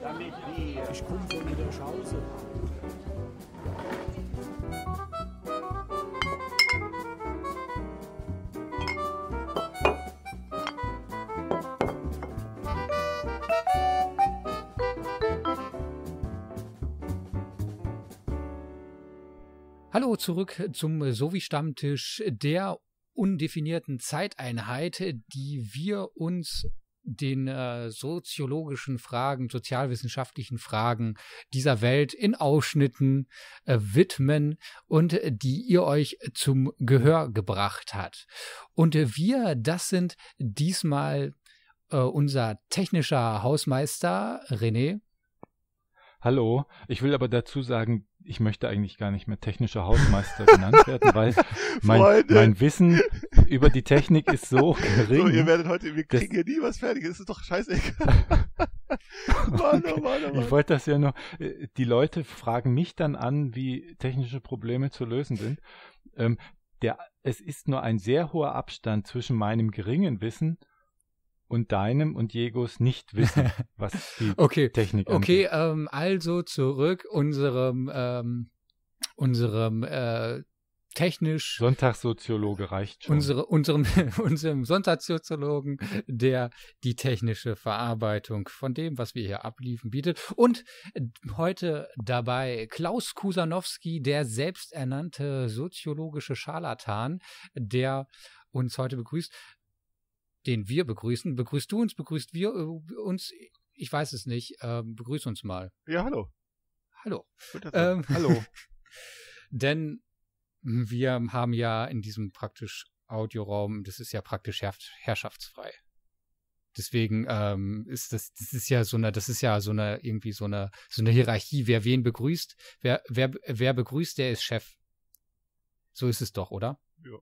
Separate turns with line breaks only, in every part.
damit wir. Ich komme von Niederschausen.
Hallo zurück zum Sovi-Stammtisch der undefinierten Zeiteinheit, die wir uns den äh, soziologischen Fragen, sozialwissenschaftlichen Fragen dieser Welt in Ausschnitten äh, widmen und äh, die ihr euch zum Gehör gebracht hat. Und äh, wir, das sind diesmal äh, unser technischer Hausmeister René.
Hallo, ich will aber dazu sagen, ich möchte eigentlich gar nicht mehr technischer Hausmeister genannt werden, weil mein, mein, Wissen über die Technik ist so gering. So,
ihr werdet heute, wir kriegen hier nie was fertig, das ist doch scheißegal.
Mann, oh Mann, oh Mann. Ich wollte das ja nur, äh, die Leute fragen mich dann an, wie technische Probleme zu lösen sind. Ähm, der, es ist nur ein sehr hoher Abstand zwischen meinem geringen Wissen und deinem und Jegos nicht wissen, was die
okay.
Technik
angeht. Okay, ähm, also zurück unserem ähm, unserem äh, technisch
Sonntagssoziologe reicht schon.
Unsere, unserem, unserem Sonntagssoziologen, der die technische Verarbeitung von dem, was wir hier abliefen, bietet. Und heute dabei Klaus Kusanowski, der selbsternannte soziologische Scharlatan, der uns heute begrüßt den wir begrüßen. Begrüßt du uns, begrüßt wir äh, uns? Ich weiß es nicht. Ähm, begrüß uns mal.
Ja, hallo.
Hallo.
Ähm, hallo.
denn wir haben ja in diesem praktisch Audioraum, das ist ja praktisch herr herrschaftsfrei. Deswegen ähm, ist das, das ist ja so eine, das ist ja so eine, irgendwie so eine, so eine Hierarchie. Wer wen begrüßt, wer, wer, wer begrüßt, der ist Chef. So ist es doch, oder?
Ja.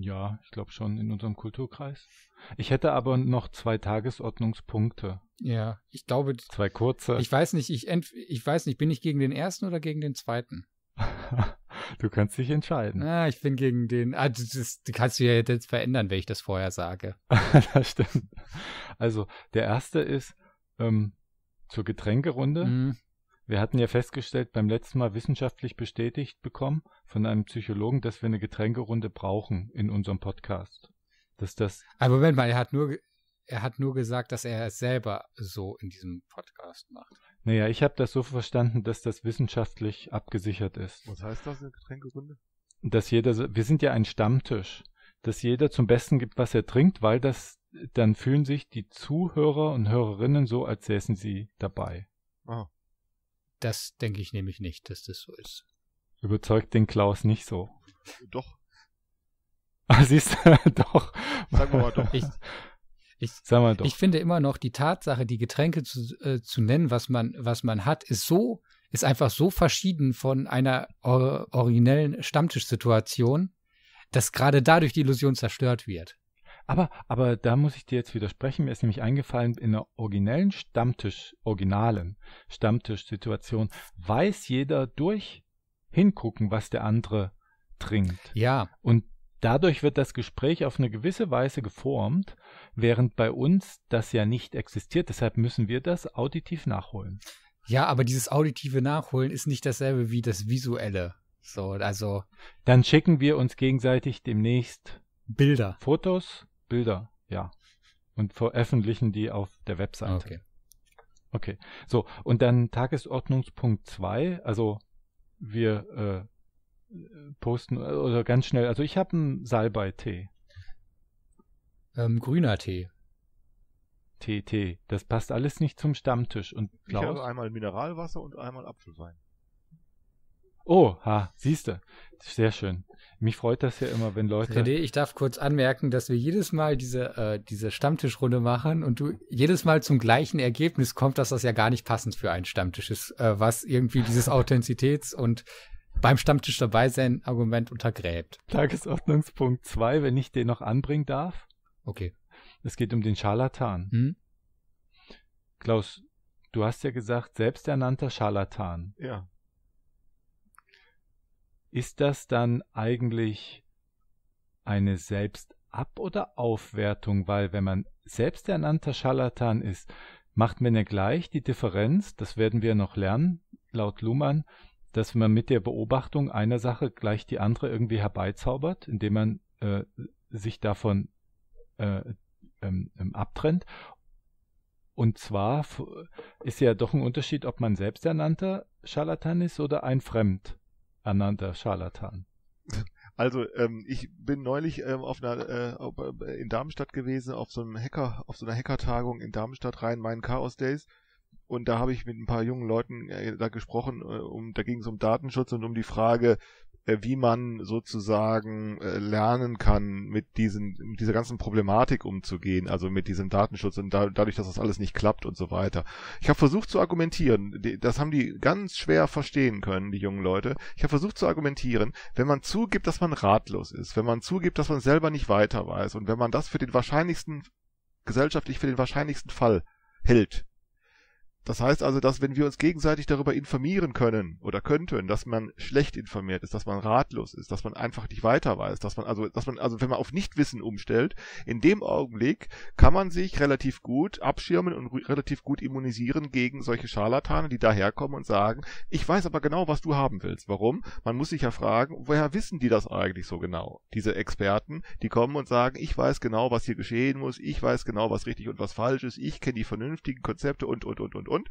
Ja, ich glaube schon in unserem Kulturkreis. Ich hätte aber noch zwei Tagesordnungspunkte.
Ja, ich glaube.
Zwei kurze.
Ich weiß nicht, ich, ich weiß nicht, bin ich gegen den ersten oder gegen den zweiten?
Du kannst dich entscheiden.
Ah, ich bin gegen den. Ah, das, das kannst du ja jetzt verändern, wenn ich das vorher sage.
das stimmt. Also, der erste ist ähm, zur Getränkerunde. Mhm. Wir hatten ja festgestellt, beim letzten Mal wissenschaftlich bestätigt bekommen von einem Psychologen, dass wir eine Getränkerunde brauchen in unserem Podcast. Dass das.
Aber Moment mal, er hat nur, er hat nur gesagt, dass er es selber so in diesem Podcast macht.
Naja, ich habe das so verstanden, dass das wissenschaftlich abgesichert ist.
Was heißt das, eine Getränkerunde?
Dass jeder, wir sind ja ein Stammtisch, dass jeder zum Besten gibt, was er trinkt, weil das, dann fühlen sich die Zuhörer und Hörerinnen so, als säßen sie dabei.
Ah.
Das denke ich nämlich nicht, dass das so ist.
Überzeugt den Klaus nicht so.
Doch.
Ah, siehst du, doch.
Sag mal doch.
Ich, ich, Sag mal doch. ich finde immer noch die Tatsache, die Getränke zu, äh, zu nennen, was man, was man hat, ist so, ist einfach so verschieden von einer or originellen Stammtischsituation, dass gerade dadurch die Illusion zerstört wird.
Aber, aber da muss ich dir jetzt widersprechen. Mir ist nämlich eingefallen, in einer originellen Stammtisch, originalen Stammtischsituation weiß jeder durch hingucken, was der andere trinkt.
Ja.
Und dadurch wird das Gespräch auf eine gewisse Weise geformt, während bei uns das ja nicht existiert. Deshalb müssen wir das auditiv nachholen.
Ja, aber dieses auditive Nachholen ist nicht dasselbe wie das visuelle. So, also.
Dann schicken wir uns gegenseitig demnächst
Bilder.
Fotos Bilder, ja. Und veröffentlichen die auf der Webseite.
Okay.
Okay. So, und dann Tagesordnungspunkt 2, also wir äh, posten oder ganz schnell, also ich habe einen Salbei-Tee.
Ähm, grüner Tee.
Tee, Tee. Das passt alles nicht zum Stammtisch. Und
Klaus? Ich habe einmal Mineralwasser und einmal Apfelwein.
Oh, ha, siehste. Sehr schön. Mich freut das ja immer, wenn Leute.
René, ich darf kurz anmerken, dass wir jedes Mal diese, äh, diese Stammtischrunde machen und du jedes Mal zum gleichen Ergebnis kommt, dass das ja gar nicht passend für einen Stammtisch ist, äh, was irgendwie dieses Authentizitäts- und beim Stammtisch dabei sein Argument untergräbt.
Tagesordnungspunkt 2, wenn ich den noch anbringen darf.
Okay.
Es geht um den Scharlatan.
Hm?
Klaus, du hast ja gesagt, selbsternannter Scharlatan.
Ja
ist das dann eigentlich eine Selbstab- oder Aufwertung? Weil wenn man selbsternannter Scharlatan ist, macht man ja gleich die Differenz, das werden wir noch lernen, laut Luhmann, dass man mit der Beobachtung einer Sache gleich die andere irgendwie herbeizaubert, indem man äh, sich davon äh, ähm, ähm, abtrennt. Und zwar ist ja doch ein Unterschied, ob man selbsternannter Scharlatan ist oder ein fremdernannter Scharlatan.
Also ähm, ich bin neulich ähm, auf einer äh, in Darmstadt gewesen auf so einem Hacker auf so einer Hackertagung in Darmstadt rein meinen Chaos Days und da habe ich mit ein paar jungen Leuten äh, da gesprochen äh, um da ging es um Datenschutz und um die Frage äh, wie man sozusagen äh, lernen kann, mit diesen, mit dieser ganzen Problematik umzugehen, also mit diesem Datenschutz und da, dadurch, dass das alles nicht klappt und so weiter. Ich habe versucht zu argumentieren, das haben die ganz schwer verstehen können, die jungen Leute. Ich habe versucht zu argumentieren, wenn man zugibt, dass man ratlos ist, wenn man zugibt, dass man selber nicht weiter weiß und wenn man das für den wahrscheinlichsten, gesellschaftlich für den wahrscheinlichsten Fall hält, das heißt also, dass wenn wir uns gegenseitig darüber informieren können oder könnten, dass man schlecht informiert ist, dass man ratlos ist, dass man einfach nicht weiter weiß, dass man also, dass man also, wenn man auf Nichtwissen umstellt, in dem Augenblick kann man sich relativ gut abschirmen und relativ gut immunisieren gegen solche Scharlatane, die daherkommen und sagen, ich weiß aber genau, was du haben willst. Warum? Man muss sich ja fragen, woher wissen die das eigentlich so genau? Diese Experten, die kommen und sagen, ich weiß genau, was hier geschehen muss, ich weiß genau, was richtig und was falsch ist, ich kenne die vernünftigen Konzepte und, und, und, und, und.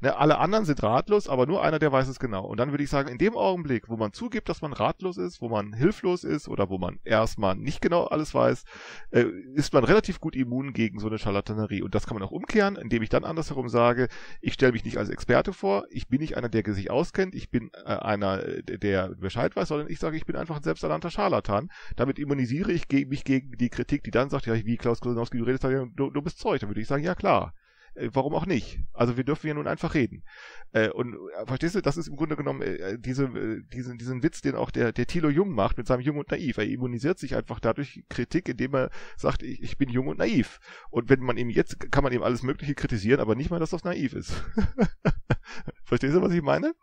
Ne, alle anderen sind ratlos, aber nur einer, der weiß es genau. Und dann würde ich sagen, in dem Augenblick, wo man zugibt, dass man ratlos ist, wo man hilflos ist oder wo man erstmal nicht genau alles weiß, äh, ist man relativ gut immun gegen so eine Charlatanerie. Und das kann man auch umkehren, indem ich dann andersherum sage, ich stelle mich nicht als Experte vor, ich bin nicht einer, der sich auskennt, ich bin äh, einer, der Bescheid weiß, sondern ich sage, ich bin einfach ein selbsternannter Scharlatan. Damit immunisiere ich mich gegen die Kritik, die dann sagt, ja, wie Klaus Klosanowski, du redest, du, du bist Zeug. Dann würde ich sagen, ja klar. Äh, warum auch nicht? Also wir dürfen ja nun einfach reden. Äh, und äh, verstehst du, das ist im Grunde genommen äh, diese, äh, diesen, diesen Witz, den auch der, der Thilo Jung macht mit seinem Jung und Naiv. Er immunisiert sich einfach dadurch Kritik, indem er sagt, ich, ich bin jung und naiv. Und wenn man ihm jetzt, kann man ihm alles Mögliche kritisieren, aber nicht mal, dass das naiv ist. Verstehst du, was ich meine?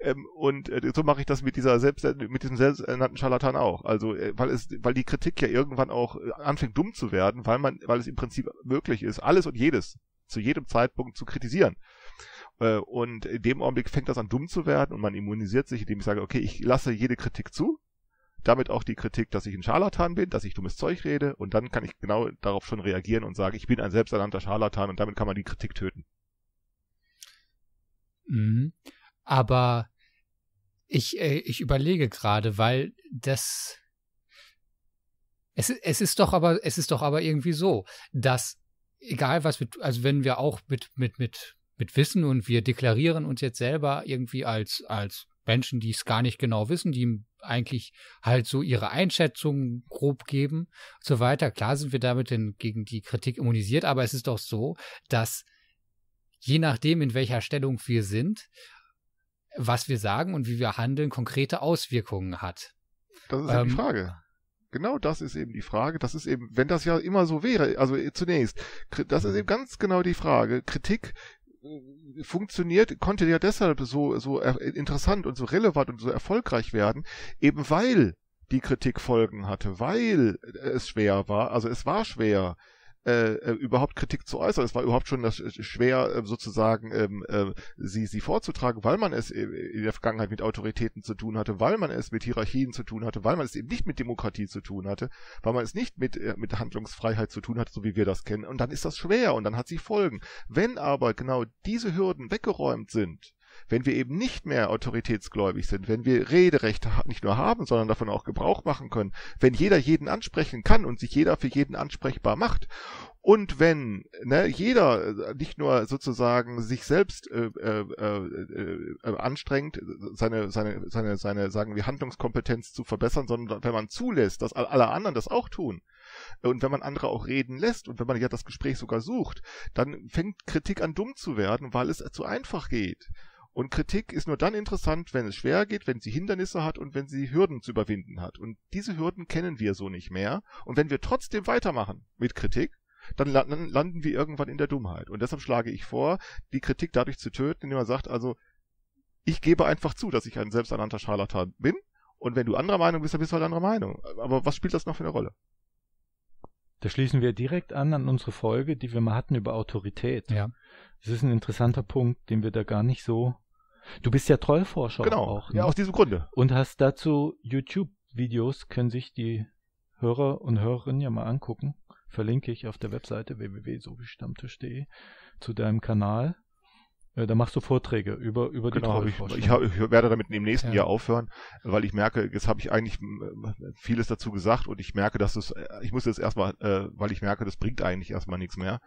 Ähm, und äh, so mache ich das mit dieser selbst, mit diesem selbsternannten Scharlatan auch. Also, äh, weil es, weil die Kritik ja irgendwann auch äh, anfängt dumm zu werden, weil man, weil es im Prinzip möglich ist, alles und jedes zu jedem Zeitpunkt zu kritisieren. Äh, und in dem Augenblick fängt das an dumm zu werden und man immunisiert sich, indem ich sage, okay, ich lasse jede Kritik zu, damit auch die Kritik, dass ich ein Scharlatan bin, dass ich dummes Zeug rede und dann kann ich genau darauf schon reagieren und sagen, ich bin ein selbsternannter Scharlatan und damit kann man die Kritik töten.
Mhm. Aber ich, äh, ich überlege gerade, weil das es, es ist doch aber es ist doch aber irgendwie so, dass egal was wir, also wenn wir auch mit, mit, mit, mit Wissen und wir deklarieren uns jetzt selber irgendwie als, als Menschen, die es gar nicht genau wissen, die eigentlich halt so ihre Einschätzungen grob geben und so weiter. Klar sind wir damit denn gegen die Kritik immunisiert, aber es ist doch so, dass je nachdem, in welcher Stellung wir sind, was wir sagen und wie wir handeln, konkrete Auswirkungen hat.
Das ist ja ähm, die Frage. Genau das ist eben die Frage. Das ist eben, wenn das ja immer so wäre, also äh, zunächst, das ist eben ganz genau die Frage. Kritik äh, funktioniert, konnte ja deshalb so, so interessant und so relevant und so erfolgreich werden, eben weil die Kritik Folgen hatte, weil es schwer war, also es war schwer, äh, äh, überhaupt Kritik zu äußern. Es war überhaupt schon das, äh, schwer, äh, sozusagen ähm, äh, sie, sie vorzutragen, weil man es in der Vergangenheit mit Autoritäten zu tun hatte, weil man es mit Hierarchien zu tun hatte, weil man es eben nicht mit Demokratie zu tun hatte, weil man es nicht mit, äh, mit Handlungsfreiheit zu tun hatte, so wie wir das kennen. Und dann ist das schwer und dann hat sie Folgen. Wenn aber genau diese Hürden weggeräumt sind, wenn wir eben nicht mehr autoritätsgläubig sind, wenn wir Rederechte nicht nur haben, sondern davon auch Gebrauch machen können, wenn jeder jeden ansprechen kann und sich jeder für jeden ansprechbar macht und wenn ne, jeder äh, nicht nur sozusagen sich selbst äh, äh, äh, äh, anstrengt, seine, seine, seine, seine, sagen wir, Handlungskompetenz zu verbessern, sondern wenn man zulässt, dass alle anderen das auch tun, und wenn man andere auch reden lässt und wenn man ja das Gespräch sogar sucht, dann fängt Kritik an dumm zu werden, weil es zu einfach geht. Und Kritik ist nur dann interessant, wenn es schwer geht, wenn sie Hindernisse hat und wenn sie Hürden zu überwinden hat. Und diese Hürden kennen wir so nicht mehr. Und wenn wir trotzdem weitermachen mit Kritik, dann landen wir irgendwann in der Dummheit. Und deshalb schlage ich vor, die Kritik dadurch zu töten, indem man sagt, also, ich gebe einfach zu, dass ich ein selbsternannter Scharlatan bin. Und wenn du anderer Meinung bist, dann bist du halt anderer Meinung. Aber was spielt das noch für eine Rolle?
Da schließen wir direkt an an unsere Folge, die wir mal hatten über Autorität.
Ja.
Das ist ein interessanter Punkt, den wir da gar nicht so. Du bist ja Trollforscher
genau,
auch.
Ne? Ja, aus diesem Grunde.
Und hast dazu YouTube-Videos, können sich die Hörer und Hörerinnen ja mal angucken. Verlinke ich auf der Webseite www.soviestammtisch.de zu deinem Kanal. Äh, da machst du Vorträge über, über die
genau, ich, ich, ich, werde damit im nächsten ja. Jahr aufhören, weil ich merke, jetzt habe ich eigentlich vieles dazu gesagt und ich merke, dass es, äh, ich muss jetzt erstmal, äh, weil ich merke, das bringt eigentlich erstmal nichts mehr.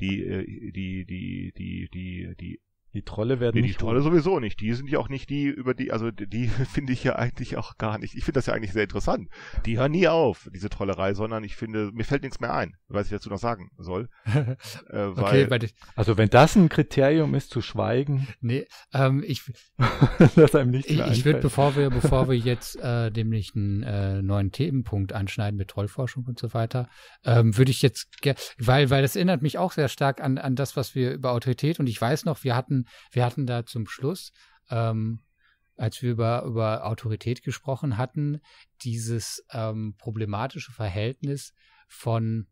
Die, die, die, die, die, die
die Trolle werden
nee, die Trolle gut. sowieso nicht. Die sind ja auch nicht die, über die, also die finde ich ja eigentlich auch gar nicht. Ich finde das ja eigentlich sehr interessant. Die hören nie auf, diese Trollerei, sondern ich finde, mir fällt nichts mehr ein, was ich dazu noch sagen soll. äh, weil,
okay, also wenn das ein Kriterium ist, zu schweigen.
Nee, ähm, ich,
dass einem nichts
ich,
mehr
ich würde, bevor wir, bevor wir jetzt äh, demnächst einen äh, neuen Themenpunkt anschneiden mit Trollforschung und so weiter, ähm, würde ich jetzt, weil, weil das erinnert mich auch sehr stark an, an das, was wir über Autorität und ich weiß noch, wir hatten wir hatten da zum Schluss, ähm, als wir über, über Autorität gesprochen hatten, dieses ähm, problematische Verhältnis von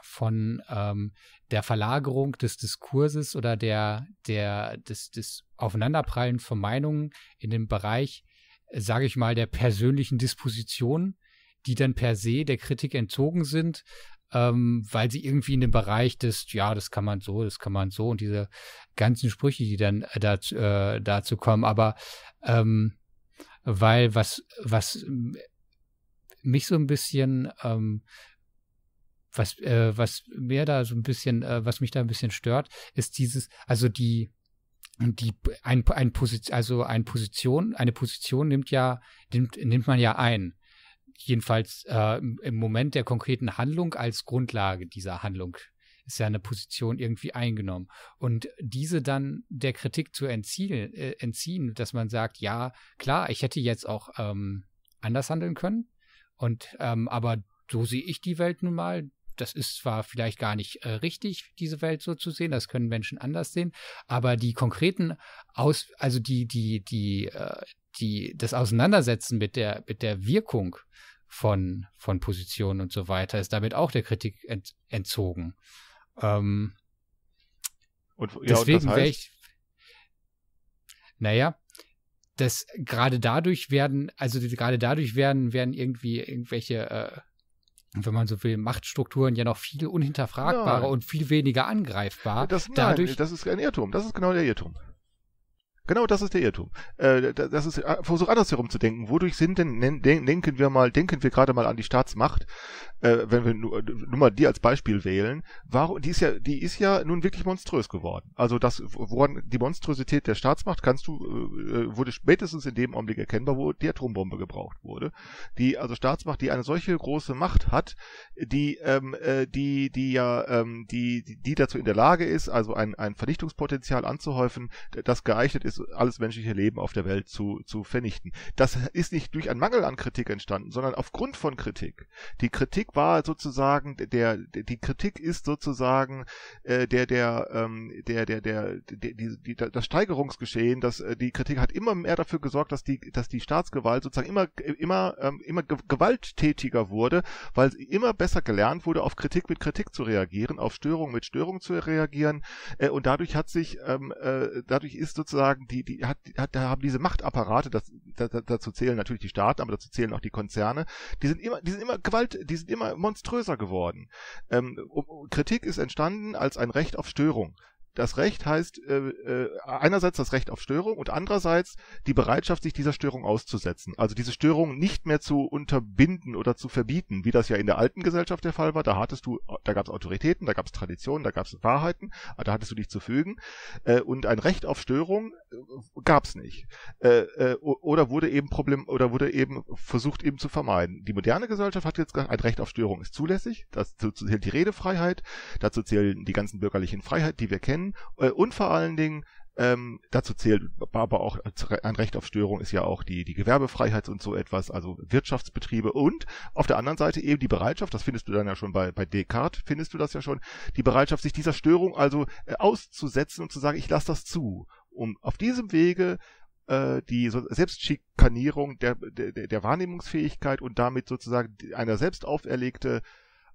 von ähm, der Verlagerung des Diskurses oder der, der, des, des Aufeinanderprallen von Meinungen in dem Bereich, sage ich mal, der persönlichen Disposition, die dann per se der Kritik entzogen sind, ähm, weil sie irgendwie in dem Bereich des, ja, das kann man so, das kann man so und diese ganzen Sprüche, die dann äh, dazu, äh, dazu kommen, aber ähm, weil was, was mich so ein bisschen, ähm, was, äh, was mir da so ein bisschen, äh, was mich da ein bisschen stört, ist dieses, also die, die ein, ein Position, also eine Position, eine Position nimmt ja, nimmt, nimmt man ja ein jedenfalls äh, im Moment der konkreten Handlung als Grundlage dieser Handlung ist ja eine Position irgendwie eingenommen. Und diese dann der Kritik zu entziehen, äh, entziehen dass man sagt, ja, klar, ich hätte jetzt auch ähm, anders handeln können. Und ähm, aber so sehe ich die Welt nun mal. Das ist zwar vielleicht gar nicht äh, richtig, diese Welt so zu sehen, das können Menschen anders sehen, aber die konkreten Aus, also die, die, die, äh, die, das Auseinandersetzen mit der, mit der Wirkung von, von Positionen und so weiter, ist damit auch der Kritik ent, entzogen. Ähm, und, ja, deswegen wäre ich. Naja, das gerade dadurch werden, also gerade dadurch werden, werden irgendwie irgendwelche, äh, wenn man so will, Machtstrukturen ja noch viel unhinterfragbarer nein. und viel weniger angreifbar.
Das, nein, dadurch, das ist ein Irrtum. Das ist genau der Irrtum. Genau, das ist der Irrtum. Äh, das ist äh, versuch anders herum zu denken. Wodurch sind denn denken wir mal, denken wir gerade mal an die Staatsmacht, äh, wenn wir nur, nur mal die als Beispiel wählen. Warum? Die ist ja, die ist ja nun wirklich monströs geworden. Also das, woran die Monstrosität der Staatsmacht kannst du äh, wurde spätestens in dem Augenblick erkennbar, wo die Atombombe gebraucht wurde. Die also Staatsmacht, die eine solche große Macht hat, die ähm, äh, die die ja ähm, die, die die dazu in der Lage ist, also ein ein Vernichtungspotenzial anzuhäufen, das geeignet ist ist, alles menschliche Leben auf der Welt zu, zu vernichten. Das ist nicht durch einen Mangel an Kritik entstanden, sondern aufgrund von Kritik. Die Kritik war sozusagen, der, die Kritik ist sozusagen äh, der, der, ähm, der, der, der, der die, die, das Steigerungsgeschehen, dass äh, die Kritik hat immer mehr dafür gesorgt, dass die, dass die Staatsgewalt sozusagen immer, immer, ähm, immer gewalttätiger wurde, weil immer besser gelernt wurde, auf Kritik mit Kritik zu reagieren, auf Störung mit Störung zu reagieren. Äh, und dadurch hat sich, ähm, äh, dadurch ist sozusagen die, die hat, hat, da haben diese Machtapparate, das, da, dazu zählen natürlich die Staaten, aber dazu zählen auch die Konzerne, die sind immer, die sind immer Gewalt, die sind immer monströser geworden. Ähm, Kritik ist entstanden als ein Recht auf Störung das Recht heißt äh, äh, einerseits das Recht auf Störung und andererseits die Bereitschaft, sich dieser Störung auszusetzen. Also diese Störung nicht mehr zu unterbinden oder zu verbieten, wie das ja in der alten Gesellschaft der Fall war. Da hattest du, da gab es Autoritäten, da gab es Traditionen, da gab es Wahrheiten, da hattest du dich zu fügen. Äh, und ein Recht auf Störung äh, gab es nicht. Äh, äh, oder wurde eben Problem oder wurde eben versucht eben zu vermeiden. Die moderne Gesellschaft hat jetzt ein Recht auf Störung ist zulässig. Dazu zählt die Redefreiheit, dazu zählen die ganzen bürgerlichen Freiheiten, die wir kennen kennen äh, und vor allen Dingen ähm, dazu zählt aber auch ein Recht auf Störung ist ja auch die, die Gewerbefreiheit und so etwas, also Wirtschaftsbetriebe und auf der anderen Seite eben die Bereitschaft, das findest du dann ja schon bei, bei Descartes, findest du das ja schon, die Bereitschaft, sich dieser Störung also äh, auszusetzen und zu sagen, ich lasse das zu, um auf diesem Wege äh, die Selbstschikanierung der, der, der Wahrnehmungsfähigkeit und damit sozusagen eine selbst auferlegte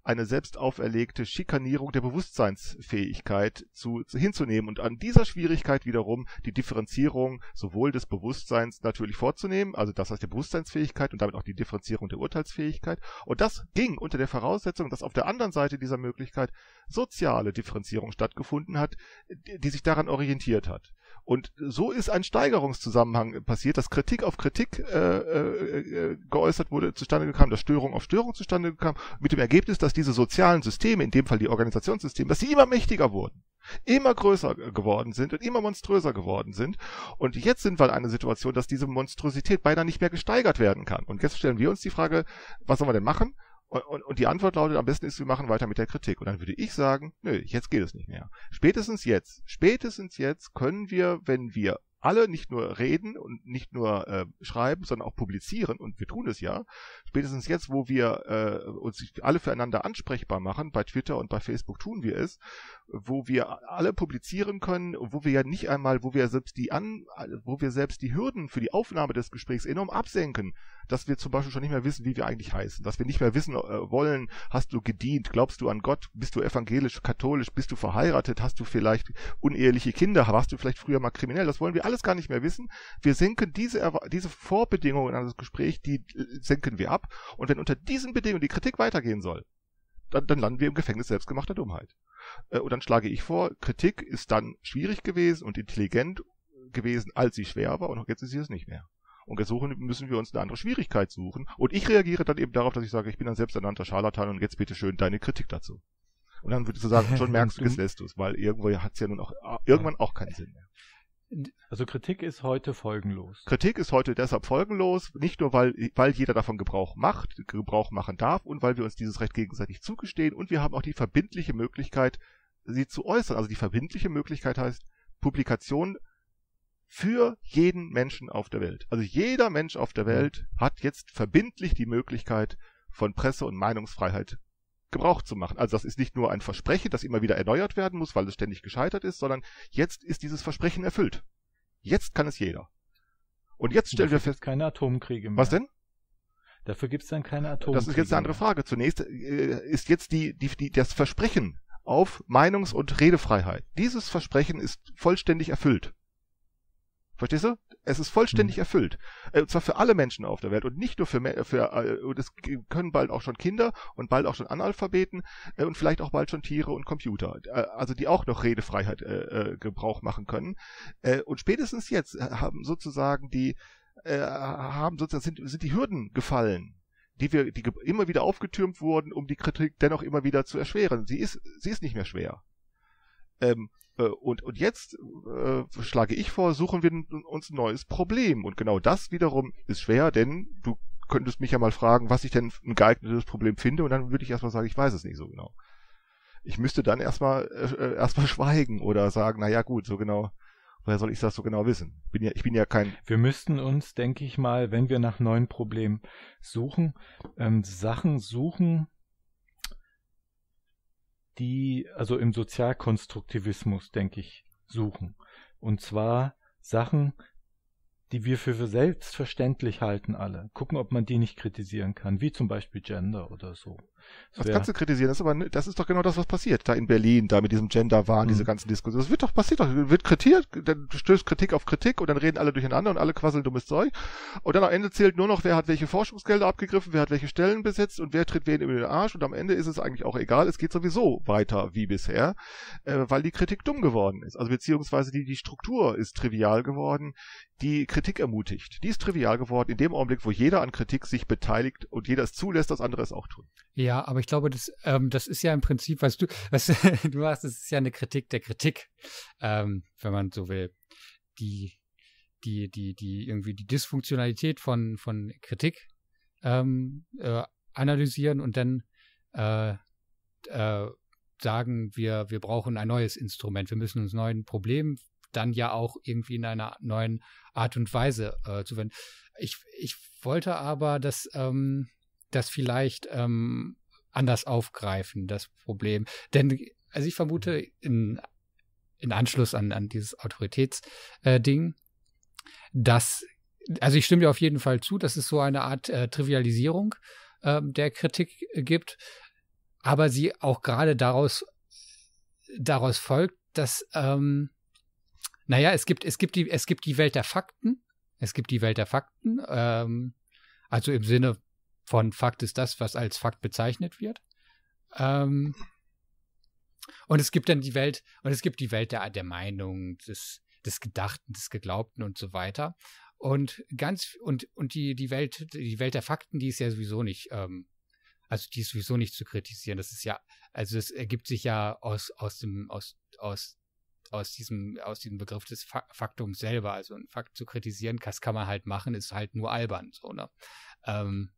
eine selbst auferlegte Schikanierung der Bewusstseinsfähigkeit zu, zu, hinzunehmen und an dieser Schwierigkeit wiederum die Differenzierung sowohl des Bewusstseins natürlich vorzunehmen, also das heißt der Bewusstseinsfähigkeit und damit auch die Differenzierung der Urteilsfähigkeit. Und das ging unter der Voraussetzung, dass auf der anderen Seite dieser Möglichkeit soziale Differenzierung stattgefunden hat, die sich daran orientiert hat. Und so ist ein Steigerungszusammenhang passiert, dass Kritik auf Kritik äh, äh, geäußert wurde, zustande kam, dass Störung auf Störung zustande kam, mit dem Ergebnis, dass diese sozialen Systeme, in dem Fall die Organisationssysteme, dass sie immer mächtiger wurden, immer größer geworden sind und immer monströser geworden sind. Und jetzt sind wir in einer Situation, dass diese Monstrosität beinahe nicht mehr gesteigert werden kann. Und jetzt stellen wir uns die Frage, was sollen wir denn machen? Und, und, und die Antwort lautet, am besten ist, wir machen weiter mit der Kritik. Und dann würde ich sagen, nö, jetzt geht es nicht mehr. Spätestens jetzt, spätestens jetzt können wir, wenn wir alle nicht nur reden und nicht nur äh, schreiben, sondern auch publizieren, und wir tun es ja, spätestens jetzt, wo wir äh, uns alle füreinander ansprechbar machen, bei Twitter und bei Facebook tun wir es, wo wir alle publizieren können wo wir ja nicht einmal, wo wir selbst die an, wo wir selbst die Hürden für die Aufnahme des Gesprächs enorm absenken, dass wir zum Beispiel schon nicht mehr wissen, wie wir eigentlich heißen, dass wir nicht mehr wissen äh, wollen, hast du gedient, glaubst du an Gott, bist du evangelisch, katholisch, bist du verheiratet, hast du vielleicht uneheliche Kinder, warst du vielleicht früher mal kriminell, das wollen wir alles gar nicht mehr wissen. Wir senken diese, diese Vorbedingungen an das Gespräch, die äh, senken wir ab und wenn unter diesen Bedingungen die Kritik weitergehen soll, dann, dann landen wir im Gefängnis selbstgemachter Dummheit. Äh, und dann schlage ich vor, Kritik ist dann schwierig gewesen und intelligent gewesen, als sie schwer war und jetzt ist sie es nicht mehr. Und jetzt suchen, müssen wir uns eine andere Schwierigkeit suchen. Und ich reagiere dann eben darauf, dass ich sage, ich bin ein selbsternannter Scharlatan und jetzt bitte schön deine Kritik dazu. Und dann würdest du sagen, schon merkst du, jetzt lässt du es, weil irgendwo hat es ja nun auch irgendwann auch keinen Sinn mehr.
Also Kritik ist heute folgenlos.
Kritik ist heute deshalb folgenlos, nicht nur weil, weil jeder davon Gebrauch macht, Gebrauch machen darf und weil wir uns dieses Recht gegenseitig zugestehen und wir haben auch die verbindliche Möglichkeit, sie zu äußern. Also die verbindliche Möglichkeit heißt Publikation für jeden Menschen auf der Welt. Also jeder Mensch auf der Welt hat jetzt verbindlich die Möglichkeit von Presse- und Meinungsfreiheit Gebrauch zu machen. Also das ist nicht nur ein Versprechen, das immer wieder erneuert werden muss, weil es ständig gescheitert ist, sondern jetzt ist dieses Versprechen erfüllt. Jetzt kann es jeder. Und jetzt stellen wir fest.
keine Atomkriege mehr.
Was denn?
Dafür gibt es dann keine Atomkriege.
Das ist jetzt eine andere Frage. Zunächst äh, ist jetzt die, die, die, das Versprechen auf Meinungs- und Redefreiheit. Dieses Versprechen ist vollständig erfüllt. Verstehst du? Es ist vollständig mhm. erfüllt. Äh, und zwar für alle Menschen auf der Welt und nicht nur für, für äh, und es können bald auch schon Kinder und bald auch schon Analphabeten äh, und vielleicht auch bald schon Tiere und Computer, äh, also die auch noch Redefreiheit äh, äh, Gebrauch machen können. Äh, und spätestens jetzt haben sozusagen die äh, haben sozusagen sind, sind die Hürden gefallen, die wir, die immer wieder aufgetürmt wurden, um die Kritik dennoch immer wieder zu erschweren. Sie ist, sie ist nicht mehr schwer. Ähm, äh, und, und jetzt äh, schlage ich vor, suchen wir uns ein neues Problem. Und genau das wiederum ist schwer, denn du könntest mich ja mal fragen, was ich denn ein geeignetes Problem finde, und dann würde ich erstmal sagen, ich weiß es nicht so genau. Ich müsste dann erstmal äh, erstmal schweigen oder sagen, naja gut, so genau, woher soll ich das so genau wissen? Bin ja, ich bin ja kein.
Wir müssten uns, denke ich mal, wenn wir nach neuen Problemen suchen, ähm, Sachen suchen, die also im Sozialkonstruktivismus, denke ich, suchen. Und zwar Sachen, die wir für selbstverständlich halten alle. Gucken, ob man die nicht kritisieren kann, wie zum Beispiel Gender oder so.
Das, das kannst du kritisieren, das ist aber das ist doch genau das, was passiert. Da in Berlin, da mit diesem Gender-Wahn, mhm. diese ganzen Diskussionen. Das wird doch passiert, doch, wird kritiert, dann stößt Kritik auf Kritik und dann reden alle durcheinander und alle quasseln dummes Zeug. Und dann am Ende zählt nur noch, wer hat welche Forschungsgelder abgegriffen, wer hat welche Stellen besetzt und wer tritt wen über den Arsch. Und am Ende ist es eigentlich auch egal, es geht sowieso weiter wie bisher, äh, weil die Kritik dumm geworden ist. Also beziehungsweise die, die Struktur ist trivial geworden, die Kritik ermutigt. Die ist trivial geworden in dem Augenblick, wo jeder an Kritik sich beteiligt und jeder es zulässt, dass andere es auch tun.
Ja, aber ich glaube, das, ähm, das ist ja im Prinzip, was du, was du machst, das ist ja eine Kritik der Kritik, ähm, wenn man so will. Die, die, die, die irgendwie die Dysfunktionalität von, von Kritik ähm, äh, analysieren und dann äh, äh, sagen, wir, wir brauchen ein neues Instrument, wir müssen uns neuen Problemen dann ja auch irgendwie in einer neuen Art und Weise äh, zu wenden. Ich, ich wollte aber, dass ähm, das vielleicht ähm, anders aufgreifen, das Problem. Denn, also ich vermute, in, in Anschluss an, an dieses Autoritätsding, äh, dass, also ich stimme dir auf jeden Fall zu, dass es so eine Art äh, Trivialisierung äh, der Kritik gibt. aber sie auch gerade daraus, daraus folgt, dass, ähm, naja, es gibt, es gibt die, es gibt die Welt der Fakten, es gibt die Welt der Fakten, ähm, also im Sinne von Fakt ist das, was als Fakt bezeichnet wird. Ähm, und es gibt dann die Welt, und es gibt die Welt der, der Meinung, des, des Gedachten, des Geglaubten und so weiter. Und ganz, und, und die, die Welt, die Welt der Fakten, die ist ja sowieso nicht, ähm, also die ist sowieso nicht zu kritisieren. Das ist ja, also es ergibt sich ja aus, aus dem, aus, aus, aus diesem, aus diesem Begriff des Faktums selber. Also ein Fakt zu kritisieren, das kann man halt machen, ist halt nur albern, so, ne? Ähm,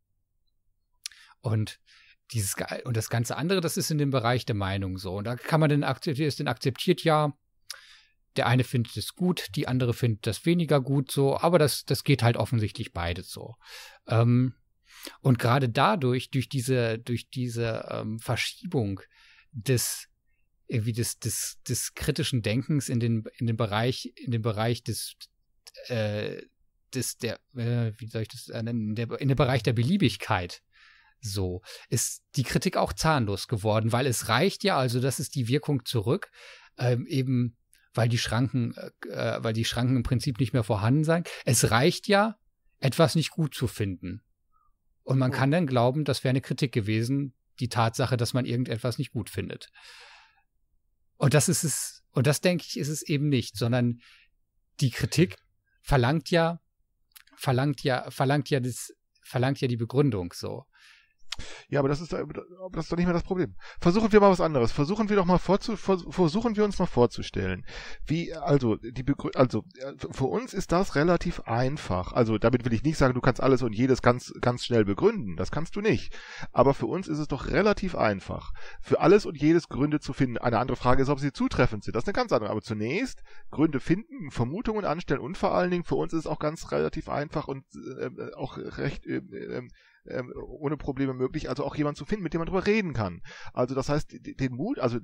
und dieses, und das ganze andere, das ist in dem Bereich der Meinung so. Und da kann man dann akzeptieren, ist denn akzeptiert, ja, der eine findet es gut, die andere findet das weniger gut so, aber das, das geht halt offensichtlich beides so. Ähm, und gerade dadurch, durch diese, durch diese ähm, Verschiebung des irgendwie des, des, des kritischen Denkens in den, in den Bereich, in den Bereich des, äh, des, der, äh, wie soll ich das nennen, der, in den Bereich der Beliebigkeit, so, ist die Kritik auch zahnlos geworden, weil es reicht ja, also das ist die Wirkung zurück, ähm, eben weil die Schranken, äh, weil die Schranken im Prinzip nicht mehr vorhanden sein. Es reicht ja, etwas nicht gut zu finden. Und man oh. kann dann glauben, das wäre eine Kritik gewesen, die Tatsache, dass man irgendetwas nicht gut findet. Und das ist es, und das denke ich, ist es eben nicht, sondern die Kritik verlangt ja, verlangt ja, verlangt ja das, verlangt ja die Begründung so.
Ja, aber das ist, das ist doch nicht mehr das Problem. Versuchen wir mal was anderes. Versuchen wir doch mal vorzu, versuchen wir uns mal vorzustellen. Wie, also, die Begrü also, für uns ist das relativ einfach. Also, damit will ich nicht sagen, du kannst alles und jedes ganz, ganz schnell begründen. Das kannst du nicht. Aber für uns ist es doch relativ einfach. Für alles und jedes Gründe zu finden. Eine andere Frage ist, ob sie zutreffend sind. Das ist eine ganz andere. Aber zunächst Gründe finden, Vermutungen anstellen und vor allen Dingen für uns ist es auch ganz relativ einfach und äh, auch recht, äh, äh, ähm, ohne Probleme möglich, also auch jemand zu finden, mit dem man darüber reden kann. Also das heißt, den Mut, also,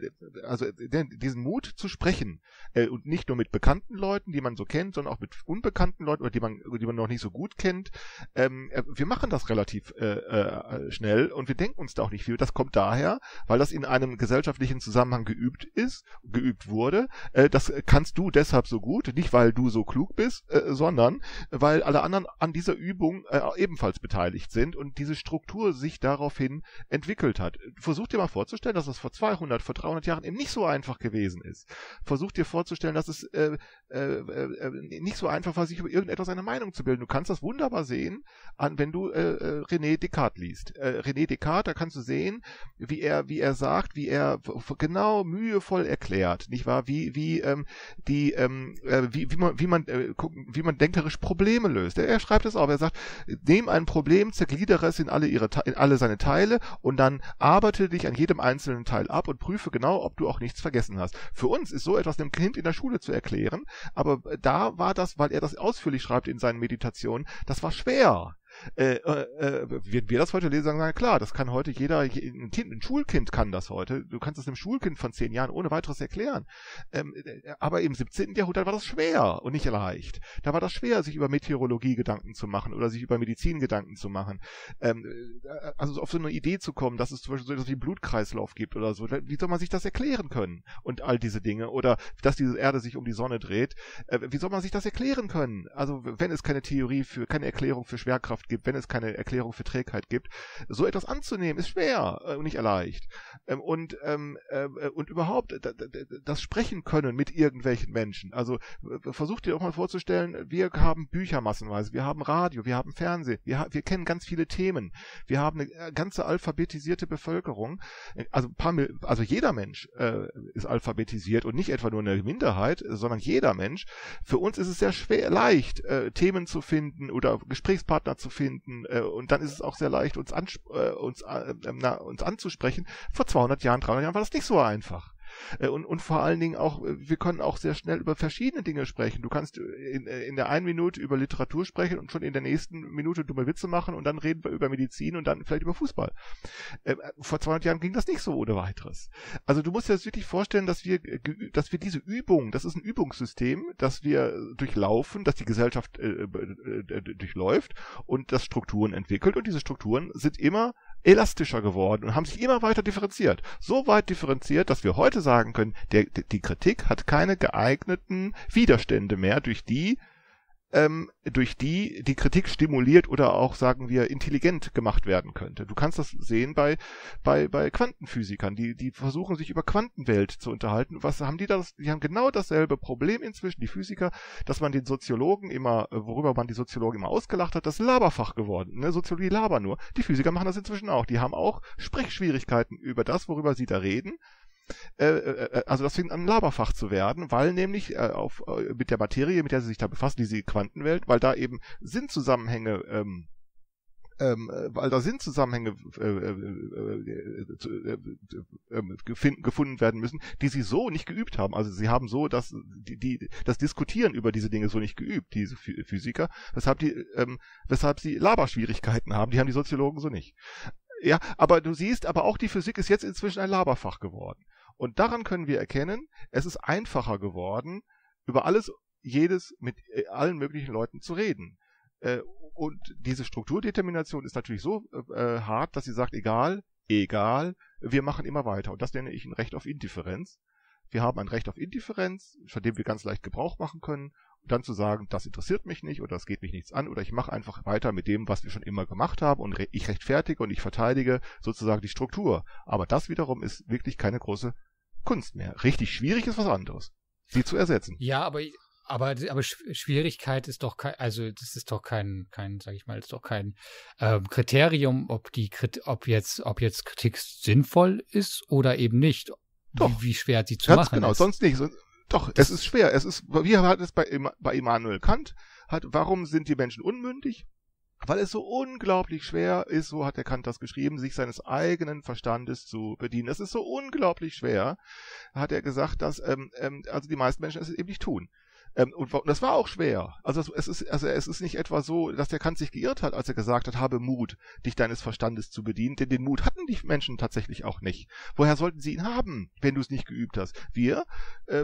also diesen Mut zu sprechen äh, und nicht nur mit bekannten Leuten, die man so kennt, sondern auch mit unbekannten Leuten oder die man, die man noch nicht so gut kennt. Ähm, äh, wir machen das relativ äh, äh, schnell und wir denken uns da auch nicht viel. Das kommt daher, weil das in einem gesellschaftlichen Zusammenhang geübt ist, geübt wurde. Äh, das kannst du deshalb so gut, nicht weil du so klug bist, äh, sondern weil alle anderen an dieser Übung äh, ebenfalls beteiligt sind und und diese Struktur sich daraufhin entwickelt hat. Versuch dir mal vorzustellen, dass das vor 200, vor 300 Jahren eben nicht so einfach gewesen ist. Versuch dir vorzustellen, dass es äh, äh, äh, nicht so einfach war, sich über irgendetwas eine Meinung zu bilden. Du kannst das wunderbar sehen, an, wenn du äh, äh René Descartes liest. Äh, René Descartes, da kannst du sehen, wie er, wie er sagt, wie er genau mühevoll erklärt, nicht wahr? Wie, wie ähm, die, ähm, äh, wie, wie man, wie man, äh, wie man denkerisch Probleme löst. Er, er schreibt es auch. Er sagt, nehm ein Problem, zergliedere Gliedere in alle, ihre, in alle seine Teile und dann arbeite dich an jedem einzelnen Teil ab und prüfe genau, ob du auch nichts vergessen hast. Für uns ist so etwas einem Kind in der Schule zu erklären, aber da war das, weil er das ausführlich schreibt in seinen Meditationen, das war schwer äh, äh, äh werden wir das heute lesen, sagen, na klar, das kann heute jeder, ein Kind, ein Schulkind kann das heute. Du kannst es einem Schulkind von zehn Jahren ohne weiteres erklären. Ähm, äh, aber im 17. Jahrhundert war das schwer und nicht leicht. Da war das schwer, sich über Meteorologie Gedanken zu machen oder sich über Medizin Gedanken zu machen. Ähm, äh, also auf so eine Idee zu kommen, dass es zum Beispiel so etwas wie Blutkreislauf gibt oder so. Wie soll man sich das erklären können? Und all diese Dinge. Oder dass diese Erde sich um die Sonne dreht. Äh, wie soll man sich das erklären können? Also wenn es keine Theorie für, keine Erklärung für Schwerkraft gibt, wenn es keine Erklärung für Trägheit gibt. So etwas anzunehmen ist schwer äh, und nicht erleicht. Ähm, und, ähm, äh, und überhaupt das Sprechen können mit irgendwelchen Menschen. Also versucht dir auch mal vorzustellen, wir haben Bücher massenweise, wir haben Radio, wir haben Fernsehen, wir, wir kennen ganz viele Themen, wir haben eine äh, ganze alphabetisierte Bevölkerung. Also, paar, also jeder Mensch äh, ist alphabetisiert und nicht etwa nur eine Minderheit, sondern jeder Mensch. Für uns ist es sehr schwer, leicht, äh, Themen zu finden oder Gesprächspartner zu finden, finden äh, und dann ist es auch sehr leicht, uns, äh, uns, äh, na, uns anzusprechen. Vor 200 Jahren, 300 Jahren war das nicht so einfach. Äh, und, und vor allen Dingen auch, äh, wir können auch sehr schnell über verschiedene Dinge sprechen. Du kannst äh, in, in der einen Minute über Literatur sprechen und schon in der nächsten Minute dumme Witze machen und dann reden wir über Medizin und dann vielleicht über Fußball. Vor 200 Jahren ging das nicht so ohne weiteres. Also du musst dir das wirklich vorstellen, dass wir, dass wir diese Übung, das ist ein Übungssystem, das wir durchlaufen, dass die Gesellschaft durchläuft und das Strukturen entwickelt und diese Strukturen sind immer elastischer geworden und haben sich immer weiter differenziert. So weit differenziert, dass wir heute sagen können, der, die Kritik hat keine geeigneten Widerstände mehr, durch die ähm, durch die die Kritik stimuliert oder auch, sagen wir, intelligent gemacht werden könnte. Du kannst das sehen bei, bei, bei Quantenphysikern, die, die versuchen sich über Quantenwelt zu unterhalten. Was haben die das? Die haben genau dasselbe Problem inzwischen, die Physiker, dass man den Soziologen immer, äh, worüber man die Soziologen immer ausgelacht hat, das Laberfach geworden. Ne? Soziologie laber nur. Die Physiker machen das inzwischen auch. Die haben auch Sprechschwierigkeiten über das, worüber sie da reden äh, äh, äh, also das fängt an, ein Laberfach zu werden, weil nämlich äh, auf, äh, mit der Materie, mit der sie sich da befassen, diese Quantenwelt, weil da eben Sinnzusammenhänge ähm, ähm, weil da Sinnzusammenhänge äh, gefunden werden müssen, die sie so nicht geübt haben. Also sie haben so das, die, die, das Diskutieren über diese Dinge so nicht geübt, diese Physiker, weshalb die, ähm, weshalb sie Laberschwierigkeiten haben. Die haben die Soziologen so nicht. Ja, aber du siehst, aber auch die Physik ist jetzt inzwischen ein Laberfach geworden. Und daran können wir erkennen, es ist einfacher geworden, über alles, jedes mit äh, allen möglichen Leuten zu reden. Äh, und diese Strukturdetermination ist natürlich so äh, hart, dass sie sagt, egal, egal, wir machen immer weiter. Und das nenne ich ein Recht auf Indifferenz. Wir haben ein Recht auf Indifferenz, von dem wir ganz leicht Gebrauch machen können dann zu sagen, das interessiert mich nicht oder das geht mich nichts an oder ich mache einfach weiter mit dem, was wir schon immer gemacht haben und ich rechtfertige und ich verteidige sozusagen die Struktur. Aber das wiederum ist wirklich keine große Kunst mehr. Richtig schwierig ist was anderes, sie zu ersetzen.
Ja, aber aber, aber Schwierigkeit ist doch kein, also das ist doch kein, kein, sag ich mal, ist doch kein ähm, Kriterium, ob die ob jetzt, ob jetzt Kritik sinnvoll ist oder eben nicht.
Doch.
Wie, wie schwer sie zu
Ganz
machen
genau,
ist.
sonst nicht. Doch, es ist schwer. Es ist, wie hat es bei, bei Immanuel Kant, hat, warum sind die Menschen unmündig? Weil es so unglaublich schwer ist, so hat der Kant das geschrieben, sich seines eigenen Verstandes zu bedienen. Es ist so unglaublich schwer, hat er gesagt, dass ähm, ähm, also die meisten Menschen es eben nicht tun. Ähm, und, das war auch schwer. Also es ist, also es ist nicht etwa so, dass der Kant sich geirrt hat, als er gesagt hat, habe Mut, dich deines Verstandes zu bedienen, denn den Mut hatten die Menschen tatsächlich auch nicht. Woher sollten sie ihn haben, wenn du es nicht geübt hast? Wir äh,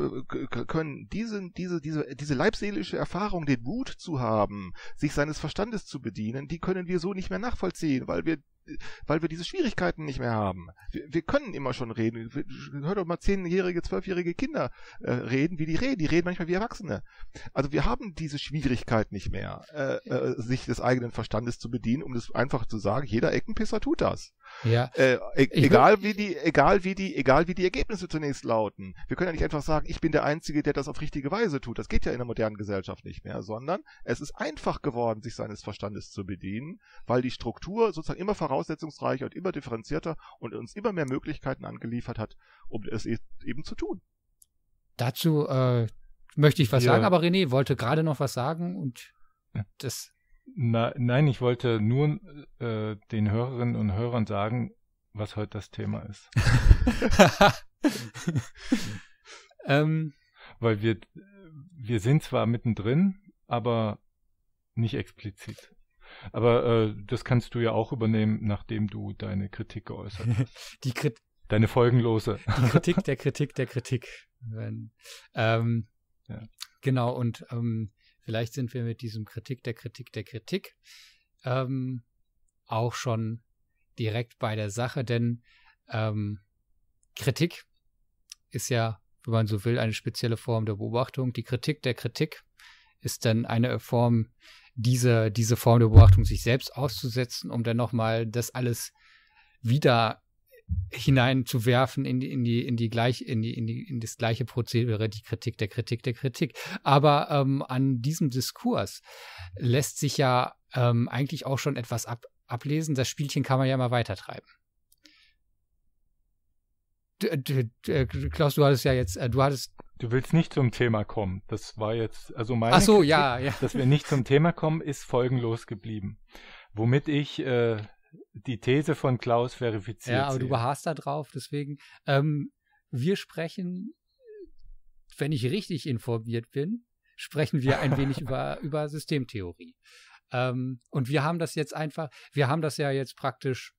können diese, diese, diese, diese leibseelische Erfahrung, den Mut zu haben, sich seines Verstandes zu bedienen, die können wir so nicht mehr nachvollziehen, weil wir weil wir diese Schwierigkeiten nicht mehr haben. Wir, wir können immer schon reden. Hör doch mal zehnjährige, zwölfjährige Kinder äh, reden, wie die reden. Die reden manchmal wie Erwachsene. Also wir haben diese Schwierigkeit nicht mehr, äh, äh, sich des eigenen Verstandes zu bedienen, um das einfach zu sagen, jeder Eckenpisser tut das.
Ja.
Äh, e egal wie die, egal wie die, egal wie die Ergebnisse zunächst lauten. Wir können ja nicht einfach sagen, ich bin der Einzige, der das auf richtige Weise tut. Das geht ja in der modernen Gesellschaft nicht mehr, sondern es ist einfach geworden, sich seines Verstandes zu bedienen, weil die Struktur sozusagen immer voraussetzungsreicher und immer differenzierter und uns immer mehr Möglichkeiten angeliefert hat, um es e-, eben zu tun.
Dazu äh, möchte ich was ja. sagen, aber René wollte gerade noch was sagen und das
na, nein, ich wollte nur äh, den Hörerinnen und Hörern sagen, was heute das Thema ist. ähm, Weil wir, wir sind zwar mittendrin, aber nicht explizit. Aber äh, das kannst du ja auch übernehmen, nachdem du deine Kritik geäußert hast.
Die Krit
Deine folgenlose.
Die Kritik der Kritik der Kritik. Wenn, ähm, ja. Genau, und ähm, Vielleicht sind wir mit diesem Kritik der Kritik der Kritik ähm, auch schon direkt bei der Sache, denn ähm, Kritik ist ja, wenn man so will, eine spezielle Form der Beobachtung. Die Kritik der Kritik ist dann eine Form, diese, diese Form der Beobachtung sich selbst auszusetzen, um dann nochmal das alles wieder hineinzuwerfen in die, in die, in die gleich, in die, in die, in das gleiche Prozedere, die Kritik der Kritik der Kritik. Aber ähm, an diesem Diskurs lässt sich ja ähm, eigentlich auch schon etwas ab, ablesen. Das Spielchen kann man ja mal weitertreiben. D Klaus, du hattest ja jetzt, äh, du hattest.
Du willst nicht zum Thema kommen. Das war jetzt, also meine.
Ach so, Kritik, ja, ja.
Dass wir nicht zum Thema kommen, ist folgenlos geblieben. Womit ich äh, die These von Klaus verifiziert.
Ja, aber du beharrst da drauf, deswegen. Ähm, wir sprechen, wenn ich richtig informiert bin, sprechen wir ein wenig über, über Systemtheorie. Ähm, und wir haben das jetzt einfach, wir haben das ja jetzt praktisch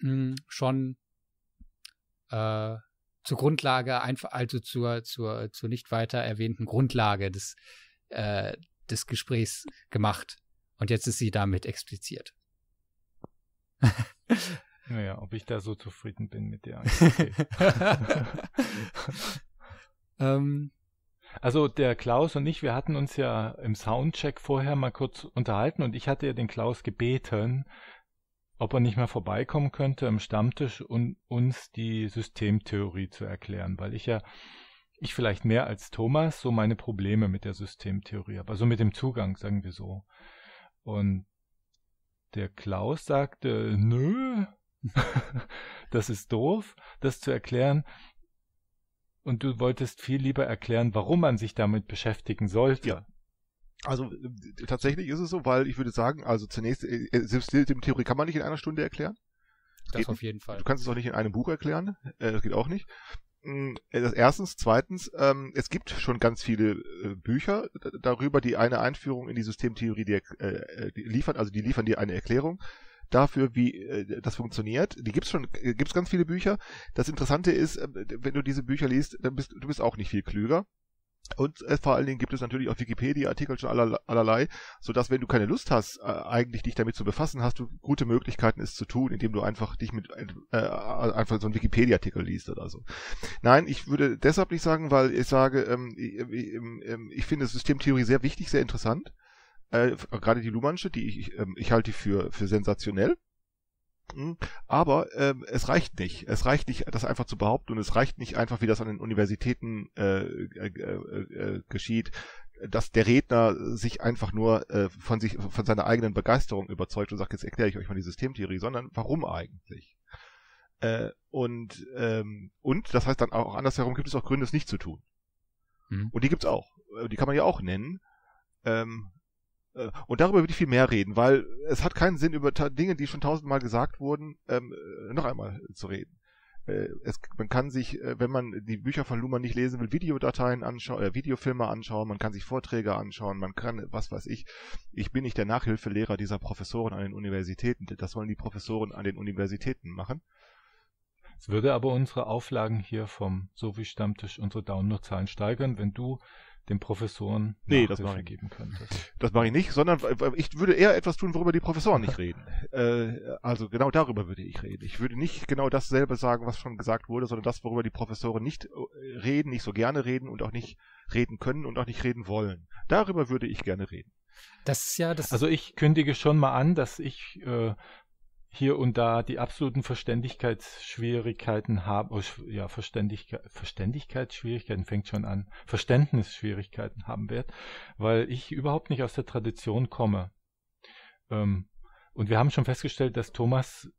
mh, hm, schon äh, zur Grundlage, einfach, also zur, zur, zur nicht weiter erwähnten Grundlage des, äh, des Gesprächs gemacht. Und jetzt ist sie damit expliziert.
Naja, ob ich da so zufrieden bin mit der.
Okay. ähm,
also der Klaus und ich, wir hatten uns ja im Soundcheck vorher mal kurz unterhalten und ich hatte ja den Klaus gebeten, ob er nicht mal vorbeikommen könnte im Stammtisch und uns die Systemtheorie zu erklären, weil ich ja, ich vielleicht mehr als Thomas so meine Probleme mit der Systemtheorie habe, also mit dem Zugang, sagen wir so. Und der Klaus sagte, nö, das ist doof, das zu erklären. Und du wolltest viel lieber erklären, warum man sich damit beschäftigen sollte.
Ja. Also äh, tatsächlich ist es so, weil ich würde sagen, also zunächst, äh, äh Systemtheorie kann man nicht in einer Stunde erklären.
Das geht, auf jeden Fall.
Du kannst es auch nicht in einem Buch erklären. Äh, das geht auch nicht. Mm, das erstens, zweitens, ähm, es gibt schon ganz viele äh, Bücher darüber, die eine Einführung in die Systemtheorie die, äh, die liefern, also die liefern dir eine Erklärung dafür, wie äh, das funktioniert. Die gibt's schon, äh, gibt's ganz viele Bücher. Das Interessante ist, äh, wenn du diese Bücher liest, dann bist du bist auch nicht viel klüger. Und äh, vor allen Dingen gibt es natürlich auf Wikipedia-Artikel schon aller, allerlei, sodass wenn du keine Lust hast, äh, eigentlich dich damit zu befassen, hast du gute Möglichkeiten, es zu tun, indem du einfach dich mit äh, einfach so einen Wikipedia-Artikel liest oder so. Nein, ich würde deshalb nicht sagen, weil ich sage, ähm, ich, ähm, ähm, ich finde Systemtheorie sehr wichtig, sehr interessant. Äh, gerade die Luhmannsche, die ich, ähm, ich halte die für, für sensationell. Hm, aber ähm, es reicht nicht. Es reicht nicht, das einfach zu behaupten und es reicht nicht einfach, wie das an den Universitäten äh, äh, äh, äh geschieht, dass der Redner sich einfach nur äh, von sich, von seiner eigenen Begeisterung überzeugt und sagt, jetzt erkläre ich euch mal die Systemtheorie, sondern warum eigentlich? Äh, und ähm, und das heißt dann auch andersherum gibt es auch Gründe, es nicht zu tun. Mhm. Und die gibt's auch. Äh, die kann man ja auch nennen. Ähm, äh, und darüber würde ich viel mehr reden, weil es hat keinen Sinn, über Dinge, die schon tausendmal gesagt wurden, ähm, äh, noch einmal zu reden. Äh, es, man kann sich, wenn man die Bücher von Luhmann nicht lesen will, Videodateien anschauen, äh, Videofilme anschauen, man kann sich Vorträge anschauen, man kann, was weiß ich. Ich bin nicht der Nachhilfelehrer dieser Professoren an den Universitäten. Das wollen die Professoren an den Universitäten machen.
Es würde aber unsere Auflagen hier vom Sovi-Stammtisch, unsere Downloadzahlen steigern, wenn du den Professoren
nee, das mache ich. geben könntest. Das mache ich nicht, sondern ich würde eher etwas tun, worüber die Professoren nicht reden. äh, also genau darüber würde ich reden. Ich würde nicht genau dasselbe sagen, was schon gesagt wurde, sondern das, worüber die Professoren nicht äh, reden, nicht so gerne reden und auch nicht reden können und auch nicht reden wollen. Darüber würde ich gerne reden.
Das ist ja das. Also ich kündige schon mal an, dass ich äh, hier und da die absoluten Verständigkeitsschwierigkeiten haben, oh, ja, Verständigkeit, Verständigkeitsschwierigkeiten fängt schon an, Verständnisschwierigkeiten haben wird, weil ich überhaupt nicht aus der Tradition komme. Ähm, und wir haben schon festgestellt, dass Thomas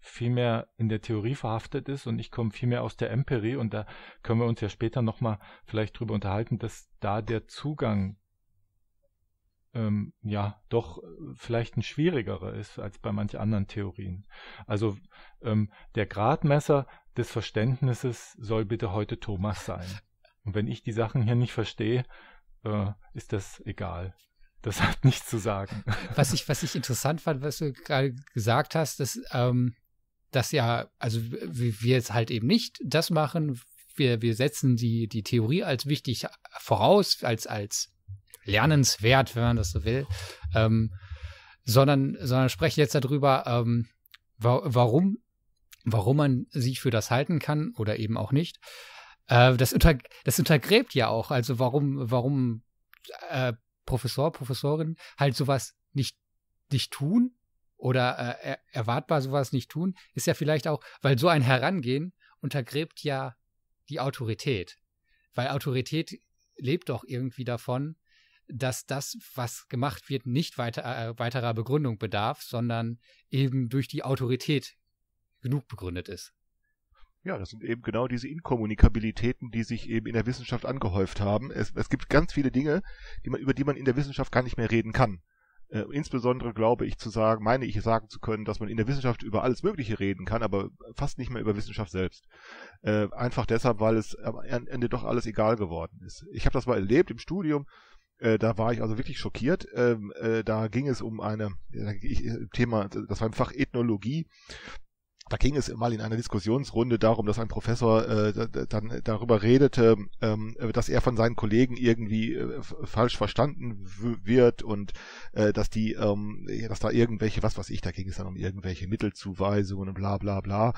viel mehr in der Theorie verhaftet ist und ich komme viel mehr aus der Empirie und da können wir uns ja später nochmal vielleicht drüber unterhalten, dass da der Zugang ähm, ja doch äh, vielleicht ein schwierigerer ist als bei manch anderen Theorien. Also ähm, der Gradmesser des Verständnisses soll bitte heute Thomas sein. Und wenn ich die Sachen hier nicht verstehe, äh, ist das egal. Das hat nichts zu sagen.
Was ich, was ich interessant fand, was du gerade gesagt hast, dass, ähm, dass ja, also wir jetzt halt eben nicht das machen, wir, wir setzen die, die Theorie als wichtig voraus, als, als lernenswert, wenn man das so will, ähm, sondern, sondern spreche jetzt darüber, ähm, wa warum, warum man sich für das halten kann oder eben auch nicht. Äh, das, unter, das untergräbt ja auch, also warum, warum äh, Professor, Professorin halt sowas nicht, nicht tun oder äh, erwartbar sowas nicht tun, ist ja vielleicht auch, weil so ein Herangehen untergräbt ja die Autorität. Weil Autorität lebt doch irgendwie davon, dass das, was gemacht wird, nicht weiter, äh, weiterer Begründung bedarf, sondern eben durch die Autorität genug begründet ist.
Ja, das sind eben genau diese Inkommunikabilitäten, die sich eben in der Wissenschaft angehäuft haben. Es, es gibt ganz viele Dinge, die man, über die man in der Wissenschaft gar nicht mehr reden kann. Äh, insbesondere glaube ich zu sagen, meine ich sagen zu können, dass man in der Wissenschaft über alles Mögliche reden kann, aber fast nicht mehr über Wissenschaft selbst. Äh, einfach deshalb, weil es am Ende doch alles egal geworden ist. Ich habe das mal erlebt im Studium. Äh, da war ich also wirklich schockiert. Ähm, äh, da ging es um eine Thema, das war im Fach Ethnologie. Da ging es mal in einer Diskussionsrunde darum, dass ein Professor äh, dann darüber redete, ähm, dass er von seinen Kollegen irgendwie äh, falsch verstanden wird und äh, dass die, ähm, dass da irgendwelche, was weiß ich, da ging es dann um irgendwelche Mittelzuweisungen und bla bla bla.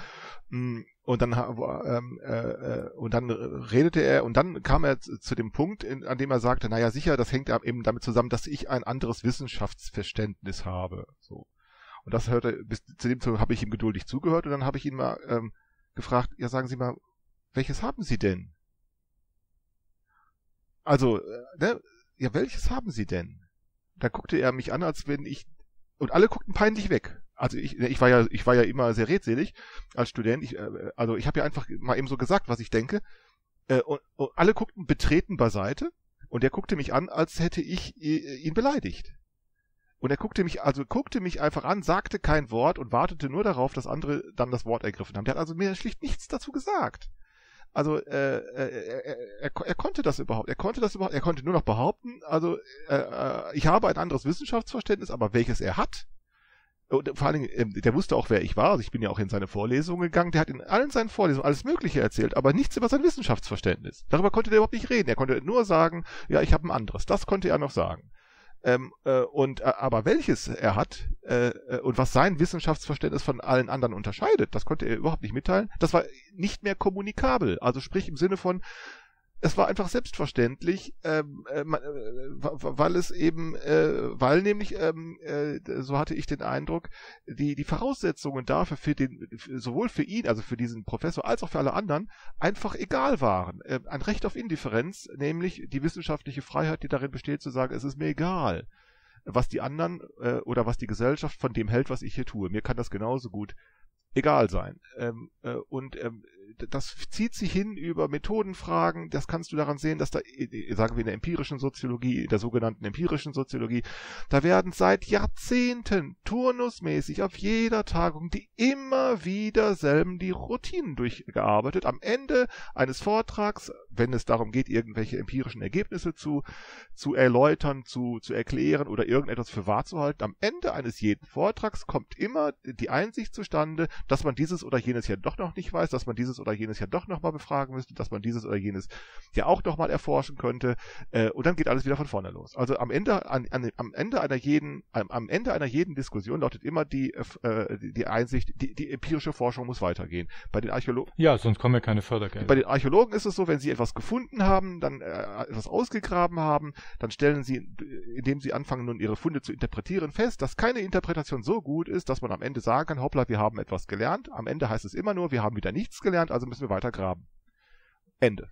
Mm, und dann ähm, äh, äh, und dann redete er und dann kam er zu dem Punkt, in, an dem er sagte, naja sicher, das hängt eben damit zusammen, dass ich ein anderes Wissenschaftsverständnis habe. So. Und das hörte, bis zu dem Zeitpunkt habe ich ihm geduldig zugehört und dann habe ich ihn mal ähm, gefragt, ja sagen Sie mal, welches haben Sie denn? Also, äh, ne, ja, welches haben Sie denn? Da guckte er mich an, als wenn ich, und alle guckten peinlich weg. Also ich, ich war ja, ich war ja immer sehr redselig als Student. Ich, äh, also ich habe ja einfach mal eben so gesagt, was ich denke. Äh, und, und alle guckten betreten beiseite und er guckte mich an, als hätte ich äh, ihn beleidigt. Und er guckte mich, also guckte mich einfach an, sagte kein Wort und wartete nur darauf, dass andere dann das Wort ergriffen haben. Der hat also mir schlicht nichts dazu gesagt. Also äh, äh, er, er, er konnte das überhaupt, er konnte das überhaupt, er konnte nur noch behaupten, also äh, äh, ich habe ein anderes Wissenschaftsverständnis, aber welches er hat, und vor allen Dingen, ähm, der wusste auch, wer ich war. Also ich bin ja auch in seine Vorlesungen gegangen. Der hat in allen seinen Vorlesungen alles Mögliche erzählt, aber nichts über sein Wissenschaftsverständnis. Darüber konnte der überhaupt nicht reden. Er konnte nur sagen, ja, ich habe ein anderes. Das konnte er noch sagen. Ähm, äh, und äh, aber welches er hat äh, äh, und was sein Wissenschaftsverständnis von allen anderen unterscheidet, das konnte er überhaupt nicht mitteilen. Das war nicht mehr kommunikabel. Also sprich im Sinne von, es war einfach selbstverständlich, ähm, äh, äh weil es eben, äh, weil nämlich, ähm, äh, so hatte ich den Eindruck, die, die Voraussetzungen dafür für den, sowohl für ihn, also für diesen Professor, als auch für alle anderen, einfach egal waren. Äh, ein Recht auf Indifferenz, nämlich die wissenschaftliche Freiheit, die darin besteht, zu sagen, es ist mir egal, was die anderen äh, oder was die Gesellschaft von dem hält, was ich hier tue. Mir kann das genauso gut egal sein. Ähm, äh, und ähm, das zieht sich hin über Methodenfragen. Das kannst du daran sehen, dass da, sagen wir in der empirischen Soziologie, in der sogenannten empirischen Soziologie, da werden seit Jahrzehnten turnusmäßig auf jeder Tagung die immer wieder selben die Routinen durchgearbeitet. Am Ende eines Vortrags, wenn es darum geht, irgendwelche empirischen Ergebnisse zu, zu erläutern, zu, zu erklären oder irgendetwas für wahr zu halten, am Ende eines jeden Vortrags kommt immer die Einsicht zustande, dass man dieses oder jenes ja doch noch nicht weiß, dass man dieses oder jenes ja doch nochmal befragen müsste, dass man dieses oder jenes ja auch nochmal erforschen könnte. Äh, und dann geht alles wieder von vorne los. Also am Ende, an, an, am Ende einer jeden, am, am, Ende einer jeden Diskussion lautet immer die, äh, die Einsicht, die, die empirische Forschung muss weitergehen. Bei den Archäologen.
Ja, sonst kommen ja keine Fördergelder.
Bei den Archäologen ist es so, wenn sie etwas gefunden haben, dann äh, etwas ausgegraben haben, dann stellen sie, indem sie anfangen, nun ihre Funde zu interpretieren, fest, dass keine Interpretation so gut ist, dass man am Ende sagen kann, hoppla, wir haben etwas gelernt. Am Ende heißt es immer nur, wir haben wieder nichts gelernt, also müssen wir weiter graben. Ende.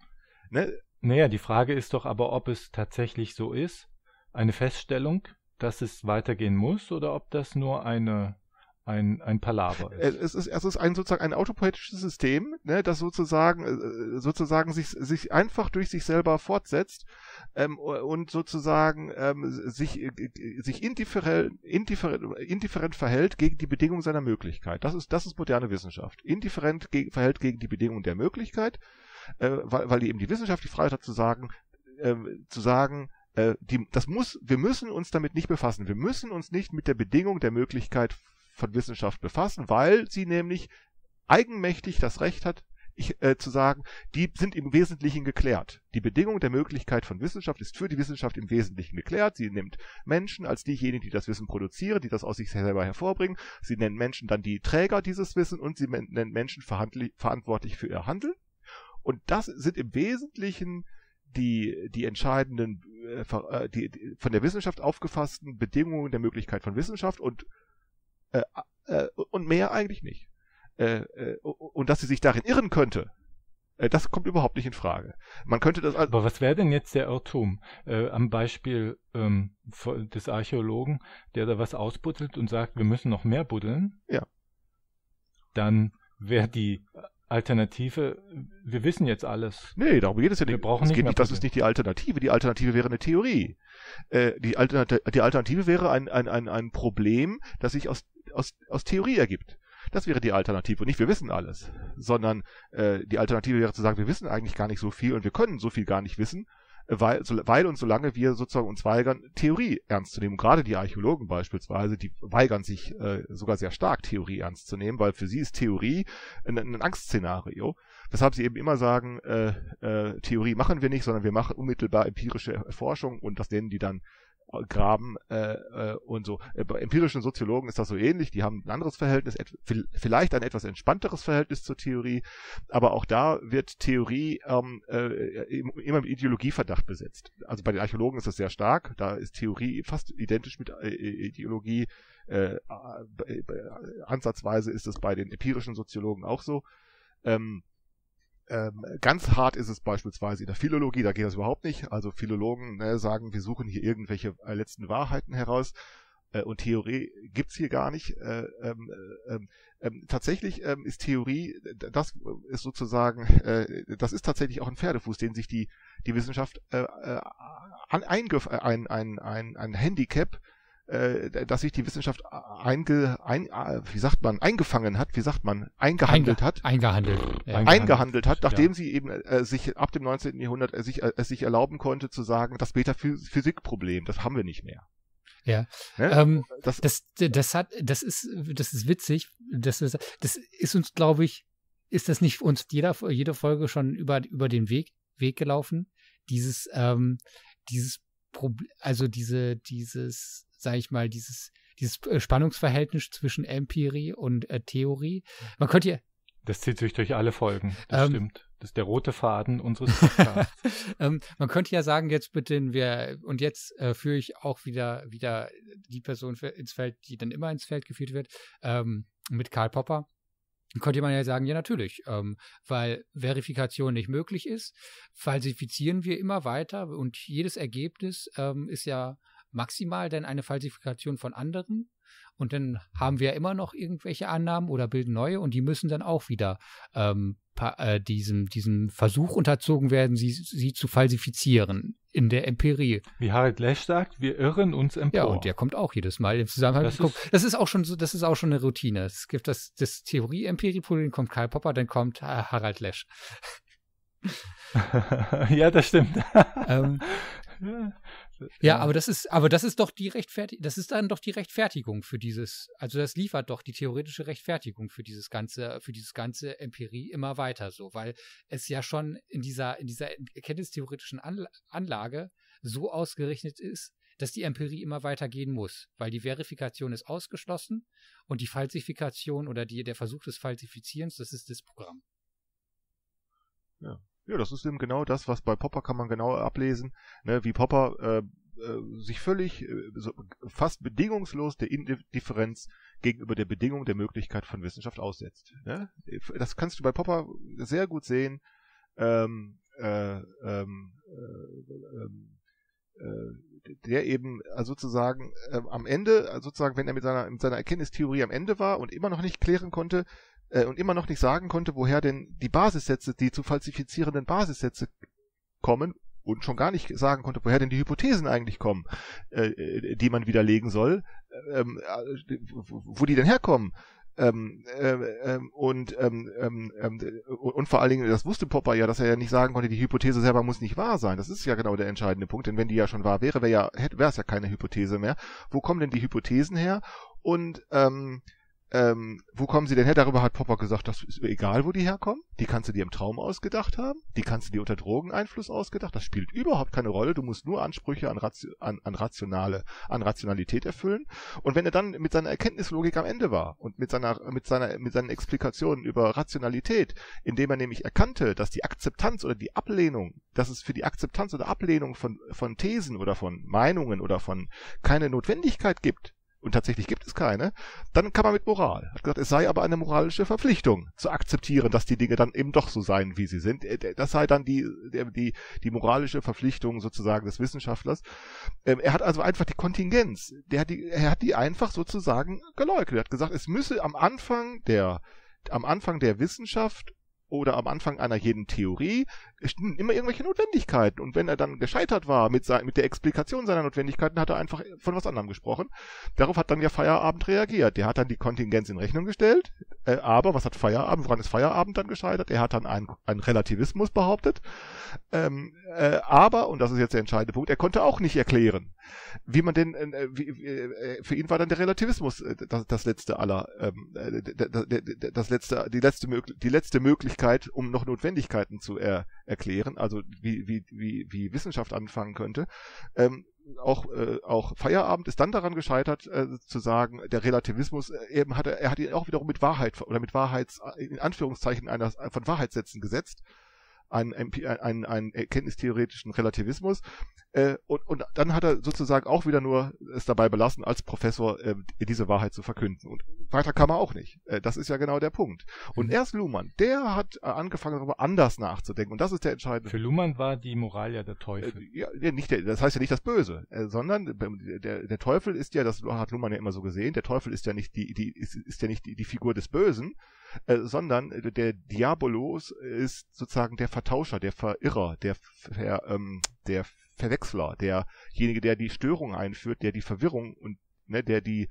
Ne? Naja, die Frage ist doch aber, ob es tatsächlich so ist, eine Feststellung, dass es weitergehen muss, oder ob das nur eine ein, ein Palaver
ist. Es ist, es ist ein sozusagen ein autopoetisches System, ne, das sozusagen äh, sozusagen sich, sich einfach durch sich selber fortsetzt ähm, und sozusagen ähm, sich, äh, sich indifferent, indifferent, indifferent verhält gegen die Bedingungen seiner Möglichkeit. Das ist, das ist moderne Wissenschaft. Indifferent gegen, verhält gegen die Bedingungen der Möglichkeit, äh, weil, weil eben die Wissenschaft die Freiheit hat zu sagen, äh, zu sagen, äh, die, das muss, wir müssen uns damit nicht befassen. Wir müssen uns nicht mit der Bedingung der Möglichkeit von Wissenschaft befassen, weil sie nämlich eigenmächtig das Recht hat, ich, äh, zu sagen, die sind im Wesentlichen geklärt. Die Bedingung der Möglichkeit von Wissenschaft ist für die Wissenschaft im Wesentlichen geklärt. Sie nimmt Menschen als diejenigen, die das Wissen produzieren, die das aus sich selber hervorbringen. Sie nennt Menschen dann die Träger dieses Wissens und sie nennt Menschen verantwortlich für ihr Handeln. Und das sind im Wesentlichen die, die entscheidenden, äh, äh, die, die von der Wissenschaft aufgefassten Bedingungen der Möglichkeit von Wissenschaft und äh, äh, und mehr eigentlich nicht. Äh, äh, und dass sie sich darin irren könnte, äh, das kommt überhaupt nicht in Frage. Man könnte das.
Aber was wäre denn jetzt der Irrtum? Äh, am Beispiel ähm, des Archäologen, der da was ausbuddelt und sagt, wir müssen noch mehr buddeln.
Ja.
Dann wäre die Alternative, wir wissen jetzt alles.
Nee, darum geht es ja nicht.
Wir brauchen nicht,
nicht das ist nicht die Alternative. Die Alternative wäre eine Theorie. Äh, die, Alternat die Alternative wäre ein, ein, ein, ein Problem, das sich aus aus, aus Theorie ergibt. Das wäre die Alternative. Und nicht, wir wissen alles, sondern äh, die Alternative wäre zu sagen, wir wissen eigentlich gar nicht so viel und wir können so viel gar nicht wissen. weil, so, weil und solange wir sozusagen uns weigern, Theorie ernst zu nehmen. gerade die Archäologen beispielsweise, die weigern sich äh, sogar sehr stark, Theorie ernst zu nehmen, weil für sie ist Theorie ein, ein Angstszenario. Weshalb sie eben immer sagen, äh, äh, Theorie machen wir nicht, sondern wir machen unmittelbar empirische Forschung und das nennen die dann graben äh, äh, und so. Äh, bei empirischen Soziologen ist das so ähnlich, die haben ein anderes Verhältnis, vielleicht ein etwas entspannteres Verhältnis zur Theorie, aber auch da wird Theorie ähm, äh, immer mit Ideologieverdacht besetzt. Also bei den Archäologen ist das sehr stark, da ist Theorie fast identisch mit äh, Ideologie. Äh, äh, ansatzweise ist es bei den empirischen Soziologen auch so. Ähm, ähm, ganz hart ist es beispielsweise in der Philologie, da geht das überhaupt nicht. Also Philologen ne, sagen, wir suchen hier irgendwelche äh, letzten Wahrheiten heraus äh, und Theorie gibt's hier gar nicht. Äh, ähm, äh, ähm, ähm, tatsächlich ähm, ist Theorie, das ist sozusagen, äh, das ist tatsächlich auch ein Pferdefuß, den sich die, die Wissenschaft ein, ein, ein, ein, ein Handicap äh, dass sich die Wissenschaft einge, ein, wie sagt man, eingefangen hat, wie sagt man, eingehandelt
Einge
hat.
Eingehandelt.
Ja. Eingehandelt hat, nachdem ja. sie eben äh, sich ab dem 19. Jahrhundert äh, sich, äh, sich erlauben konnte zu sagen, das Beta-Physik-Problem, das haben wir nicht mehr.
Ja, ne? ähm, das, das, das hat, das ist, das ist witzig. Das ist, das ist uns, glaube ich, ist das nicht uns jeder, jede Folge schon über, über den Weg, Weg gelaufen? Dieses, ähm, dieses Problem, also diese, dieses sage ich mal, dieses, dieses äh, Spannungsverhältnis zwischen Empirie und äh, Theorie. Man könnte ja.
Das zieht sich durch alle Folgen, das ähm, stimmt. Das ist der rote Faden unseres Podcasts.
ähm, man könnte ja sagen, jetzt bitte wir, und jetzt äh, führe ich auch wieder, wieder die Person ins Feld, die dann immer ins Feld geführt wird, ähm, mit Karl Popper könnte man ja sagen, ja natürlich, ähm, weil Verifikation nicht möglich ist, falsifizieren wir immer weiter und jedes Ergebnis ähm, ist ja maximal denn eine Falsifikation von anderen. Und dann haben wir immer noch irgendwelche Annahmen oder bilden neue und die müssen dann auch wieder ähm, äh, diesem, diesem Versuch unterzogen werden, sie, sie zu falsifizieren in der Empirie.
Wie Harald Lesch sagt, wir irren uns empor.
Ja, und der kommt auch jedes Mal im Zusammenhang. Das ist, das ist auch schon so, das ist auch schon eine Routine. Es gibt das, das Theorie-Empirie-Problem, kommt Karl Popper, dann kommt Harald Lesch.
ja, das stimmt. ähm,
ja, aber das ist, aber das ist doch die Rechtfertigung, das ist dann doch die Rechtfertigung für dieses, also das liefert doch die theoretische Rechtfertigung für dieses ganze, für dieses ganze Empirie immer weiter so, weil es ja schon in dieser, in dieser erkenntnistheoretischen Anlage so ausgerichtet ist, dass die Empirie immer weitergehen muss, weil die Verifikation ist ausgeschlossen und die Falsifikation oder die, der Versuch des Falsifizierens, das ist das Programm.
Ja. Ja, das ist eben genau das, was bei Popper kann man genau ablesen, ne, wie Popper äh, äh, sich völlig, äh, fast bedingungslos der Indifferenz gegenüber der Bedingung der Möglichkeit von Wissenschaft aussetzt. Ne? Das kannst du bei Popper sehr gut sehen. Ähm, äh, ähm, äh, ähm, äh, der eben also sozusagen äh, am Ende, sozusagen, wenn er mit seiner, mit seiner Erkenntnistheorie am Ende war und immer noch nicht klären konnte, äh, und immer noch nicht sagen konnte, woher denn die Basissätze, die zu falsifizierenden Basissätze kommen und schon gar nicht sagen konnte, woher denn die Hypothesen eigentlich kommen, äh, äh die man widerlegen soll, ähm, äh, wo die denn herkommen. Ähm, äh, ähm, und, ähm, ähm, ähm und vor allen Dingen, das wusste Popper ja, dass er ja nicht sagen konnte, die Hypothese selber muss nicht wahr sein. Das ist ja genau der entscheidende Punkt, denn wenn die ja schon wahr wäre, wäre ja, es ja keine Hypothese mehr. Wo kommen denn die Hypothesen her? Und ähm, ähm, wo kommen sie denn her? Darüber hat Popper gesagt, das ist egal, wo die herkommen. Die kannst du dir im Traum ausgedacht haben. Die kannst du dir unter Drogeneinfluss ausgedacht. Das spielt überhaupt keine Rolle. Du musst nur Ansprüche an, Ratio, an, an rationale, an Rationalität erfüllen. Und wenn er dann mit seiner Erkenntnislogik am Ende war und mit seiner, mit seiner, mit seinen Explikationen über Rationalität, indem er nämlich erkannte, dass die Akzeptanz oder die Ablehnung, dass es für die Akzeptanz oder Ablehnung von, von Thesen oder von Meinungen oder von keine Notwendigkeit gibt, und tatsächlich gibt es keine, dann kann man mit Moral. Hat gesagt, es sei aber eine moralische Verpflichtung, zu akzeptieren, dass die Dinge dann eben doch so seien, wie sie sind. Äh, das sei dann die, die, die moralische Verpflichtung sozusagen des Wissenschaftlers. Ähm, er hat also einfach die Kontingenz, der hat die, er hat die einfach sozusagen geleugnet. Er hat gesagt, es müsse am Anfang der, am Anfang der Wissenschaft oder am Anfang einer jeden Theorie immer irgendwelche Notwendigkeiten. Und wenn er dann gescheitert war mit, mit der Explikation seiner Notwendigkeiten, hat er einfach von was anderem gesprochen. Darauf hat dann ja Feierabend reagiert. Der hat dann die Kontingenz in Rechnung gestellt. Äh, aber was hat Feierabend? Woran ist Feierabend dann gescheitert? Er hat dann einen, Relativismus behauptet. Ähm, äh, aber, und das ist jetzt der entscheidende Punkt, er konnte auch nicht erklären, wie man denn, äh, wie, äh, für ihn war dann der Relativismus äh, das, das letzte aller, ähm, äh, das letzte, die letzte, die letzte Möglichkeit, um noch Notwendigkeiten zu er, erklären, also wie, wie, wie, wie Wissenschaft anfangen könnte. Ähm, auch, äh, auch Feierabend ist dann daran gescheitert, äh, zu sagen, der Relativismus äh, eben hat er, er hat ihn auch wiederum mit Wahrheit oder mit Wahrheits, in Anführungszeichen einer, von Wahrheitssätzen gesetzt einen, einen, einen erkenntnistheoretischen Relativismus. Äh, und, und dann hat er sozusagen auch wieder nur es dabei belassen, als Professor äh, diese Wahrheit zu verkünden. Und weiter kam er auch nicht. Äh, das ist ja genau der Punkt. Und mhm. erst Luhmann, der hat äh, angefangen, darüber anders nachzudenken. Und das ist der entscheidende.
Für Luhmann war die Moral ja der Teufel.
Äh, ja, nicht der, das heißt ja nicht das Böse, äh, sondern der, der Teufel ist ja, das hat Luhmann ja immer so gesehen, der Teufel ist ja nicht die, die ist, ist ja nicht die, die Figur des Bösen, sondern der Diabolos ist sozusagen der Vertauscher, der Verirrer, der, Ver, ähm, der Verwechsler, derjenige, der die Störung einführt, der die Verwirrung und ne, der die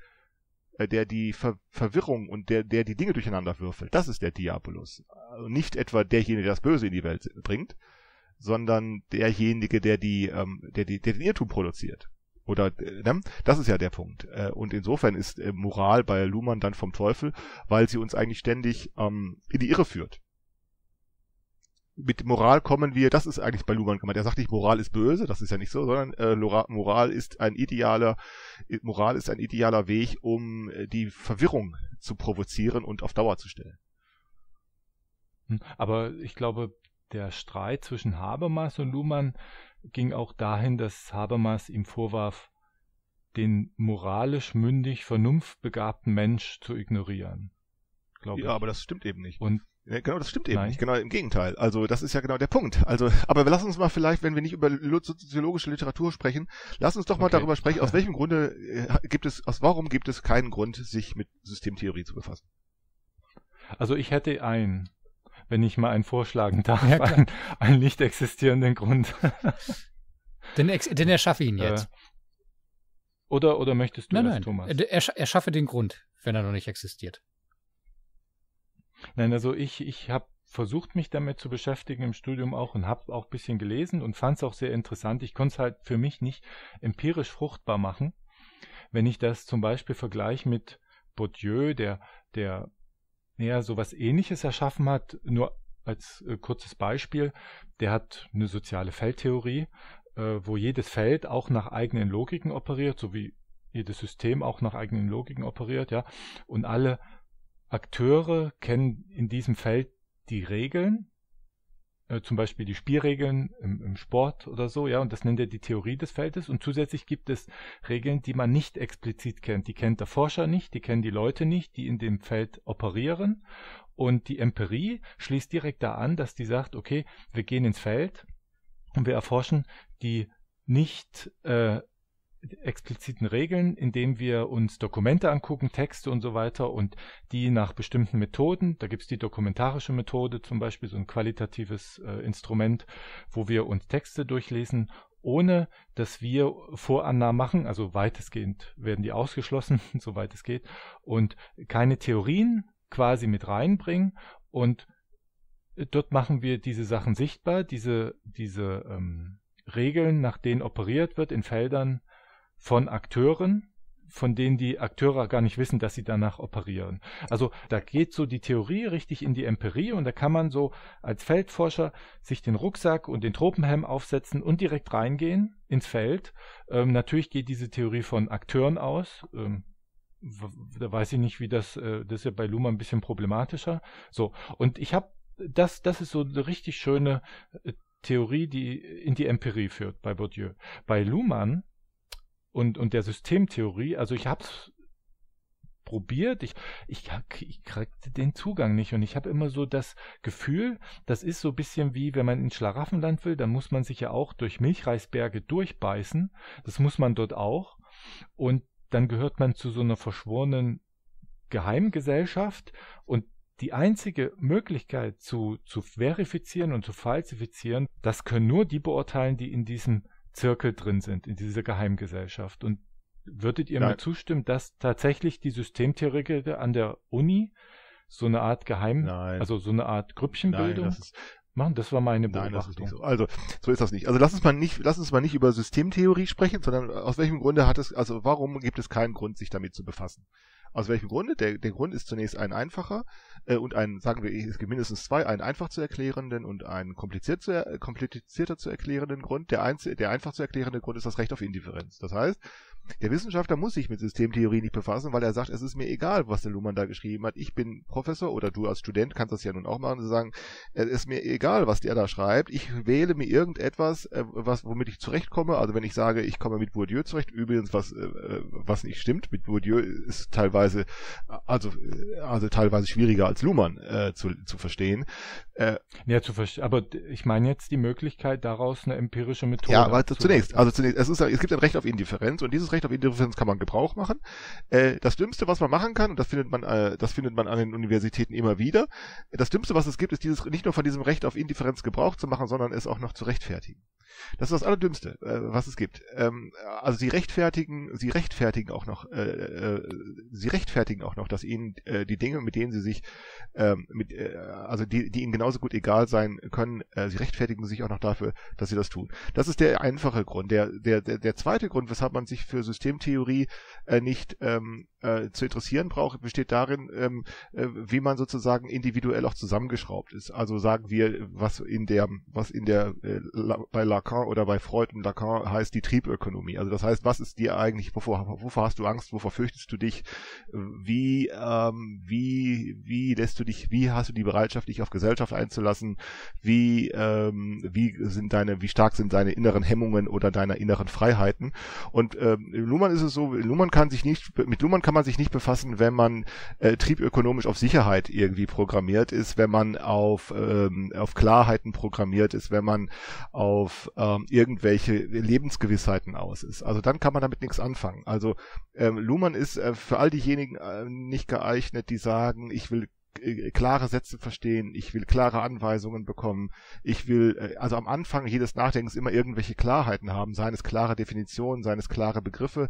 äh, der die Ver Verwirrung und der, der die Dinge durcheinander würfelt. Das ist der Diabolus. Also nicht etwa derjenige, der das Böse in die Welt bringt, sondern derjenige, der die, ähm, der, die, der den Irrtum produziert. Oder äh, ne? das ist ja der Punkt. Äh, und insofern ist Moral bei Luhmann dann vom Teufel, weil sie uns eigentlich ständig ähm, in die Irre führt. Mit Moral kommen wir, das ist eigentlich bei Luhmann gemeint. Er sagt nicht, Moral ist böse, das ist ja nicht so, sondern äh, Moral ist ein idealer, Moral ist ein idealer Weg, um äh, die Verwirrung zu provozieren und auf Dauer zu stellen.
Hm, aber ich glaube, der Streit zwischen Habermas und Luhmann ging auch dahin, dass Habermas ihm vorwarf, den moralisch mündig, vernunftbegabten Mensch zu ignorieren.
Ja, ich. aber das stimmt eben nicht.
Und
genau, das stimmt eben Nein. nicht. Genau im Gegenteil. Also das ist ja genau der Punkt. Also, aber lassen uns mal vielleicht, wenn wir nicht über soziologische Literatur sprechen, lass uns doch mal okay. darüber sprechen, aus welchem Grunde äh, gibt es, aus warum gibt es keinen Grund, sich mit Systemtheorie zu befassen?
Also ich hätte einen wenn ich mal einen vorschlagen darf, ja, einen, einen, nicht existierenden Grund.
den, den erschaffe ihn jetzt. Äh,
oder, oder möchtest du
nein, das, nein. Thomas? Er, er schaffe den Grund, wenn er noch nicht existiert.
Nein, also ich, ich habe versucht, mich damit zu beschäftigen im Studium auch und habe auch ein bisschen gelesen und fand es auch sehr interessant. Ich konnte es halt für mich nicht empirisch fruchtbar machen. Wenn ich das zum Beispiel vergleiche mit Bourdieu, der, der ja, sowas ähnliches erschaffen hat, nur als äh, kurzes Beispiel, der hat eine soziale Feldtheorie, äh, wo jedes Feld auch nach eigenen Logiken operiert, so wie jedes System auch nach eigenen Logiken operiert, ja. Und alle Akteure kennen in diesem Feld die Regeln äh, zum Beispiel die Spielregeln im, im, Sport oder so, ja, und das nennt er die Theorie des Feldes. Und zusätzlich gibt es Regeln, die man nicht explizit kennt. Die kennt der Forscher nicht, die kennen die Leute nicht, die in dem Feld operieren. Und die Empirie schließt direkt da an, dass die sagt, okay, wir gehen ins Feld und wir erforschen die nicht äh, expliziten Regeln, indem wir uns Dokumente angucken, Texte und so weiter und die nach bestimmten Methoden, da gibt es die dokumentarische Methode zum Beispiel, so ein qualitatives äh, Instrument, wo wir uns Texte durchlesen, ohne dass wir Vorannahmen machen, also weitestgehend werden die ausgeschlossen, soweit es geht, und keine Theorien quasi mit reinbringen und dort machen wir diese Sachen sichtbar, diese, diese ähm, Regeln, nach denen operiert wird in Feldern, von Akteuren, von denen die Akteure gar nicht wissen, dass sie danach operieren. Also da geht so die Theorie richtig in die Empirie und da kann man so als Feldforscher sich den Rucksack und den Tropenhelm aufsetzen und direkt reingehen ins Feld. Ähm, natürlich geht diese Theorie von Akteuren aus. Ähm, da weiß ich nicht, wie das, äh, das ist ja bei Luma ein bisschen problematischer. So, und ich habe, das, das ist so eine richtig schöne äh, Theorie, die in die Empirie führt bei Bourdieu. Bei Luhmann und, und der Systemtheorie. Also ich habe es probiert, ich, ich, ich kriegte den Zugang nicht und ich habe immer so das Gefühl, das ist so ein bisschen wie, wenn man in Schlaraffenland will, dann muss man sich ja auch durch Milchreisberge durchbeißen. Das muss man dort auch. Und dann gehört man zu so einer verschworenen Geheimgesellschaft und die einzige Möglichkeit zu, zu verifizieren und zu falsifizieren, das können nur die beurteilen, die in diesem Zirkel drin sind, in dieser Geheimgesellschaft. Und würdet ihr Nein. mir zustimmen, dass tatsächlich die Systemtheoretiker an der Uni so eine Art Geheim, Nein. also so eine Art Grüppchenbildung
Nein,
machen? Das war meine
Beobachtung. Nein, das ist nicht so. Also, so ist das nicht. Also lass uns mal nicht, lass uns mal nicht über Systemtheorie sprechen, sondern aus welchem Grunde hat es, also warum gibt es keinen Grund, sich damit zu befassen? Aus welchem Grunde? Der, der Grund ist zunächst ein einfacher äh, und ein, sagen wir, es gibt mindestens zwei, einen einfach zu erklärenden und einen kompliziert zu, komplizierter zu erklärenden Grund. Der, einz, der einfach zu erklärende Grund ist das Recht auf Indifferenz. Das heißt, der Wissenschaftler muss sich mit Systemtheorie nicht befassen, weil er sagt, es ist mir egal, was der Luhmann da geschrieben hat. Ich bin Professor oder du als Student kannst das ja nun auch machen und sagen, es ist mir egal, was der da schreibt. Ich wähle mir irgendetwas, äh, was, womit ich zurechtkomme. Also wenn ich sage, ich komme mit Bourdieu zurecht, übrigens, was, äh, was nicht stimmt, mit Bourdieu ist teilweise, also, also teilweise schwieriger als Luhmann äh, zu, zu verstehen.
Äh, ja, zu verstehen. Aber ich meine jetzt die Möglichkeit, daraus eine empirische Methode.
Ja, aber zunächst, also zunächst, es ist, es gibt ein Recht auf Indifferenz und dieses Recht auf Indifferenz kann man Gebrauch machen. Äh, das Dümmste, was man machen kann, und das findet man, äh, das findet man an den Universitäten immer wieder, das Dümmste, was es gibt, ist dieses, nicht nur von diesem Recht auf Indifferenz Gebrauch zu machen, sondern es auch noch zu rechtfertigen. Das ist das Allerdümmste, äh, was es gibt. Ähm, also sie rechtfertigen, sie rechtfertigen auch noch, äh, äh, sie rechtfertigen auch noch, dass ihnen äh, die Dinge, mit denen sie sich, ähm, mit, also die, die ihnen genauso gut egal sein können, sie rechtfertigen sich auch noch dafür, dass sie das tun. Das ist der einfache Grund. Der, der, der, zweite Grund, weshalb man sich für Systemtheorie äh, nicht ähm, äh, zu interessieren braucht, besteht darin, ähm, äh, wie man sozusagen individuell auch zusammengeschraubt ist. Also sagen wir, was in der, was in der äh, bei Lacan oder bei Freud und Lacan heißt die Triebökonomie. Also das heißt, was ist dir eigentlich, wovor, wovor hast du Angst, wovor fürchtest du dich, wie, ähm, wie, wie lässt du dich, wie hast du die Bereitschaft, dich auf Gesellschaft einzulassen, wie, ähm, wie sind deine, wie stark sind deine inneren Hemmungen oder deine inneren Freiheiten. Und ähm, Luhmann ist es so, Luhmann kann sich nicht, mit Luhmann kann man sich nicht befassen, wenn man äh, triebökonomisch auf Sicherheit irgendwie programmiert ist, wenn man auf, ähm, auf Klarheiten programmiert ist, wenn man auf ähm, irgendwelche Lebensgewissheiten aus ist. Also dann kann man damit nichts anfangen. Also ähm, Luhmann ist äh, für all diejenigen äh, nicht geeignet, die sagen, ich will klare Sätze verstehen, ich will klare Anweisungen bekommen, ich will, äh, also am Anfang jedes Nachdenkens immer irgendwelche Klarheiten haben, seien es klare Definitionen, seien es klare Begriffe,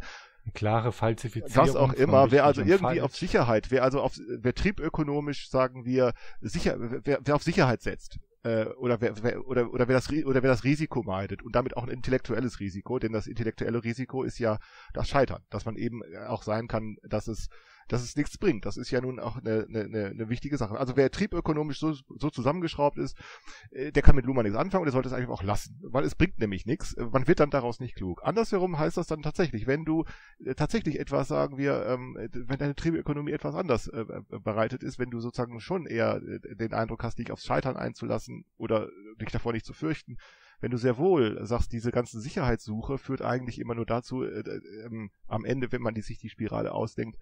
klare Falsifizierung.
Was auch immer. Wer also irgendwie falsch. auf Sicherheit, wer also auf, wer triebökonomisch, sagen wir, sicher, wer, wer auf Sicherheit setzt, äh, oder wer, wer, oder, oder wer das, oder wer das Risiko meidet und damit auch ein intellektuelles Risiko, denn das intellektuelle Risiko ist ja das Scheitern, dass man eben auch sein kann, dass es dass es nichts bringt. Das ist ja nun auch eine, eine, eine wichtige Sache. Also wer triebökonomisch so, so zusammengeschraubt ist, äh, der kann mit Luhmann nichts anfangen und der sollte es einfach auch lassen, weil es bringt nämlich nichts. Man wird dann daraus nicht klug. Andersherum heißt das dann tatsächlich, wenn du äh, tatsächlich etwas, sagen wir, ähm, wenn deine Triebökonomie etwas anders äh, bereitet ist, wenn du sozusagen schon eher den Eindruck hast, dich aufs Scheitern einzulassen oder dich davor nicht zu fürchten, wenn du sehr wohl sagst, diese ganze Sicherheitssuche führt eigentlich immer nur dazu, äh, äh, am Ende, wenn man die, sich die Spirale ausdenkt,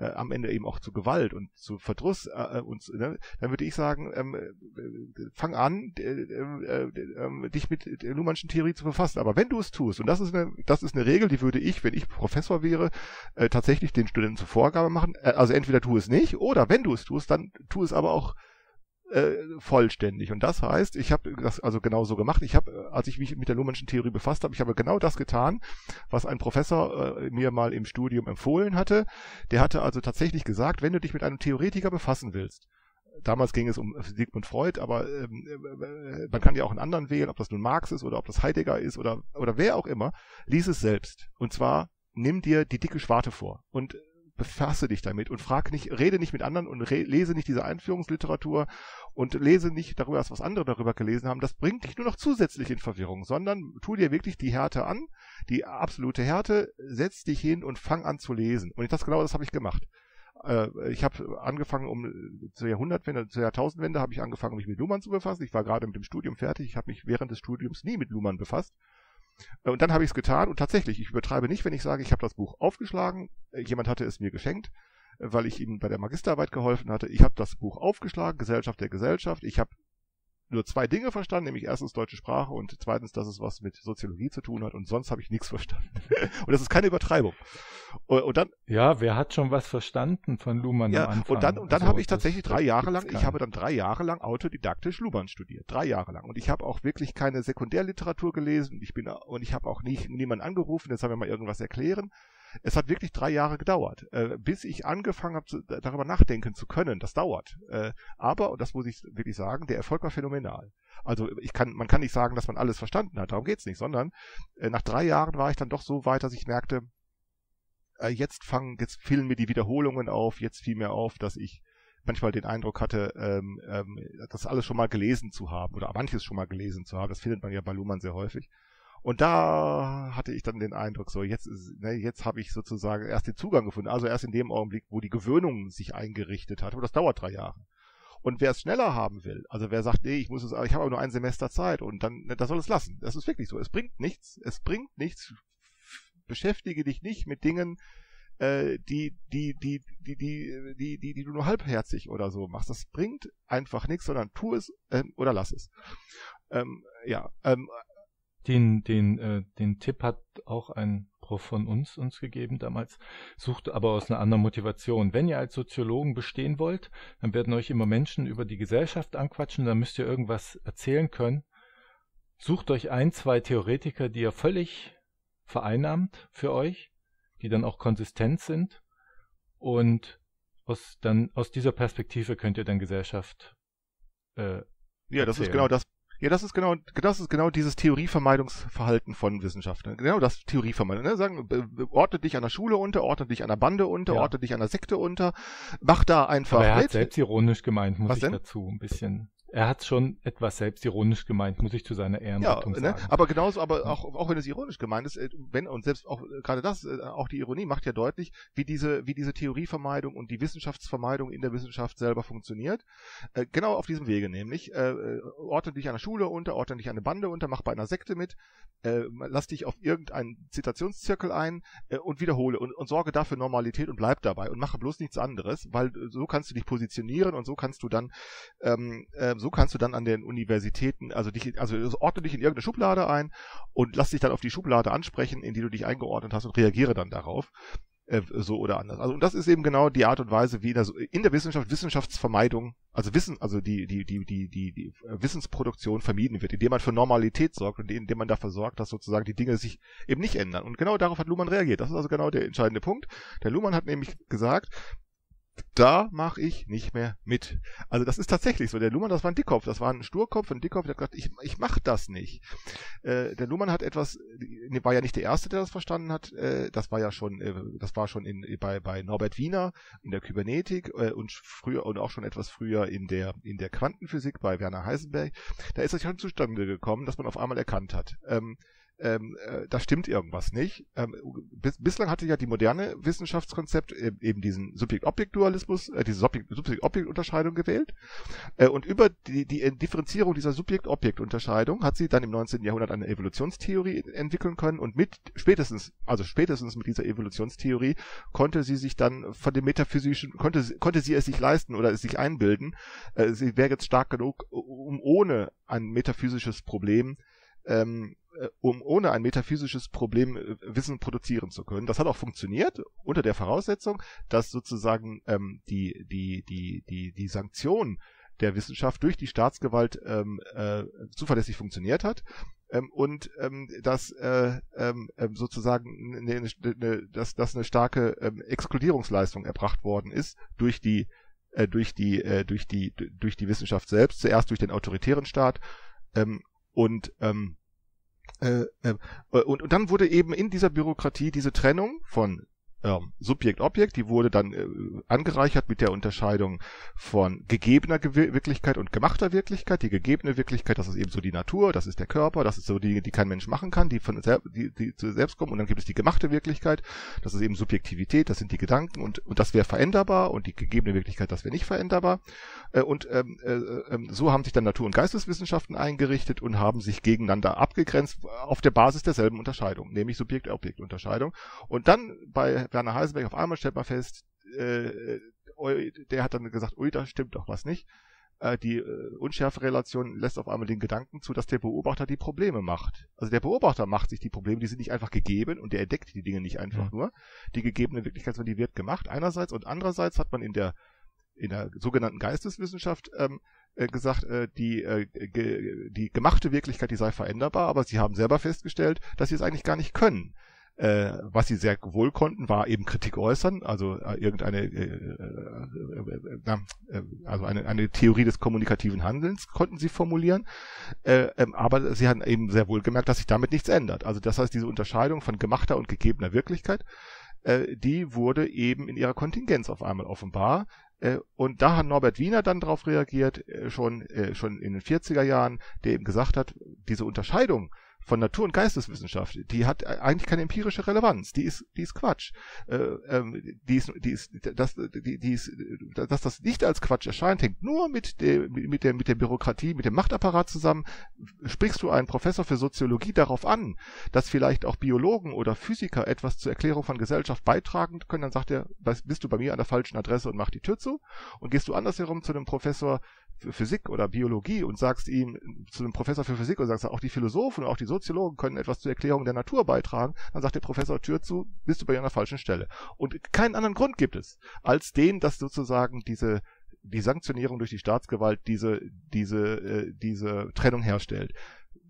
äh, am Ende eben auch zu Gewalt und zu Verdruss äh, äh und ne, dann würde ich sagen, ähm, äh, fang an, äh, äh, dich mit der Luhmannschen Theorie zu befassen. Aber wenn du es tust, und das ist eine, das ist eine Regel, die würde ich, wenn ich Professor wäre, äh, tatsächlich den Studenten zur Vorgabe machen. Äh, also entweder tu es nicht, oder wenn du es tust, dann tu es aber auch äh, vollständig. Und das heißt, ich habe das also genau so gemacht. Ich habe, als ich mich mit der Luhmannschen Theorie befasst habe, ich habe genau das getan, was ein Professor äh, mir mal im Studium empfohlen hatte. Der hatte also tatsächlich gesagt, wenn du dich mit einem Theoretiker befassen willst, damals ging es um Sigmund Freud, aber ähm, äh, man kann ja auch einen anderen wählen, ob das nun Marx ist oder ob das Heidegger ist oder, oder wer auch immer, lies es selbst. Und zwar nimm dir die dicke Schwarte vor und befasse dich damit und frag nicht, rede nicht mit anderen und lese nicht diese Einführungsliteratur und lese nicht darüber, was andere darüber gelesen haben. Das bringt dich nur noch zusätzlich in Verwirrung, sondern tu dir wirklich die Härte an, die absolute Härte, setz dich hin und fang an zu lesen. Und das genau das habe ich gemacht. Äh, ich habe angefangen um zur Jahrhundertwende, zur Jahrtausendwende habe ich angefangen, mich mit Luhmann zu befassen. Ich war gerade mit dem Studium fertig. Ich habe mich während des Studiums nie mit Luhmann befasst. Äh, und dann habe ich es getan und tatsächlich, ich übertreibe nicht, wenn ich sage, ich habe das Buch aufgeschlagen, äh, jemand hatte es mir geschenkt, äh, weil ich ihm bei der Magisterarbeit geholfen hatte. Ich habe das Buch aufgeschlagen, Gesellschaft der Gesellschaft. Ich habe nur zwei Dinge verstanden, nämlich erstens deutsche Sprache und zweitens, dass es was mit Soziologie zu tun hat und sonst habe ich nichts verstanden. und das ist keine Übertreibung.
Und, und, dann ja, wer hat schon was verstanden von Luhmann
ja, am Anfang? Und dann und dann also, habe ich tatsächlich drei Jahre lang, ich habe dann drei Jahre lang autodidaktisch Luhmann studiert, drei Jahre lang und ich habe auch wirklich keine Sekundärliteratur gelesen. Ich bin und ich habe auch nicht niemanden angerufen, jetzt haben wir mal irgendwas erklären. Es hat wirklich drei Jahre gedauert, äh, bis ich angefangen habe, darüber nachdenken zu können. Das dauert. Äh, aber, und das muss ich wirklich sagen, der Erfolg war phänomenal. Also ich kann, man kann nicht sagen, dass man alles verstanden hat, darum geht's nicht, sondern äh, nach drei Jahren war ich dann doch so weit, dass ich merkte, äh, jetzt fangen, jetzt fielen mir die Wiederholungen auf, jetzt fiel mir auf, dass ich manchmal den Eindruck hatte, ähm, ähm, das alles schon mal gelesen zu haben oder manches schon mal gelesen zu haben. Das findet man ja bei Luhmann sehr häufig. Und da hatte ich dann den Eindruck, so jetzt ist, ne, jetzt habe ich sozusagen erst den Zugang gefunden. Also erst in dem Augenblick, wo die Gewöhnung sich eingerichtet hat. Und das dauert drei Jahre. Und wer es schneller haben will, also wer sagt, nee, ich muss es, ich habe aber nur ein Semester Zeit und dann, ne, das soll es lassen. Das ist wirklich so. Es bringt nichts. Es bringt nichts. Beschäftige dich nicht mit Dingen, äh, die, die, die, die, die, die, die, die du nur halbherzig oder so machst. Das bringt einfach nichts, sondern tu es ähm, oder lass es. Ähm, ja, ähm,
den, den, äh, den Tipp hat auch ein Prof von uns uns gegeben damals, sucht aber aus einer anderen Motivation. Wenn ihr als Soziologen bestehen wollt, dann werden euch immer Menschen über die Gesellschaft anquatschen, dann müsst ihr irgendwas erzählen können. Sucht euch ein, zwei Theoretiker, die ihr völlig vereinnahmt für euch, die dann auch konsistent sind und aus, dann, aus dieser Perspektive könnt ihr dann Gesellschaft
äh, ja, das ist genau das, ja, das ist genau, das ist genau dieses Theorievermeidungsverhalten von Wissenschaftlern. Genau das Theorievermeidung. Ne? Sagen, ordne dich an der Schule unter, ordne dich an der Bande unter, ja. ordne dich an der Sekte unter, mach da einfach
Aber er
hat
mit. selbstironisch gemeint, muss Was ich denn? dazu ein bisschen er hat schon etwas selbstironisch gemeint, muss ich zu seiner Ehrenrettung ja, ne? sagen.
Aber genauso, aber auch, auch wenn es ironisch gemeint ist, äh, wenn, und selbst auch äh, gerade das, äh, auch die Ironie macht ja deutlich, wie diese, wie diese Theorievermeidung und die Wissenschaftsvermeidung in der Wissenschaft selber funktioniert. Äh, genau auf diesem Wege nämlich. Äh, ordne dich an der Schule unter, ordne dich an eine Bande unter, mach bei einer Sekte mit, äh, lass dich auf irgendeinen Zitationszirkel ein äh, und wiederhole und, und sorge dafür Normalität und bleib dabei und mache bloß nichts anderes, weil so kannst du dich positionieren und so kannst du dann ähm, äh, so kannst du dann an den Universitäten, also dich, also ordne dich in irgendeine Schublade ein und lass dich dann auf die Schublade ansprechen, in die du dich eingeordnet hast und reagiere dann darauf äh, so oder anders. Also und das ist eben genau die Art und Weise, wie in der, in der Wissenschaft Wissenschaftsvermeidung, also Wissen, also die die die die die, die Wissensproduktion vermieden wird, indem man für Normalität sorgt und indem man dafür sorgt, dass sozusagen die Dinge sich eben nicht ändern. Und genau darauf hat Luhmann reagiert. Das ist also genau der entscheidende Punkt. Der Luhmann hat nämlich gesagt, da mache ich nicht mehr mit. Also das ist tatsächlich so. Der Luhmann, das war ein Dickkopf, das war ein Sturkopf, ein Dickkopf, der hat gesagt, ich, ich mache das nicht. Äh, der Luhmann hat etwas, war ja nicht der Erste, der das verstanden hat. Äh, das war ja schon, äh, das war schon in, bei, bei Norbert Wiener in der Kybernetik äh, und früher und auch schon etwas früher in der in der Quantenphysik bei Werner Heisenberg. Da ist es schon zustande gekommen, dass man auf einmal erkannt hat. Ähm, ähm, äh, da stimmt irgendwas nicht. Ähm, bis, bislang hatte ja die moderne Wissenschaftskonzept äh, eben diesen Subjekt-Objekt-Dualismus, äh, diese Subjekt-Objekt-Unterscheidung gewählt. Äh, und über die, die Differenzierung dieser Subjekt-Objekt-Unterscheidung hat sie dann im 19. Jahrhundert eine Evolutionstheorie entwickeln können und mit spätestens, also spätestens mit dieser Evolutionstheorie konnte sie sich dann von dem metaphysischen, konnte, konnte sie es sich leisten oder es sich einbilden, äh, sie wäre jetzt stark genug, um ohne ein metaphysisches Problem ähm, äh, um ohne ein metaphysisches Problem äh, Wissen produzieren zu können. Das hat auch funktioniert unter der Voraussetzung, dass sozusagen ähm, die die die die die Sanktion der Wissenschaft durch die Staatsgewalt ähm, äh, zuverlässig funktioniert hat ähm, und ähm, dass äh, ähm, ähm sozusagen eine, eine, dass, dass eine starke ähm, Exkludierungsleistung erbracht worden ist durch die äh, durch die äh, durch die durch die Wissenschaft selbst zuerst durch den autoritären Staat ähm, und ähm, äh, äh, und, und dann wurde eben in dieser Bürokratie diese Trennung von ähm, Subjekt-Objekt, die wurde dann äh, angereichert mit der Unterscheidung von gegebener Ge Wirklichkeit und gemachter Wirklichkeit. Die gegebene Wirklichkeit, das ist eben so die Natur, das ist der Körper, das ist so die, die kein Mensch machen kann, die von sel die, die zu selbst kommen. Und dann gibt es die gemachte Wirklichkeit, das ist eben Subjektivität, das sind die Gedanken und, und das wäre veränderbar und die gegebene Wirklichkeit, das wäre nicht veränderbar. Äh, und ähm, äh, äh, so haben sich dann Natur- und Geisteswissenschaften eingerichtet und haben sich gegeneinander abgegrenzt auf der Basis derselben Unterscheidung, nämlich Subjekt-Objekt-Unterscheidung. Und dann bei Werner Heisenberg auf einmal stellt man fest, äh, der hat dann gesagt, ui, da stimmt doch was nicht. äh, die äh, Unschärferelation lässt auf einmal den Gedanken zu, dass der Beobachter die Probleme macht. Also der Beobachter macht sich die Probleme, die sind nicht einfach gegeben und der entdeckt die Dinge nicht einfach mhm. nur. Die gegebene Wirklichkeit, sondern die wird gemacht einerseits und andererseits hat man in der in der sogenannten Geisteswissenschaft ähm, äh, gesagt, äh, die, äh, die gemachte Wirklichkeit, die sei veränderbar, aber sie haben selber festgestellt, dass sie es eigentlich gar nicht können. Äh, was sie sehr wohl konnten, war eben Kritik äußern, also äh, irgendeine, äh, äh, äh, also eine, eine Theorie des kommunikativen Handelns konnten sie formulieren, äh, ähm, aber sie hatten eben sehr wohl gemerkt, dass sich damit nichts ändert. Also das heißt, diese Unterscheidung von gemachter und gegebener Wirklichkeit, äh, die wurde eben in ihrer Kontingenz auf einmal offenbar. Äh, und da hat Norbert Wiener dann darauf reagiert, äh, schon, äh, schon in den 40er Jahren, der eben gesagt hat, diese Unterscheidung von Natur- und Geisteswissenschaft, die hat eigentlich keine empirische Relevanz. Die ist, die ist Quatsch. Äh, ähm, die ist, die ist, dass, die, die ist, dass das nicht als Quatsch erscheint, hängt nur mit der, mit der, mit der Bürokratie, mit dem Machtapparat zusammen. Sprichst du einen Professor für Soziologie darauf an, dass vielleicht auch Biologen oder Physiker etwas zur Erklärung von Gesellschaft beitragen können, dann sagt er, bist du bei mir an der falschen Adresse und mach die Tür zu. Und gehst du andersherum zu einem Professor Physik oder Biologie und sagst ihm zu einem Professor für Physik und sagst, auch die Philosophen und auch die Soziologen können etwas zur Erklärung der Natur beitragen, dann sagt der Professor Tür zu, bist du bei einer falschen Stelle. Und keinen anderen Grund gibt es, als den, dass sozusagen diese die Sanktionierung durch die Staatsgewalt diese diese äh, diese Trennung herstellt.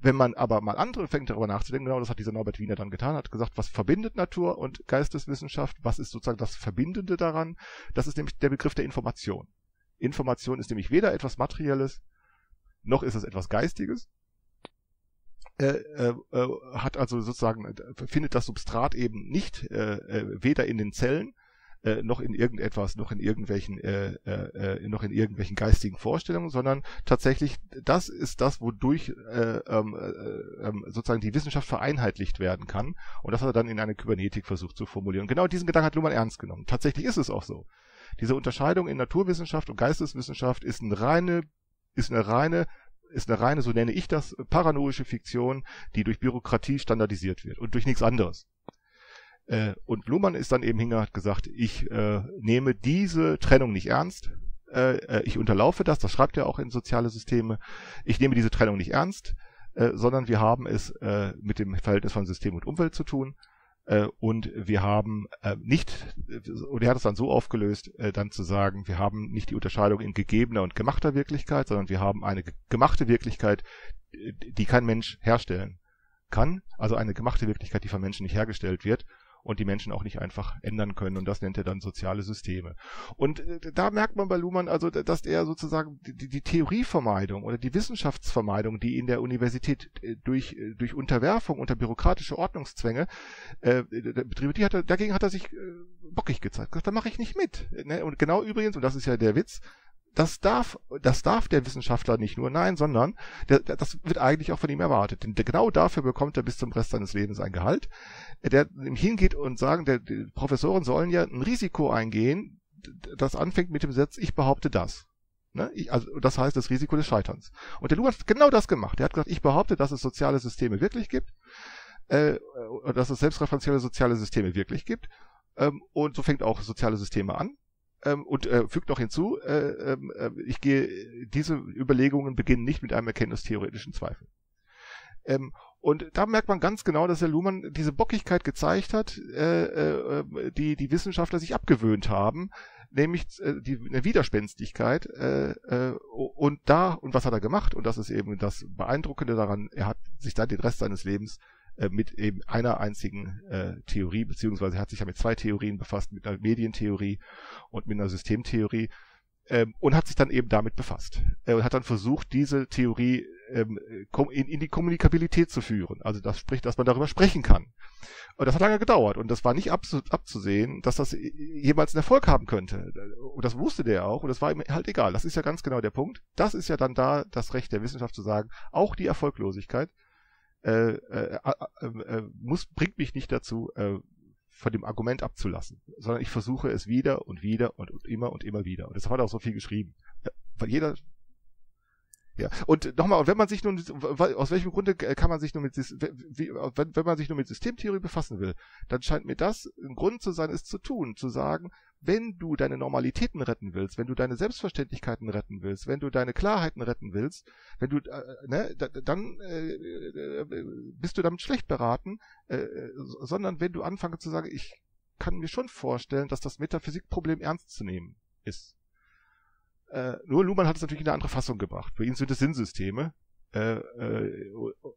Wenn man aber mal andere fängt darüber nachzudenken, genau das hat dieser Norbert Wiener dann getan, hat gesagt, was verbindet Natur und Geisteswissenschaft, was ist sozusagen das Verbindende daran? Das ist nämlich der Begriff der Information. Information ist nämlich weder etwas Materielles, noch ist es etwas Geistiges. Äh, äh, äh, hat also sozusagen, äh, findet das Substrat eben nicht äh, äh, weder in den Zellen, äh, noch in irgendetwas, noch in irgendwelchen, äh, äh, noch in irgendwelchen geistigen Vorstellungen, sondern tatsächlich, das ist das, wodurch äh, ähm, äh, ähm, sozusagen die Wissenschaft vereinheitlicht werden kann. Und das hat er dann in eine Kybernetik versucht zu formulieren. Genau diesen Gedanken hat Luhmann ernst genommen. Tatsächlich ist es auch so. Diese Unterscheidung in Naturwissenschaft und Geisteswissenschaft ist eine reine, ist eine reine, ist eine reine, so nenne ich das, paranoische Fiktion, die durch Bürokratie standardisiert wird und durch nichts anderes. Äh, und Luhmann ist dann eben hingegangen hat gesagt, ich äh, nehme diese Trennung nicht ernst, äh, äh, ich unterlaufe das, das schreibt er auch in soziale Systeme, ich nehme diese Trennung nicht ernst, äh, sondern wir haben es äh, mit dem Verhältnis von System und Umwelt zu tun und wir haben äh, nicht, und er hat es dann so aufgelöst, äh, dann zu sagen, wir haben nicht die Unterscheidung in gegebener und gemachter Wirklichkeit, sondern wir haben eine gemachte Wirklichkeit, die kein Mensch herstellen kann, also eine gemachte Wirklichkeit, die von Menschen nicht hergestellt wird und die Menschen auch nicht einfach ändern können. Und das nennt er dann soziale Systeme. Und äh, da merkt man bei Luhmann also, dass er sozusagen die, die Theorievermeidung oder die Wissenschaftsvermeidung, die in der Universität äh, durch, äh, durch Unterwerfung unter bürokratische Ordnungszwänge äh, betrieben die hat dagegen hat er sich bockig gezeigt. Da mache ich nicht mit. Ne? Und genau übrigens, und das ist ja der Witz, das darf, das darf der Wissenschaftler nicht nur, nein, sondern der, das wird eigentlich auch von ihm erwartet. Denn genau dafür bekommt er bis zum Rest seines Lebens ein Gehalt. Der ihm hingeht und sagen, der, die Professoren sollen ja ein Risiko eingehen, das anfängt mit dem Satz, ich behaupte das. Ne? Ich, also, das heißt das Risiko des Scheiterns. Und der Lu hat genau das gemacht. Er hat gesagt, ich behaupte, dass es soziale Systeme wirklich gibt, äh, dass es selbstreferenzielle soziale Systeme wirklich gibt. Ähm, und so fängt auch soziale Systeme an ähm, und äh, fügt noch hinzu, äh, ähm, äh, ich gehe, diese Überlegungen beginnen nicht mit einem erkenntnistheoretischen Zweifel. Ähm, und da merkt man ganz genau, dass Herr Luhmann diese Bockigkeit gezeigt hat, äh, äh, die die Wissenschaftler sich abgewöhnt haben, nämlich äh, die eine Widerspenstigkeit. Äh, äh, und da, und was hat er gemacht? Und das ist eben das Beeindruckende daran, er hat sich dann den Rest seines Lebens äh, mit eben einer einzigen äh, Theorie, beziehungsweise hat sich ja mit zwei Theorien befasst, mit einer Medientheorie und mit einer Systemtheorie ähm, und hat sich dann eben damit befasst. Äh, hat dann versucht, diese Theorie ähm, in, in die Kommunikabilität zu führen. Also das spricht, dass man darüber sprechen kann. Und das hat lange gedauert und das war nicht abzu abzusehen, dass das jemals einen Erfolg haben könnte. Und das wusste der auch und das war ihm halt egal. Das ist ja ganz genau der Punkt. Das ist ja dann da das Recht der Wissenschaft zu sagen, auch die Erfolglosigkeit äh, äh, äh, äh, muss, bringt mich nicht dazu, äh, von dem Argument abzulassen, sondern ich versuche es wieder und wieder und, und immer und immer wieder. Und deshalb hat er auch so viel geschrieben. Weil jeder Ja, und nochmal, wenn man sich nun, aus welchem Grunde kann man sich nur mit, wenn, man sich nur mit Systemtheorie befassen will, dann scheint mir das ein Grund zu sein, es zu tun, zu sagen, wenn du deine Normalitäten retten willst, wenn du deine Selbstverständlichkeiten retten willst, wenn du deine Klarheiten retten willst, wenn du, äh, ne, dann äh, äh, bist du damit schlecht beraten, äh, sondern wenn du anfängst zu sagen, ich kann mir schon vorstellen, dass das Metaphysikproblem ernst zu nehmen ist. Äh, nur Luhmann hat es natürlich in eine andere Fassung gebracht. Für ihn sind es Sinnsysteme. Äh, äh,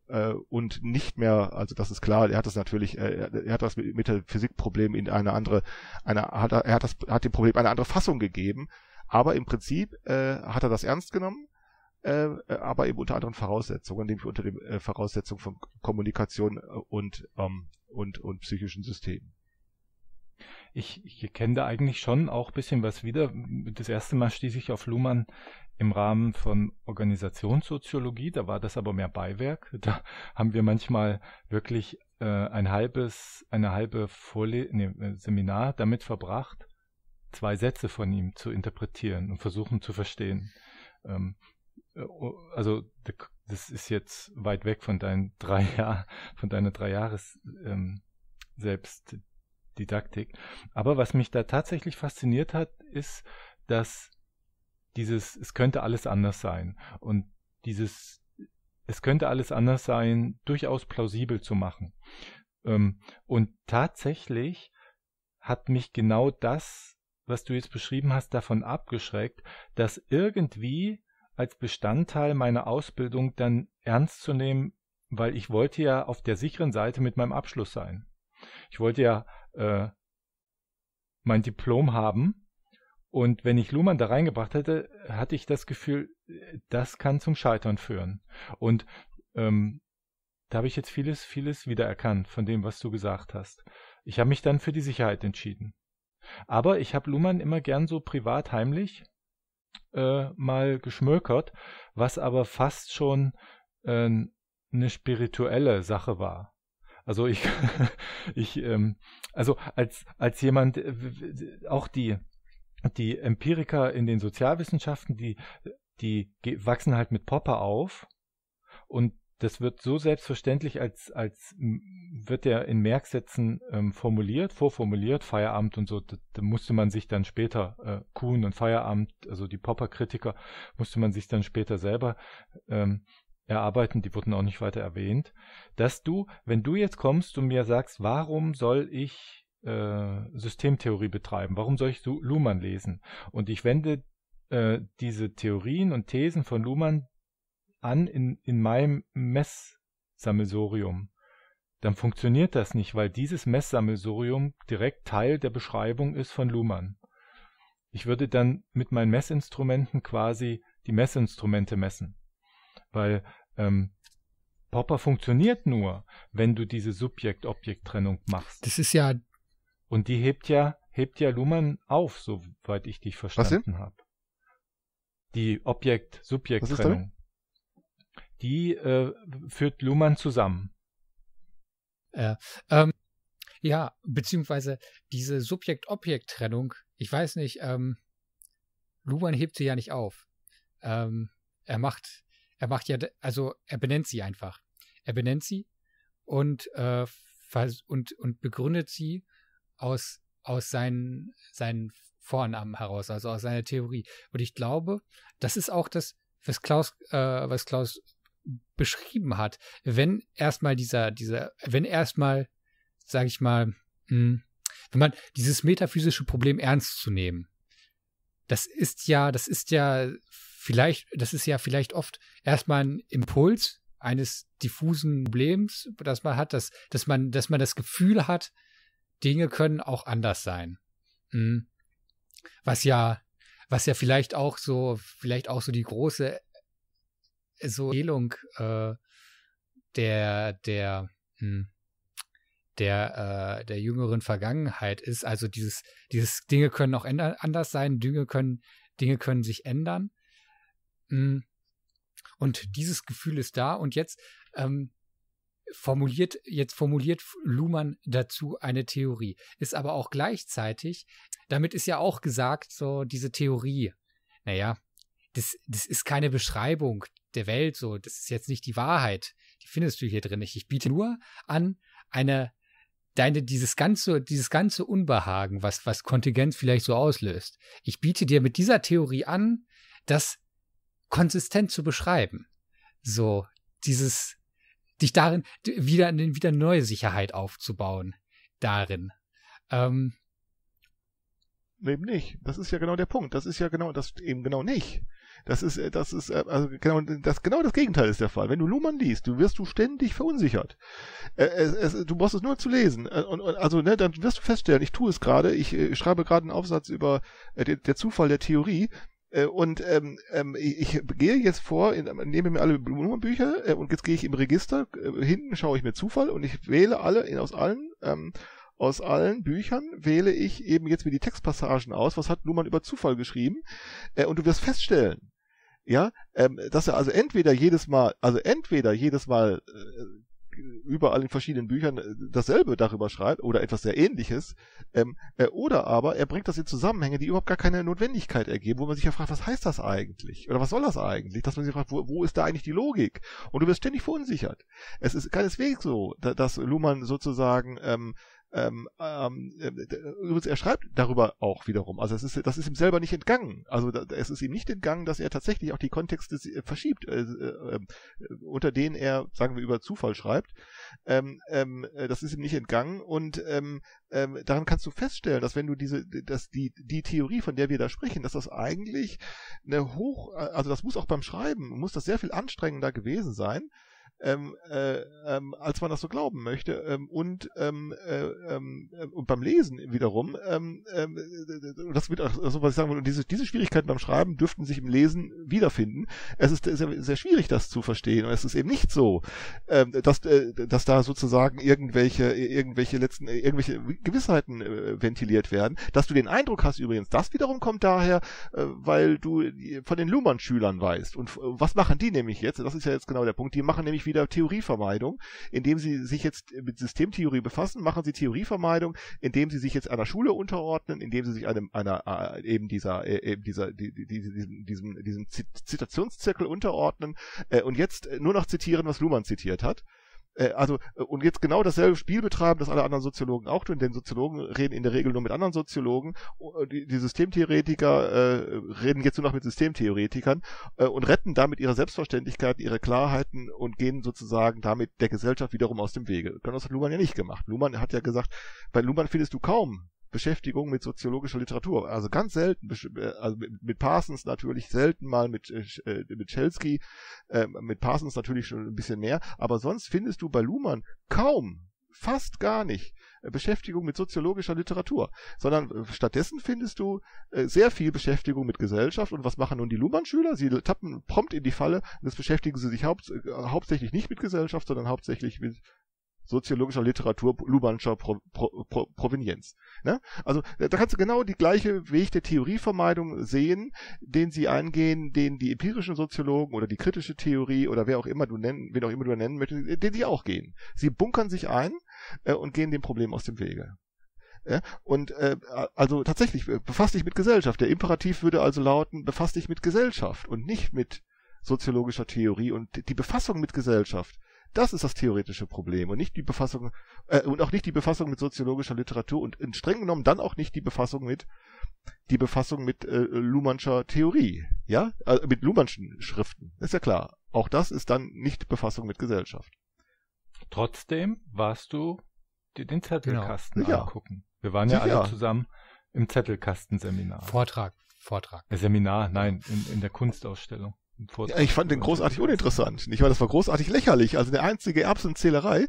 äh, und nicht mehr, also das ist klar, er hat das natürlich, äh, er hat das Metaphysikproblem in eine andere, eine, hat, er hat das, hat dem Problem eine andere Fassung gegeben, aber im Prinzip äh, hat er das ernst genommen, aber eben unter anderen Voraussetzungen, nämlich unter den Voraussetzungen von Kommunikation und, ähm, und, und psychischen Systemen
ich, ich kenne da eigentlich schon auch ein bisschen was wieder. Das erste Mal stieß ich auf Luhmann im Rahmen von Organisationssoziologie, da war das aber mehr Beiwerk. Da haben wir manchmal wirklich äh, ein halbes, eine halbe Vorle nee, äh, Seminar damit verbracht, zwei Sätze von ihm zu interpretieren und versuchen zu verstehen. Ähm, äh, also das ist jetzt weit weg von deinen drei Jahren, von deiner drei Jahres ähm, selbst Didaktik. Aber was mich da tatsächlich fasziniert hat, ist, dass dieses, es könnte alles anders sein. Und dieses, es könnte alles anders sein, durchaus plausibel zu machen. Ähm, und tatsächlich hat mich genau das, was du jetzt beschrieben hast, davon abgeschreckt, das irgendwie als Bestandteil meiner Ausbildung dann ernst zu nehmen, weil ich wollte ja auf der sicheren Seite mit meinem Abschluss sein. Ich wollte ja äh, mein Diplom haben. Und wenn ich Luhmann da reingebracht hätte, hatte ich das Gefühl, das kann zum Scheitern führen. Und ähm, da habe ich jetzt vieles, vieles wiedererkannt von dem, was du gesagt hast. Ich habe mich dann für die Sicherheit entschieden. Aber ich habe Luhmann immer gern so privat heimlich äh, mal geschmökert, was aber fast schon äh, eine spirituelle Sache war. Also ich, ich, ähm, also als, als jemand, äh, auch die, die Empiriker in den Sozialwissenschaften, die, die wachsen halt mit Popper auf und das wird so selbstverständlich, als, als wird der in Merksätzen ähm, formuliert, vorformuliert, Feierabend und so. Da, da musste man sich dann später, äh, Kuhn und Feierabend, also die Popper-Kritiker, musste man sich dann später selber ähm, erarbeiten, die wurden auch nicht weiter erwähnt, dass du, wenn du jetzt kommst und mir sagst, warum soll ich äh, Systemtheorie betreiben, warum soll ich Luhmann lesen? Und ich wende äh, diese Theorien und Thesen von Luhmann an in, in meinem Messsammelsorium, dann funktioniert das nicht, weil dieses Messsammelsorium direkt Teil der Beschreibung ist von Luhmann. Ich würde dann mit meinen Messinstrumenten quasi die Messinstrumente messen weil ähm, Popper funktioniert nur, wenn du diese Subjekt-Objekt-Trennung machst.
Das ist ja.
Und die hebt ja, hebt ja Luhmann auf, soweit ich dich verstanden habe. Die Objekt-Subjekt-Trennung. Die äh, führt Luhmann zusammen.
Äh, ähm, ja, beziehungsweise diese Subjekt-Objekt-Trennung, ich weiß nicht, ähm, Luhmann hebt sie ja nicht auf. Ähm, er macht er macht ja, also er benennt sie einfach. Er benennt sie und, äh, und, und begründet sie aus, aus seinen, seinen Vornamen heraus, also aus seiner Theorie. Und ich glaube, das ist auch das, was Klaus, äh, was Klaus beschrieben hat. Wenn erstmal dieser, dieser, wenn erstmal, sage ich mal, mh, hm, wenn man dieses metaphysische Problem ernst zu nehmen, das ist ja, das ist ja vielleicht, das ist ja vielleicht oft erstmal ein Impuls eines diffusen Problems, das man hat, dass, dass man, dass man das Gefühl hat, Dinge können auch anders sein. Mhm. Was ja, was ja vielleicht auch so, vielleicht auch so die große so Erzählung äh, der, der, mh, hm, der, äh, der jüngeren Vergangenheit ist. Also dieses, dieses Dinge können auch anders sein, Dinge können, Dinge können sich ändern. Hm. Und dieses Gefühl ist da und jetzt ähm, formuliert, jetzt formuliert Luhmann dazu eine Theorie. Ist aber auch gleichzeitig, damit ist ja auch gesagt, so diese Theorie, naja, das, das ist keine Beschreibung der Welt so. Das ist jetzt nicht die Wahrheit. Die findest du hier drin nicht. Ich biete nur an, eine, deine, dieses ganze, dieses ganze Unbehagen, was, was Kontingenz vielleicht so auslöst. Ich biete dir mit dieser Theorie an, das konsistent zu beschreiben. So, dieses, dich darin, wieder, wieder neue Sicherheit aufzubauen. Darin. Ähm,
eben nicht. Das ist ja genau der Punkt. Das ist ja genau, das eben genau nicht. Das ist, äh, das ist, äh, also genau das, genau das Gegenteil ist der Fall. Wenn du Luhmann liest, du wirst du ständig verunsichert. Äh, es, es, du brauchst es nur zu lesen. Und, und, also, ne, dann wirst du feststellen, ich tue es gerade, ich, ich schreibe gerade einen Aufsatz über äh, der, der Zufall der Theorie. Und ähm, ähm, ich gehe jetzt vor, nehme mir alle Blumenbücher äh, und jetzt gehe ich im Register, äh, hinten schaue ich mir Zufall und ich wähle alle aus allen ähm, aus allen Büchern wähle ich eben jetzt mir die Textpassagen aus, was hat Luhmann über Zufall geschrieben, äh, und du wirst feststellen, ja, ähm, dass er also entweder jedes Mal, also entweder jedes Mal äh, überall in verschiedenen Büchern äh, dasselbe darüber schreibt oder etwas sehr ähnliches, ähm, äh, oder aber er bringt das in Zusammenhänge, die überhaupt gar keine Notwendigkeit ergeben, wo man sich ja fragt, was heißt das eigentlich? Oder was soll das eigentlich? Dass man sich fragt, wo, wo ist da eigentlich die Logik? Und du wirst ständig verunsichert. Es ist keineswegs so, dass Luhmann sozusagen ähm, ähm, ähm, äh, übrigens, er schreibt darüber auch wiederum. Also es ist, das ist ihm selber nicht entgangen. Also da, es ist ihm nicht entgangen, dass er tatsächlich auch die Kontexte äh, verschiebt, äh, äh, äh, unter denen er, sagen wir, über Zufall schreibt. Ähm, ähm, äh, das ist ihm nicht entgangen und ähm, ähm, daran kannst du feststellen, dass wenn du diese, dass die, die Theorie, von der wir da sprechen, dass das eigentlich eine hoch, also das muss auch beim Schreiben, muss das sehr viel anstrengender gewesen sein, ähm, äh, ähm, als man das so glauben möchte. Ähm, und, ähm, äh, ähm, äh, und beim Lesen wiederum, ähm, ähm, äh, das wird also was ich sagen wollte, diese, diese Schwierigkeiten beim Schreiben dürften sich im Lesen wiederfinden. Es ist sehr, sehr schwierig, das zu verstehen. Und es ist eben nicht so, ähm, dass, äh, dass da sozusagen irgendwelche, irgendwelche letzten, irgendwelche Gewissheiten äh, ventiliert werden. Dass du den Eindruck hast übrigens, das wiederum kommt daher, äh, weil du von den Luhmann-Schülern weißt. Und was machen die nämlich jetzt? Das ist ja jetzt genau der Punkt. Die machen nämlich wieder Theorievermeidung. Indem sie sich jetzt mit Systemtheorie befassen, machen sie Theorievermeidung, indem sie sich jetzt einer Schule unterordnen, indem sie sich einem einer äh, eben dieser äh, eben dieser die, die, diesem diesem diesem Zitationszirkel unterordnen äh, und jetzt nur noch zitieren, was Luhmann zitiert hat. Äh, also, äh, und jetzt genau dasselbe Spiel betreiben, das alle anderen Soziologen auch tun, denn Soziologen reden in der Regel nur mit anderen Soziologen. Äh, die, die Systemtheoretiker äh, reden jetzt nur noch mit Systemtheoretikern äh, und retten damit ihre Selbstverständlichkeit, ihre Klarheiten und gehen sozusagen damit der Gesellschaft wiederum aus dem Wege. Das hat Luhmann ja nicht gemacht. Luhmann hat ja gesagt, bei Luhmann findest du kaum Beschäftigung mit soziologischer Literatur. Also ganz selten, äh, also mit, Parsons natürlich selten mal, mit, äh, äh, mit Chelsky, äh, mit Parsons natürlich schon ein bisschen mehr, aber sonst findest du bei Luhmann kaum, fast gar nicht, äh, Beschäftigung mit soziologischer Literatur, sondern stattdessen findest du sehr viel Beschäftigung mit Gesellschaft. Und was machen nun die Luhmann-Schüler? Sie tappen prompt in die Falle jetzt beschäftigen sie sich haupt, hauptsächlich nicht mit Gesellschaft, sondern hauptsächlich mit soziologischer Literatur Lubanscher Pro, Pro, Pro, Provenienz. Ne? Also da kannst du genau die gleiche Weg der Theorievermeidung sehen, den sie eingehen, den die empirischen Soziologen oder die kritische Theorie oder wer auch immer du nennen, wen auch immer du nennen möchtest, den sie auch gehen. Sie bunkern sich ein äh, und gehen dem Problem aus dem Wege. Ja, und äh, also tatsächlich, äh, befass dich mit Gesellschaft. Der Imperativ würde also lauten, befass dich mit Gesellschaft und nicht mit soziologischer Theorie. Und die Befassung mit Gesellschaft das ist das theoretische Problem und nicht die Befassung äh, und auch nicht die Befassung mit soziologischer Literatur und in streng genommen dann auch nicht die Befassung mit die Befassung mit äh, Luhmannscher Theorie, ja, also mit Luhmannschen Schriften. ist ja klar. Auch das ist dann nicht Befassung mit Gesellschaft.
Trotzdem warst du dir den Zettelkasten
genau.
angucken. Wir waren ja, ja alle zusammen im Zettelkastenseminar.
Vortrag, Vortrag.
Seminar, nein, in, in der Kunstausstellung.
Ja, ich fand den großartig uninteressant. Nicht, weil das war großartig lächerlich. Also eine einzige Erbsenzählerei,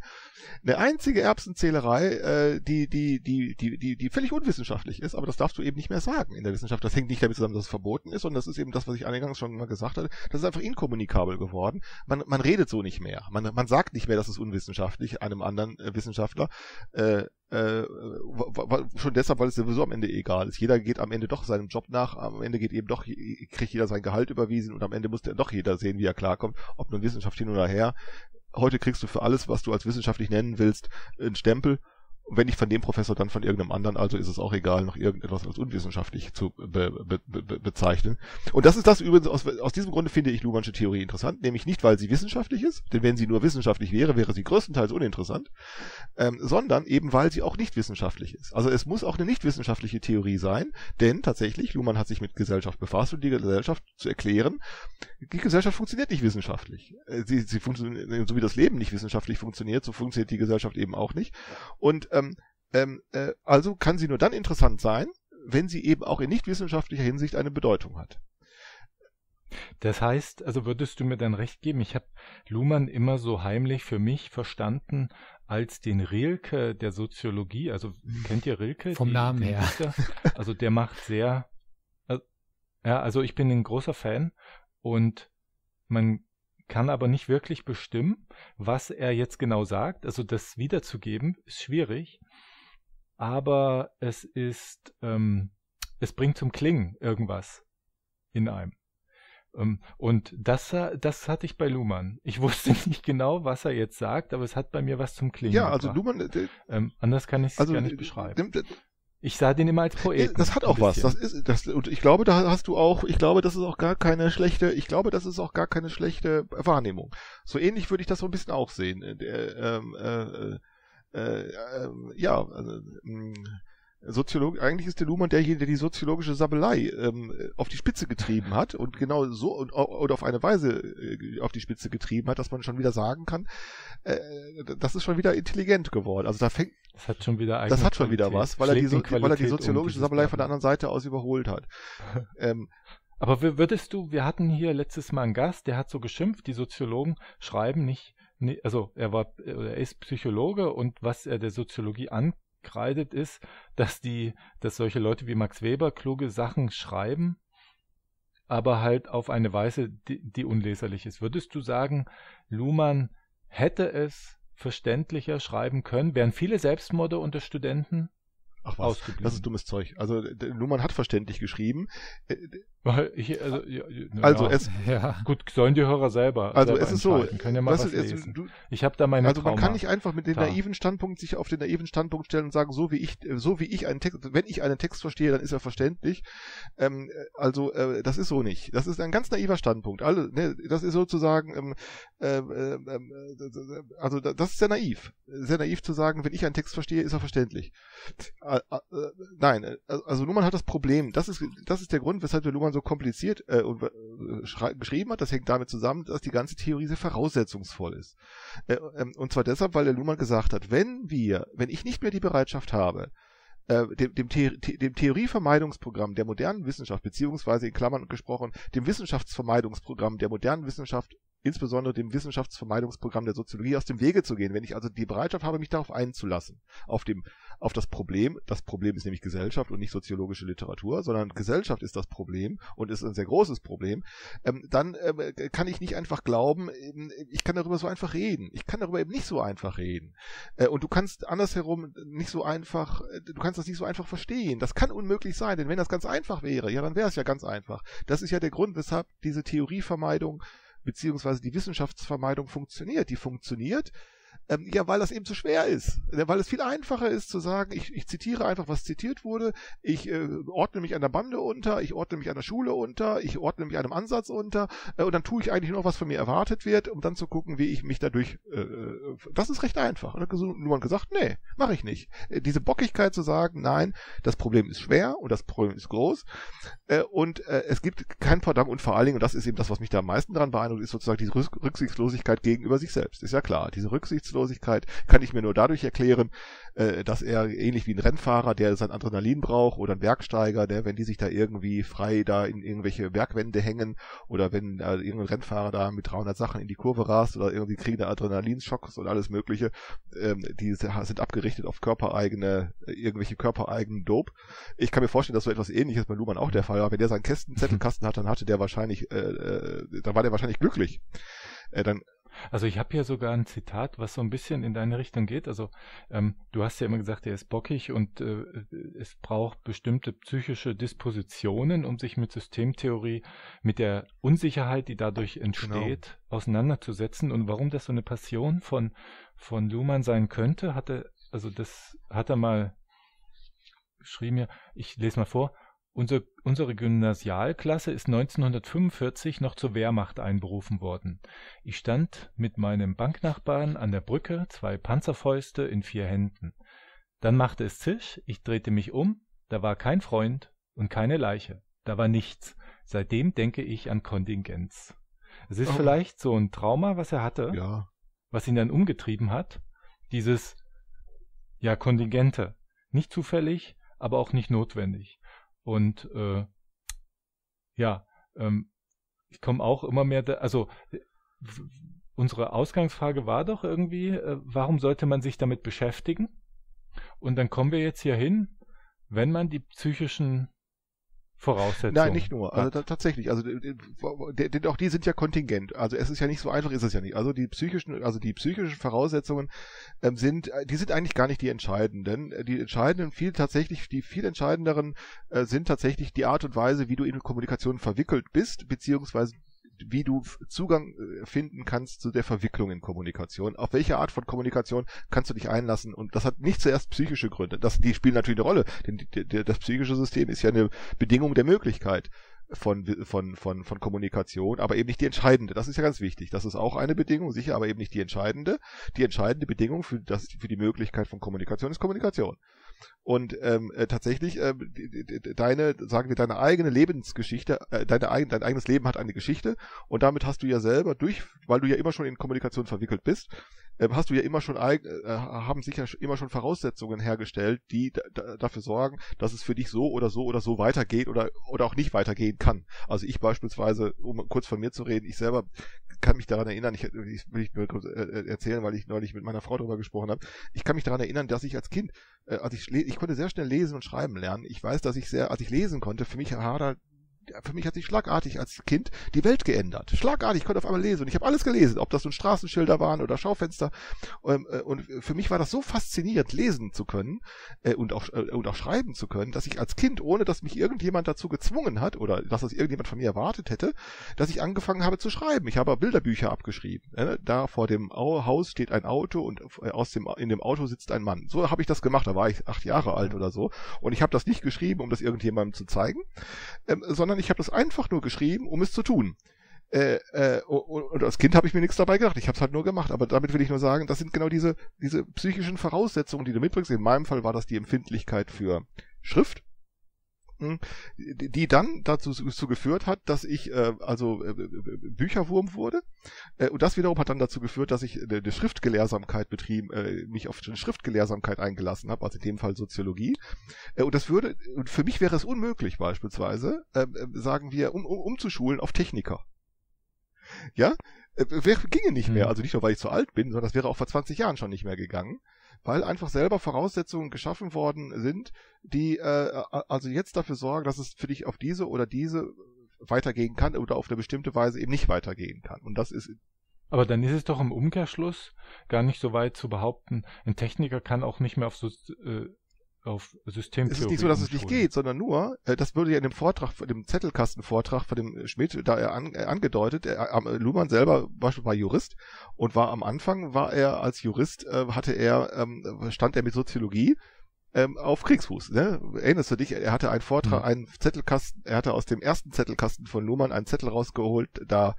eine einzige Erbsenzählerei, äh, die, die, die, die, die, die völlig unwissenschaftlich ist, aber das darfst du eben nicht mehr sagen in der Wissenschaft. Das hängt nicht damit zusammen, dass es verboten ist, sondern das ist eben das, was ich eingangs schon mal gesagt hatte. Das ist einfach inkommunikabel geworden. Man, man redet so nicht mehr. Man, man sagt nicht mehr, das ist unwissenschaftlich einem anderen äh, Wissenschaftler. Äh, äh, schon deshalb, weil es sowieso am Ende egal ist. Jeder geht am Ende doch seinem Job nach, am Ende geht eben doch, kriegt jeder sein Gehalt überwiesen und am Ende muss doch jeder sehen, wie er klarkommt, ob nun Wissenschaft hin oder her. Heute kriegst du für alles, was du als wissenschaftlich nennen willst, einen Stempel wenn nicht von dem Professor, dann von irgendeinem anderen, also ist es auch egal, noch irgendetwas als unwissenschaftlich zu be, be, be, bezeichnen. Und das ist das übrigens, aus, aus diesem Grunde finde ich Luhmannsche Theorie interessant, nämlich nicht, weil sie wissenschaftlich ist, denn wenn sie nur wissenschaftlich wäre, wäre sie größtenteils uninteressant, ähm, sondern eben, weil sie auch nicht wissenschaftlich ist. Also es muss auch eine nicht wissenschaftliche Theorie sein, denn tatsächlich, Luhmann hat sich mit Gesellschaft befasst und die Gesellschaft zu erklären, die Gesellschaft funktioniert nicht wissenschaftlich. Äh, sie, sie funktioniert, so wie das Leben nicht wissenschaftlich funktioniert, so funktioniert die Gesellschaft eben auch nicht. Und ähm, ähm, äh, also kann sie nur dann interessant sein, wenn sie eben auch in nicht wissenschaftlicher Hinsicht eine Bedeutung hat.
Das heißt, also würdest du mir dann recht geben, ich habe Luhmann immer so heimlich für mich verstanden als den Rilke der Soziologie. Also kennt ihr Rilke?
Vom die, Namen her.
Dichter? Also der macht sehr, äh, ja, also ich bin ein großer Fan und man kann aber nicht wirklich bestimmen, was er jetzt genau sagt. Also das wiederzugeben ist schwierig, aber es ist, ähm, es bringt zum Klingen irgendwas in einem. Ähm, und das, das hatte ich bei Luhmann. Ich wusste nicht genau, was er jetzt sagt, aber es hat bei mir was zum Klingen.
Ja, also Luhmann. Äh,
ähm, anders kann ich es also, gar nicht beschreiben. Ich sah den immer als Poet.
Das hat auch was. Das ist, das, und ich glaube, da hast du auch, ich glaube, das ist auch gar keine schlechte, ich glaube, das ist auch gar keine schlechte Wahrnehmung. So ähnlich würde ich das so ein bisschen auch sehen. Der, ähm, äh, äh, äh, ja, also, mh, Soziolog eigentlich ist der Luhmann derjenige, der die soziologische Sabelei ähm, auf die Spitze getrieben hat und genau so und, und auf eine Weise äh, auf die Spitze getrieben hat, dass man schon wieder sagen kann, äh, das ist schon wieder intelligent geworden. Also da fängt
das hat schon wieder
das hat schon wieder was, weil er die, so, weil er die soziologische um Sabelei von der anderen Seite aus überholt hat.
ähm, aber würdest du, wir hatten hier letztes Mal einen Gast, der hat so geschimpft, die Soziologen schreiben nicht, also er war, er ist Psychologe und was er der Soziologie an kreidet, ist, dass die, dass solche Leute wie Max Weber kluge Sachen schreiben, aber halt auf eine Weise, die, die unleserlich ist. Würdest du sagen, Luhmann hätte es verständlicher schreiben können? Wären viele Selbstmorde unter Studenten
Ach was, das ist dummes Zeug. Also Luhmann hat verständlich geschrieben. Äh,
ich, also, ja,
also es,
ja. gut, sollen die Hörer selber.
Also selber es ist so,
können ja mal was, was lesen. Du, ich habe da meine
Also man kann nicht einfach mit dem naiven Standpunkt sich auf den naiven Standpunkt stellen und sagen, so wie ich, so wie ich einen Text, wenn ich einen Text verstehe, dann ist er verständlich. Ähm, also äh, das ist so nicht. Das ist ein ganz naiver Standpunkt. Alle, ne, das ist sozusagen, ähm, ähm, ähm also das ist sehr naiv, sehr naiv zu sagen, wenn ich einen Text verstehe, ist er verständlich äh, äh, nein, äh, also Luhmann hat das Problem. Das ist, das ist der Grund, weshalb der Luhmann so kompliziert äh, und, äh, geschrieben hat. Das hängt damit zusammen, dass die ganze Theorie sehr voraussetzungsvoll ist. Äh, ähm, und zwar deshalb, weil der Luhmann gesagt hat, wenn wir, wenn ich nicht mehr die Bereitschaft habe, äh, dem, dem, The dem Theorievermeidungsprogramm der modernen Wissenschaft, beziehungsweise in Klammern gesprochen, dem Wissenschaftsvermeidungsprogramm der modernen Wissenschaft insbesondere dem Wissenschaftsvermeidungsprogramm der Soziologie aus dem Wege zu gehen, wenn ich also die Bereitschaft habe, mich darauf einzulassen, auf dem, auf das Problem. Das Problem ist nämlich Gesellschaft und nicht soziologische Literatur, sondern Gesellschaft ist das Problem und ist ein sehr großes Problem. Ähm, dann ähm, kann ich nicht einfach glauben, ähm, ich kann darüber so einfach reden. Ich kann darüber eben nicht so einfach reden. Äh, und du kannst andersherum nicht so einfach, äh, du kannst das nicht so einfach verstehen. Das kann unmöglich sein, denn wenn das ganz einfach wäre, ja, dann wäre es ja ganz einfach. Das ist ja der Grund, weshalb diese Theorievermeidung beziehungsweise die Wissenschaftsvermeidung funktioniert. Die funktioniert, ähm, ja, weil das eben zu schwer ist. Weil es viel einfacher ist zu sagen, ich, ich zitiere einfach, was zitiert wurde, ich äh, ordne mich einer Bande unter, ich ordne mich einer Schule unter, ich ordne mich einem Ansatz unter äh, und dann tue ich eigentlich nur, was von mir erwartet wird, um dann zu gucken, wie ich mich dadurch. Äh, äh das ist recht einfach. Und dann hat jemand gesagt, nee, mache ich nicht. Äh, diese Bockigkeit zu sagen, nein, das Problem ist schwer und das Problem ist groß äh, und äh, es gibt kein Verdammt und vor allen Dingen, und das ist eben das, was mich da am meisten daran beeindruckt, ist sozusagen diese Rücksichtslosigkeit gegenüber sich selbst. Ist ja klar, diese Rücksichtslosigkeit Rücksichtslosigkeit kann ich mir nur dadurch erklären, äh, dass er ähnlich wie ein Rennfahrer, der sein Adrenalin braucht, oder ein Bergsteiger, der, wenn die sich da irgendwie frei da in irgendwelche Bergwände hängen, oder wenn äh, irgendein Rennfahrer da mit 300 Sachen in die Kurve rast, oder irgendwie kriegen da Adrenalinschocks und alles mögliche, ähm, die sind abgerichtet auf körpereigene, irgendwelche körpereigenen Dope. Ich kann mir vorstellen, dass so etwas ähnliches bei Luhmann auch der Fall war. Wenn der seinen Kästen, Zettelkasten hat, dann hatte der wahrscheinlich, äh, äh, dann war der wahrscheinlich glücklich. Äh, dann
also ich habe hier sogar ein Zitat, was so ein bisschen in deine Richtung geht. Also ähm, du hast ja immer gesagt, er ist bockig und äh, es braucht bestimmte psychische Dispositionen, um sich mit Systemtheorie, mit der Unsicherheit, die dadurch entsteht, genau. auseinanderzusetzen. Und warum das so eine Passion von, von Luhmann sein könnte, hatte also das hat er mal geschrieben mir, ich lese mal vor, unser, unsere Gymnasialklasse ist 1945 noch zur Wehrmacht einberufen worden. Ich stand mit meinem Banknachbarn an der Brücke, zwei Panzerfäuste in vier Händen. Dann machte es Zisch, ich drehte mich um, da war kein Freund und keine Leiche, da war nichts. Seitdem denke ich an Kontingenz. Es ist oh. vielleicht so ein Trauma, was er hatte,
ja.
was ihn dann umgetrieben hat. Dieses, ja, Kontingente. Nicht zufällig, aber auch nicht notwendig. Und äh, ja, ähm, ich komme auch immer mehr, da, also unsere Ausgangsfrage war doch irgendwie, äh, warum sollte man sich damit beschäftigen? Und dann kommen wir jetzt hier hin, wenn man die psychischen Voraussetzungen.
Nein, nicht nur. Also tatsächlich. Also denn auch die sind ja kontingent. Also es ist ja nicht so einfach, ist es ja nicht. Also die psychischen, also die psychischen Voraussetzungen ähm, sind, äh, die sind eigentlich gar nicht die entscheidenden. Die entscheidenden, viel tatsächlich, die viel entscheidenderen äh, sind tatsächlich die Art und Weise, wie du in Kommunikation verwickelt bist, beziehungsweise wie du Zugang äh, finden kannst zu der Verwicklung in Kommunikation. Auf welche Art von Kommunikation kannst du dich einlassen? Und das hat nicht zuerst psychische Gründe. Das, die spielen natürlich eine Rolle, denn das psychische System ist ja eine Bedingung der Möglichkeit von, von, von, von Kommunikation, aber eben nicht die entscheidende. Das ist ja ganz wichtig. Das ist auch eine Bedingung, sicher, aber eben nicht die entscheidende. Die entscheidende Bedingung für, das, für die Möglichkeit von Kommunikation ist Kommunikation. Und ähm, äh, tatsächlich, äh, deine, sagen wir, deine eigene Lebensgeschichte, äh, deine eigen, dein eigenes Leben hat eine Geschichte. Und damit hast du ja selber durch, weil du ja immer schon in Kommunikation verwickelt bist, hast du ja immer schon, äh, haben sich ja immer schon Voraussetzungen hergestellt, die dafür sorgen, dass es für dich so oder so oder so weitergeht oder, oder auch nicht weitergehen kann. Also ich beispielsweise, um kurz von mir zu reden, ich selber kann mich daran erinnern, ich, ich will ich nur kurz äh, erzählen, weil ich neulich mit meiner Frau darüber gesprochen habe. Ich kann mich daran erinnern, dass ich als Kind, äh, als ich, ich konnte sehr schnell lesen und schreiben lernen. Ich weiß, dass ich sehr, als ich lesen konnte, für mich war für mich hat sich schlagartig als Kind die Welt geändert. Schlagartig, ich konnte auf einmal lesen und ich habe alles gelesen, ob das nun Straßenschilder waren oder Schaufenster. Ähm, äh, und für mich war das so faszinierend, lesen zu können äh, und, auch, äh, und auch schreiben zu können, dass ich als Kind, ohne dass mich irgendjemand dazu gezwungen hat oder dass das irgendjemand von mir erwartet hätte, dass ich angefangen habe zu schreiben. Ich habe Bilderbücher abgeschrieben. Da vor dem Haus steht ein Auto und aus dem, in dem Auto sitzt ein Mann. So habe ich das gemacht, da war ich acht Jahre alt oder so. Und ich habe das nicht geschrieben, um das irgendjemandem zu zeigen, ähm, sondern sondern ich habe das einfach nur geschrieben, um es zu tun. Äh, äh, und als Kind habe ich mir nichts dabei gedacht. Ich habe es halt nur gemacht. Aber damit will ich nur sagen, das sind genau diese, diese psychischen Voraussetzungen, die du mitbringst. In meinem Fall war das die Empfindlichkeit für Schrift die dann dazu, dazu geführt hat, dass ich äh, also äh, Bücherwurm wurde. Äh, und das wiederum hat dann dazu geführt, dass ich eine, eine Schriftgelehrsamkeit betrieben, äh, mich auf eine Schriftgelehrsamkeit eingelassen habe, also in dem Fall Soziologie. Äh, und das würde, und für mich wäre es unmöglich beispielsweise, äh, äh sagen wir, um, um, umzuschulen auf Techniker. Ja, äh, ginge nicht mehr. Mhm. Also nicht nur, weil ich zu alt bin, sondern das wäre auch vor 20 Jahren schon nicht mehr gegangen weil einfach selber Voraussetzungen geschaffen worden sind, die äh, also jetzt dafür sorgen, dass es für dich auf diese oder diese weitergehen kann oder auf eine bestimmte Weise eben nicht weitergehen kann. Und das ist
aber dann ist es doch im Umkehrschluss gar nicht so weit zu behaupten, ein Techniker kann auch nicht mehr auf so äh, auf Systemtheorie.
Es ist nicht so, dass es nicht geht, sondern nur, äh, das würde ja in dem Vortrag, dem Zettelkastenvortrag von dem Schmidt da er an, äh, angedeutet, er, äh, Luhmann selber war Jurist und war am Anfang, war er als Jurist, äh, hatte er, ähm, stand er mit Soziologie ähm, auf Kriegsfuß. Ne? Erinnerst du dich? Er hatte einen Vortrag, mhm. einen Zettelkasten, er hatte aus dem ersten Zettelkasten von Luhmann einen Zettel rausgeholt, da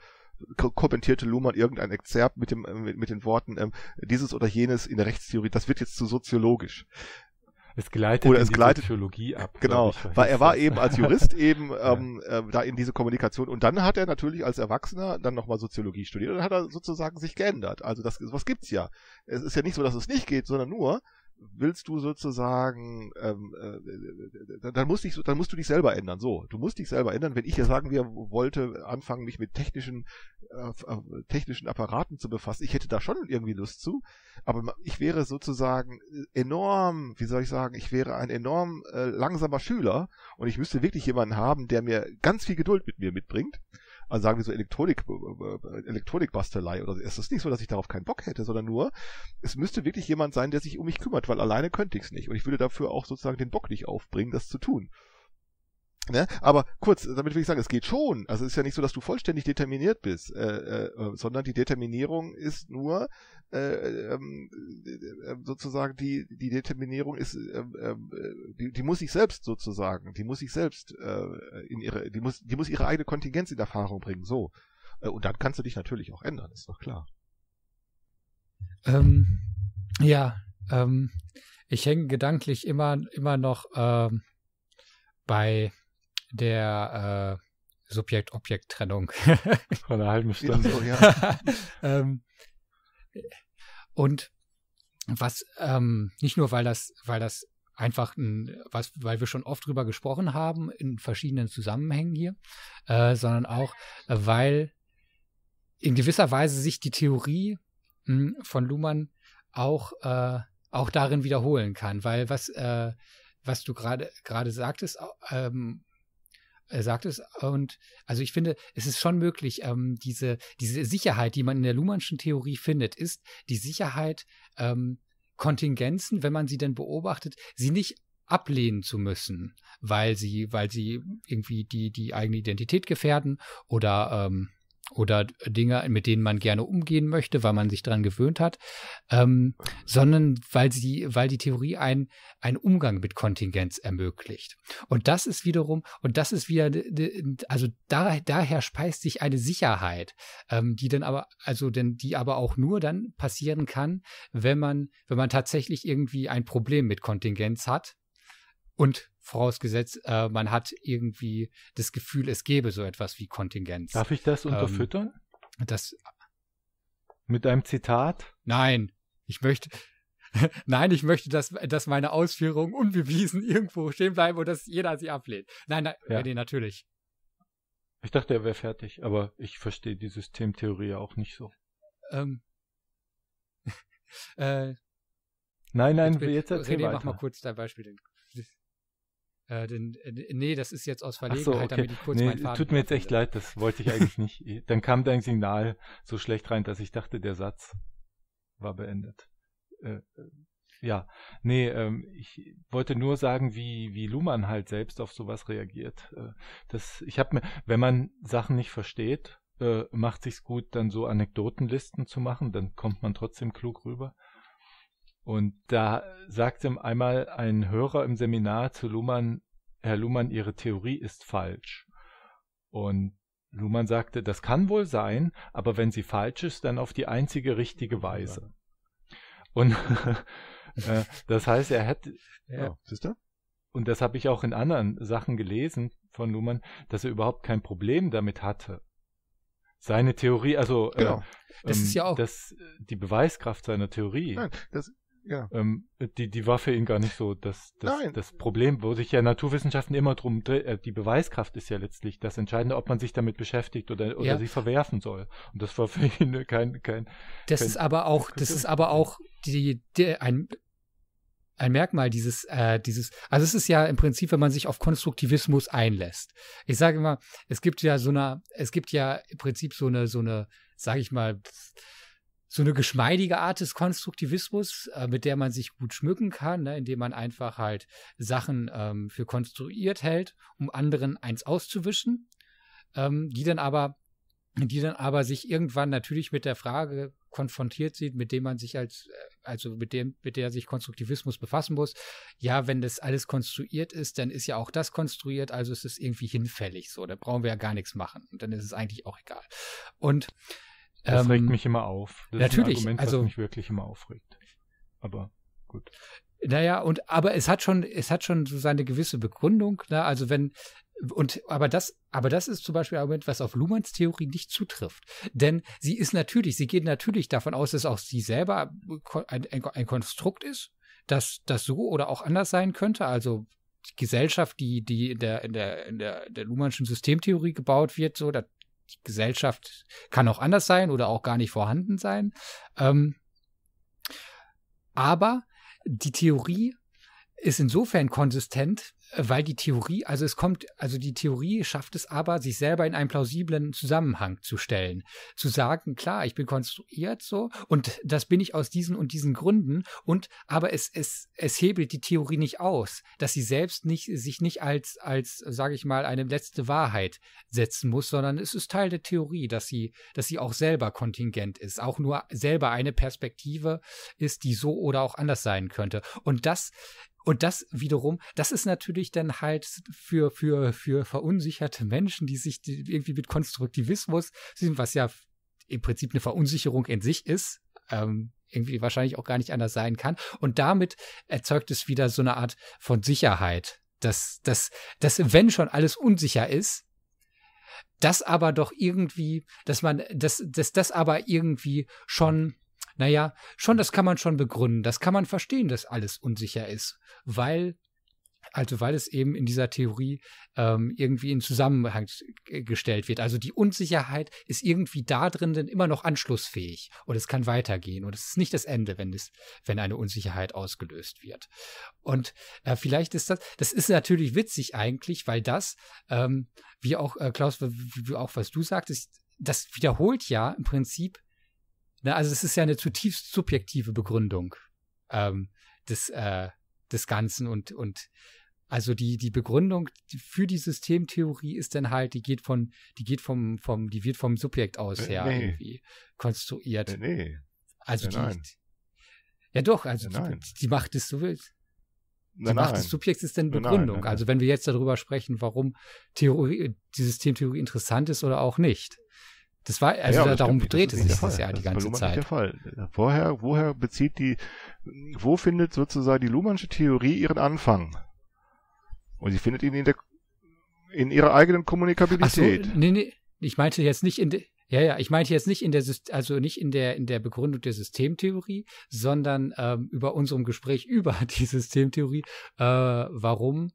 kommentierte Luhmann irgendein Exzerpt mit dem mit, mit den Worten ähm, dieses oder jenes in der Rechtstheorie, das wird jetzt zu soziologisch.
Es gleitet
Oder es gleitet
Psychologie ab.
Genau, ich, weil er war eben als Jurist eben ähm, äh, da in diese Kommunikation und dann hat er natürlich als Erwachsener dann nochmal Soziologie studiert und dann hat er sozusagen sich geändert. Also das was gibt's ja. Es ist ja nicht so, dass es nicht geht, sondern nur willst du sozusagen, ähm, äh, dann musst dich, dann musst du dich selber ändern. So, du musst dich selber ändern. Wenn ich ja sagen wir wollte anfangen, mich mit technischen äh, äh, technischen Apparaten zu befassen, ich hätte da schon irgendwie Lust zu, aber ich wäre sozusagen enorm, wie soll ich sagen, ich wäre ein enorm äh, langsamer Schüler und ich müsste wirklich jemanden haben, der mir ganz viel Geduld mit mir mitbringt also sagen wir so Elektronik, äh, äh, Elektronikbastelei oder so. Es ist nicht so, dass ich darauf keinen Bock hätte, sondern nur, es müsste wirklich jemand sein, der sich um mich kümmert, weil alleine könnte ich es nicht. Und ich würde dafür auch sozusagen den Bock nicht aufbringen, das zu tun. Ne? Aber kurz, damit will ich sagen, es geht schon. Also es ist ja nicht so, dass du vollständig determiniert bist, äh, äh, sondern die Determinierung ist nur äh, ähm, äh, sozusagen die die Determinierung ist äh, die, die muss sich selbst sozusagen, die muss sich selbst äh, in ihre die muss die muss ihre eigene Kontingenz in Erfahrung bringen. So äh, und dann kannst du dich natürlich auch ändern, ist doch klar.
Ähm, ja, ähm, ich hänge gedanklich immer immer noch ähm, bei der äh, Subjekt-Objekt-Trennung.
Von einer halben Stunde. So, ja.
ähm, und was ähm, nicht nur, weil das, weil das einfach ein, was, weil wir schon oft drüber gesprochen haben in verschiedenen Zusammenhängen hier, äh, sondern auch, äh, weil in gewisser Weise sich die Theorie mh, hm, von Luhmann auch, äh, auch darin wiederholen kann, weil was, äh, was du gerade gerade sagtest, ähm, er sagt es. Und also ich finde, es ist schon möglich, ähm, diese, diese Sicherheit, die man in der Luhmannschen Theorie findet, ist die Sicherheit, ähm, Kontingenzen, wenn man sie denn beobachtet, sie nicht ablehnen zu müssen, weil sie, weil sie irgendwie die, die eigene Identität gefährden oder ähm, oder Dinge, mit denen man gerne umgehen möchte, weil man sich daran gewöhnt hat, ähm, sondern weil sie, weil die Theorie einen, einen Umgang mit Kontingenz ermöglicht. Und das ist wiederum, und das ist wieder, also da, daher speist sich eine Sicherheit, ähm, die dann aber, also denn die aber auch nur dann passieren kann, wenn man, wenn man tatsächlich irgendwie ein Problem mit Kontingenz hat und vorausgesetzt, äh, man hat irgendwie das Gefühl, es gäbe so etwas wie Kontingenz.
Darf ich das unterfüttern?
Ähm, das
mit einem Zitat?
Nein, ich möchte. Nein, ich möchte, dass, dass meine Ausführungen unbewiesen irgendwo stehen bleiben und dass jeder sie ablehnt. Nein, nein, ja. nee, natürlich.
Ich dachte, er wäre fertig, aber ich verstehe die Systemtheorie auch nicht so.
Ähm, äh,
nein, nein, jetzt, jetzt erzähl
René,
weiter.
mach mal kurz dein Beispiel. Äh, denn, äh, nee, das ist jetzt aus Verlegenheit, so, okay. damit ich kurz
nee,
meinen Faden
Tut mir jetzt echt leid, das wollte ich eigentlich nicht. Dann kam dein Signal so schlecht rein, dass ich dachte, der Satz war beendet. Äh, äh, ja, nee, ähm, ich wollte nur sagen, wie, wie Luhmann halt selbst auf sowas reagiert. Äh, das, ich habe mir, wenn man Sachen nicht versteht, äh, macht sich's gut, dann so Anekdotenlisten zu machen, dann kommt man trotzdem klug rüber. Und da sagte einmal ein Hörer im Seminar zu Luhmann, Herr Luhmann, Ihre Theorie ist falsch. Und Luhmann sagte, das kann wohl sein, aber wenn sie falsch ist, dann auf die einzige richtige Weise. Und äh, das heißt, er hat,
ja, siehst du?
Und das habe ich auch in anderen Sachen gelesen von Luhmann, dass er überhaupt kein Problem damit hatte. Seine Theorie, also
genau. äh, das ähm, ist ja auch
das, die Beweiskraft seiner Theorie.
Nein, das, ja.
Ähm, die, die war für ihn gar nicht so das, das, Nein. das Problem, wo sich ja Naturwissenschaften immer drum äh, die Beweiskraft ist ja letztlich das Entscheidende, ob man sich damit beschäftigt oder, oder ja. sie verwerfen soll. Und das war für ihn kein, kein
Das kein, ist aber auch, das ist aber auch die, die ein, ein Merkmal dieses, äh, dieses, also es ist ja im Prinzip, wenn man sich auf Konstruktivismus einlässt. Ich sage immer, es gibt ja so eine, es gibt ja im Prinzip so eine, so eine, sage ich mal, so eine geschmeidige Art des Konstruktivismus, äh, mit der man sich gut schmücken kann, ne, indem man einfach halt Sachen ähm, für konstruiert hält, um anderen eins auszuwischen, ähm, die dann aber, die dann aber sich irgendwann natürlich mit der Frage konfrontiert sieht, mit dem man sich als, äh, also mit dem, mit der sich Konstruktivismus befassen muss. Ja, wenn das alles konstruiert ist, dann ist ja auch das konstruiert, also ist es irgendwie hinfällig so. Da brauchen wir ja gar nichts machen. Und dann ist es eigentlich auch egal. Und
das ähm, regt mich immer auf.
Das natürlich,
ist ein
Argument, also,
was mich wirklich immer aufregt. Aber gut.
Naja, und aber es hat schon, es hat schon so seine gewisse Begründung. Ne? Also wenn und aber das, aber das ist zum Beispiel ein Argument, was auf Luhmanns Theorie nicht zutrifft. Denn sie ist natürlich, sie geht natürlich davon aus, dass auch sie selber ein, ein, ein Konstrukt ist, dass das so oder auch anders sein könnte. Also die Gesellschaft, die, die in der, in der, in der, der Luhmannschen Systemtheorie gebaut wird, so, da die Gesellschaft kann auch anders sein oder auch gar nicht vorhanden sein. Ähm, aber die Theorie ist insofern konsistent, weil die Theorie, also es kommt, also die Theorie schafft es aber, sich selber in einen plausiblen Zusammenhang zu stellen. Zu sagen, klar, ich bin konstruiert so und das bin ich aus diesen und diesen Gründen und aber es, es, es hebelt die Theorie nicht aus, dass sie selbst nicht, sich nicht als, als, sage ich mal, eine letzte Wahrheit setzen muss, sondern es ist Teil der Theorie, dass sie, dass sie auch selber kontingent ist, auch nur selber eine Perspektive ist, die so oder auch anders sein könnte. Und das und das wiederum, das ist natürlich dann halt für, für, für verunsicherte Menschen, die sich irgendwie mit Konstruktivismus was ja im Prinzip eine Verunsicherung in sich ist, ähm, irgendwie wahrscheinlich auch gar nicht anders sein kann. Und damit erzeugt es wieder so eine Art von Sicherheit, dass, dass, dass wenn schon alles unsicher ist, das aber doch irgendwie, dass man, dass, dass das aber irgendwie schon naja, schon, das kann man schon begründen. Das kann man verstehen, dass alles unsicher ist, weil also weil es eben in dieser Theorie ähm, irgendwie in Zusammenhang gestellt wird. Also die Unsicherheit ist irgendwie da drin denn immer noch anschlussfähig und es kann weitergehen und es ist nicht das Ende, wenn es, wenn eine Unsicherheit ausgelöst wird. Und äh, vielleicht ist das, das ist natürlich witzig eigentlich, weil das, ähm, wie auch äh, Klaus, wie, wie auch was du sagtest, das wiederholt ja im Prinzip Ne, also es ist ja eine zutiefst subjektive Begründung ähm, des, äh, des Ganzen und, und also die, die Begründung für die Systemtheorie ist dann halt, die geht von, die geht vom, vom, die wird vom Subjekt aus äh, her nee. irgendwie konstruiert.
Äh, nee.
Also die, nein. ja doch, also die, die Macht des Subjekts. Die nein, Macht des Subjekts ist dann Begründung. Nein, also wenn wir jetzt darüber sprechen, warum Theorie, die Systemtheorie interessant ist oder auch nicht. Das war, also ja, darum dreht es sich das ja die ganze Zeit. Nicht der
Fall. Woher, woher bezieht die, wo findet sozusagen die Luhmannsche Theorie ihren Anfang? Und sie findet ihn in der, in ihrer eigenen Kommunikabilität.
Ach so, nee, nee, ich meinte jetzt nicht in der, ja, ja, ich meinte jetzt nicht in der, also nicht in der, in der Begründung der Systemtheorie, sondern ähm, über unserem Gespräch über die Systemtheorie, äh, warum,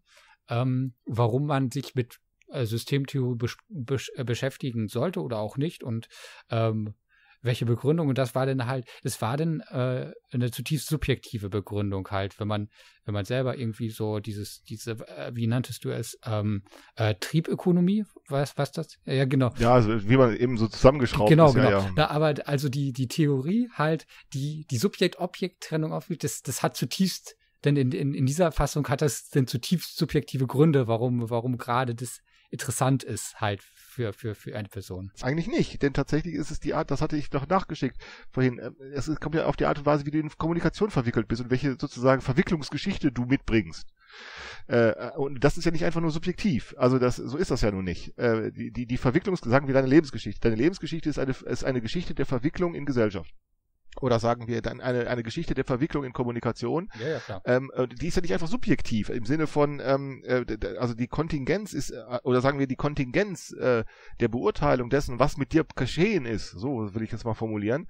ähm, warum man sich mit Systemtheorie besch besch äh, beschäftigen sollte oder auch nicht und ähm, welche Begründung und das war dann halt, das war dann äh, eine zutiefst subjektive Begründung halt, wenn man, wenn man selber irgendwie so dieses, diese, äh, wie nanntest du es, ähm, äh, Triebökonomie, was, was das? Ja, genau.
Ja, also wie man eben so zusammengeschraubt
genau,
ist.
Genau,
genau.
Ja, ja. aber also die, die Theorie halt, die, die Subjekt-Objekt-Trennung aufgibt, das, das hat zutiefst denn in, in, in dieser Fassung hat das denn zutiefst subjektive Gründe, warum, warum gerade das interessant ist halt für, für, für eine Person.
Eigentlich nicht, denn tatsächlich ist es die Art, das hatte ich doch nachgeschickt vorhin, äh, es kommt ja auf die Art und Weise, wie du in Kommunikation verwickelt bist und welche sozusagen Verwicklungsgeschichte du mitbringst. Äh, und das ist ja nicht einfach nur subjektiv. Also das, so ist das ja nun nicht. Äh, die, die, die Verwicklungs, sagen wir deine Lebensgeschichte. Deine Lebensgeschichte ist eine, ist eine Geschichte der Verwicklung in Gesellschaft oder sagen wir dann eine, eine Geschichte der Verwicklung in Kommunikation,
ja, ja, klar.
Ähm, äh, die ist ja nicht einfach subjektiv im Sinne von, ähm, äh, also die Kontingenz ist, äh, oder sagen wir die Kontingenz äh, der Beurteilung dessen, was mit dir geschehen ist, so will ich jetzt mal formulieren,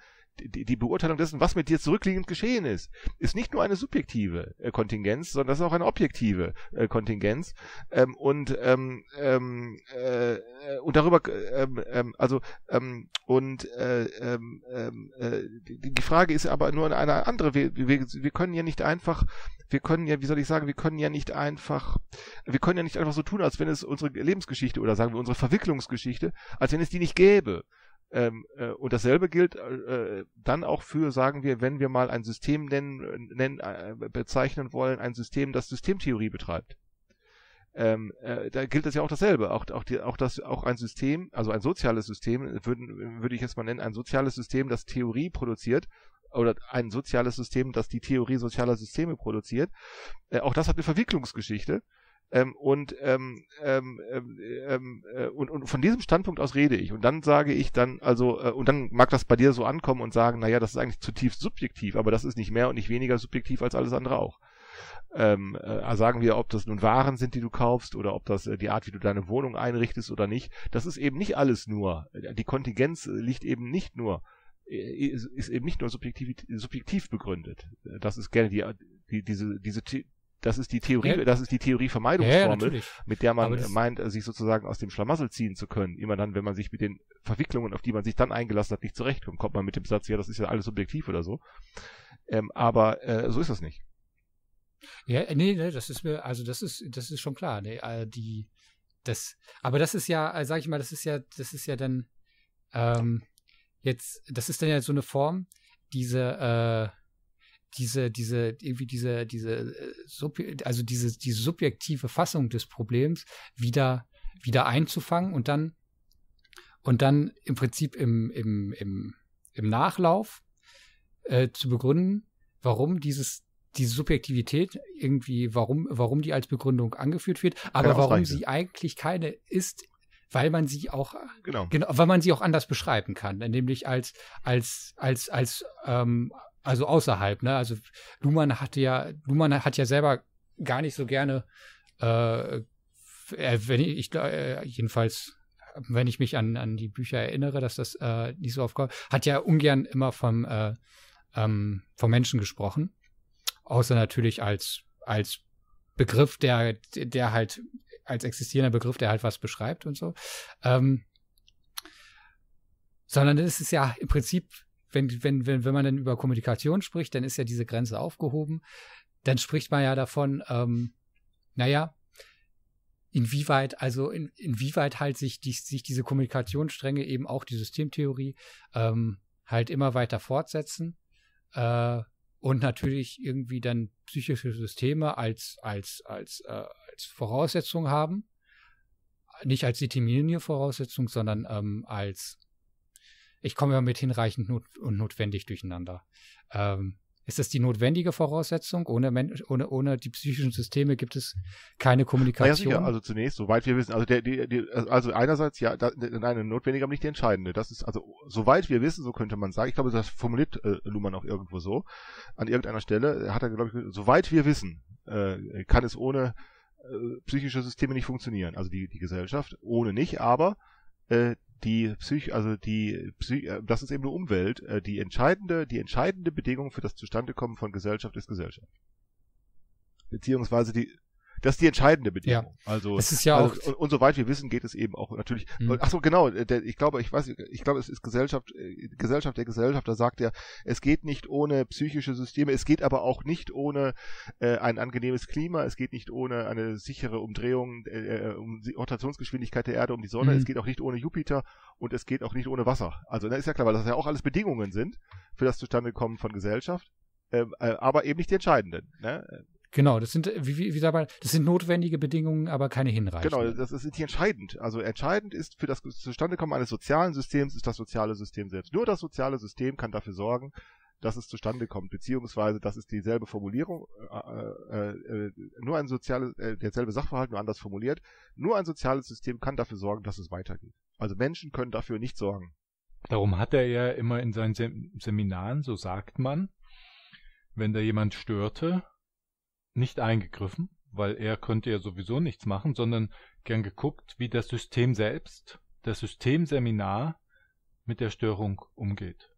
die, die Beurteilung dessen, was mit dir zurückliegend geschehen ist, ist nicht nur eine subjektive äh, Kontingenz, sondern das ist auch eine objektive äh, Kontingenz. Ähm, und ähm, ähm, äh, und darüber, ähm, ähm, also ähm, und äh, ähm, äh, die, die Frage ist aber nur eine andere. Wir, wir, wir können ja nicht einfach, wir können ja, wie soll ich sagen, wir können ja nicht einfach, wir können ja nicht einfach so tun, als wenn es unsere Lebensgeschichte oder sagen wir unsere Verwicklungsgeschichte, als wenn es die nicht gäbe. Ähm, äh, und dasselbe gilt äh, dann auch für, sagen wir, wenn wir mal ein System nennen, nennen äh, bezeichnen wollen, ein System, das Systemtheorie betreibt. Ähm, äh, da gilt das ja auch dasselbe. Auch, auch, die, auch, das, auch ein System, also ein soziales System, würde ich jetzt mal nennen, ein soziales System, das Theorie produziert, oder ein soziales System, das die Theorie sozialer Systeme produziert. Äh, auch das hat eine Verwicklungsgeschichte. Ähm, und, ähm, ähm, ähm, ähm, äh, und, und von diesem Standpunkt aus rede ich. Und dann sage ich dann, also, äh, und dann mag das bei dir so ankommen und sagen, naja, das ist eigentlich zutiefst subjektiv, aber das ist nicht mehr und nicht weniger subjektiv als alles andere auch. Ähm, äh, sagen wir, ob das nun Waren sind, die du kaufst, oder ob das äh, die Art, wie du deine Wohnung einrichtest oder nicht. Das ist eben nicht alles nur. Die Kontingenz liegt eben nicht nur äh, ist eben nicht nur subjektiv, subjektiv begründet. Das ist gerne die, die diese, diese das ist die Theorie, ja. das ist die Theorievermeidungsformel, ja, mit der man meint, sich sozusagen aus dem Schlamassel ziehen zu können. Immer dann, wenn man sich mit den Verwicklungen, auf die man sich dann eingelassen hat, nicht zurechtkommt, kommt man mit dem Satz, ja, das ist ja alles subjektiv oder so. Ähm, aber äh, so ist das nicht.
Ja, nee, nee, das ist mir, also das ist, das ist schon klar. Nee, äh, die, das, aber das ist ja, äh, sag ich mal, das ist ja, das ist ja dann ähm, jetzt, das ist dann ja so eine Form, diese, äh, diese, diese, irgendwie diese, diese, äh, also diese, diese subjektive Fassung des Problems wieder, wieder einzufangen und dann, und dann im Prinzip im, im, im, im Nachlauf äh, zu begründen, warum dieses, diese Subjektivität irgendwie, warum, warum die als Begründung angeführt wird, aber warum sie eigentlich keine ist, weil man sie auch genau. genau, weil man sie auch anders beschreiben kann, nämlich als als als als ähm, also außerhalb, ne? Also Luhmann hatte ja, Luhmann hat ja selber gar nicht so gerne, äh, wenn ich, ich äh, jedenfalls, wenn ich mich an, an die Bücher erinnere, dass das äh, nicht so aufkommt, hat ja ungern immer vom, äh, ähm, vom Menschen gesprochen. Außer natürlich als, als Begriff, der, der halt, als existierender Begriff, der halt was beschreibt und so. Ähm, sondern es ist ja im Prinzip wenn, wenn, wenn, wenn man dann über Kommunikation spricht, dann ist ja diese Grenze aufgehoben. Dann spricht man ja davon, ähm, naja, inwieweit, also in, inwieweit halt sich, die, sich diese Kommunikationsstränge eben auch die Systemtheorie ähm, halt immer weiter fortsetzen äh, und natürlich irgendwie dann psychische Systeme als, als, als, äh, als Voraussetzung haben. Nicht als determinierende Voraussetzung, sondern ähm, als ich komme ja mit hinreichend not und notwendig durcheinander. Ähm, ist das die notwendige Voraussetzung? Ohne, ohne, ohne die psychischen Systeme gibt es keine Kommunikation.
Ja, sicher. Also zunächst, soweit wir wissen, also, der, die, die, also einerseits, ja, da, eine notwendige, aber nicht die entscheidende. Das ist, also, soweit wir wissen, so könnte man sagen, ich glaube, das formuliert äh, Luhmann auch irgendwo so, an irgendeiner Stelle, hat er, glaube ich, soweit wir wissen, äh, kann es ohne äh, psychische Systeme nicht funktionieren. Also die, die Gesellschaft, ohne nicht, aber äh, die Psych, also die Psych, äh, das ist eben eine Umwelt, äh, die entscheidende, die entscheidende Bedingung für das Zustandekommen von Gesellschaft ist Gesellschaft. Beziehungsweise die, das ist die entscheidende Bedingung. Ja. Also,
es ist ja
also,
auch
und, und soweit wir wissen, geht es eben auch natürlich. Mhm. Ach so, genau. Der, ich glaube, ich weiß, ich glaube, es ist Gesellschaft, äh, Gesellschaft der Gesellschaft. Da sagt er, es geht nicht ohne psychische Systeme. Es geht aber auch nicht ohne äh, ein angenehmes Klima. Es geht nicht ohne eine sichere Umdrehung, äh, äh um die Rotationsgeschwindigkeit der Erde um die Sonne. Mhm. Es geht auch nicht ohne Jupiter und es geht auch nicht ohne Wasser. Also, da ist ja klar, weil das ja auch alles Bedingungen sind für das Zustandekommen von Gesellschaft. Ähm, äh, aber eben nicht die entscheidenden. Ne?
Genau, das sind, wie, wie, wie sagt man, das sind notwendige Bedingungen, aber keine hinreichenden.
Genau, das ist nicht entscheidend. Also entscheidend ist für das Zustandekommen eines sozialen Systems ist das soziale System selbst. Nur das soziale System kann dafür sorgen, dass es zustande kommt, beziehungsweise das ist dieselbe Formulierung, äh, äh, äh, nur ein soziales, äh, derselbe Sachverhalt, nur anders formuliert. Nur ein soziales System kann dafür sorgen, dass es weitergeht. Also Menschen können dafür nicht sorgen.
Darum hat er ja immer in seinen Sem Seminaren, so sagt man, wenn da jemand störte, nicht eingegriffen, weil er könnte ja sowieso nichts machen, sondern gern geguckt, wie das System selbst, das Systemseminar mit der Störung umgeht.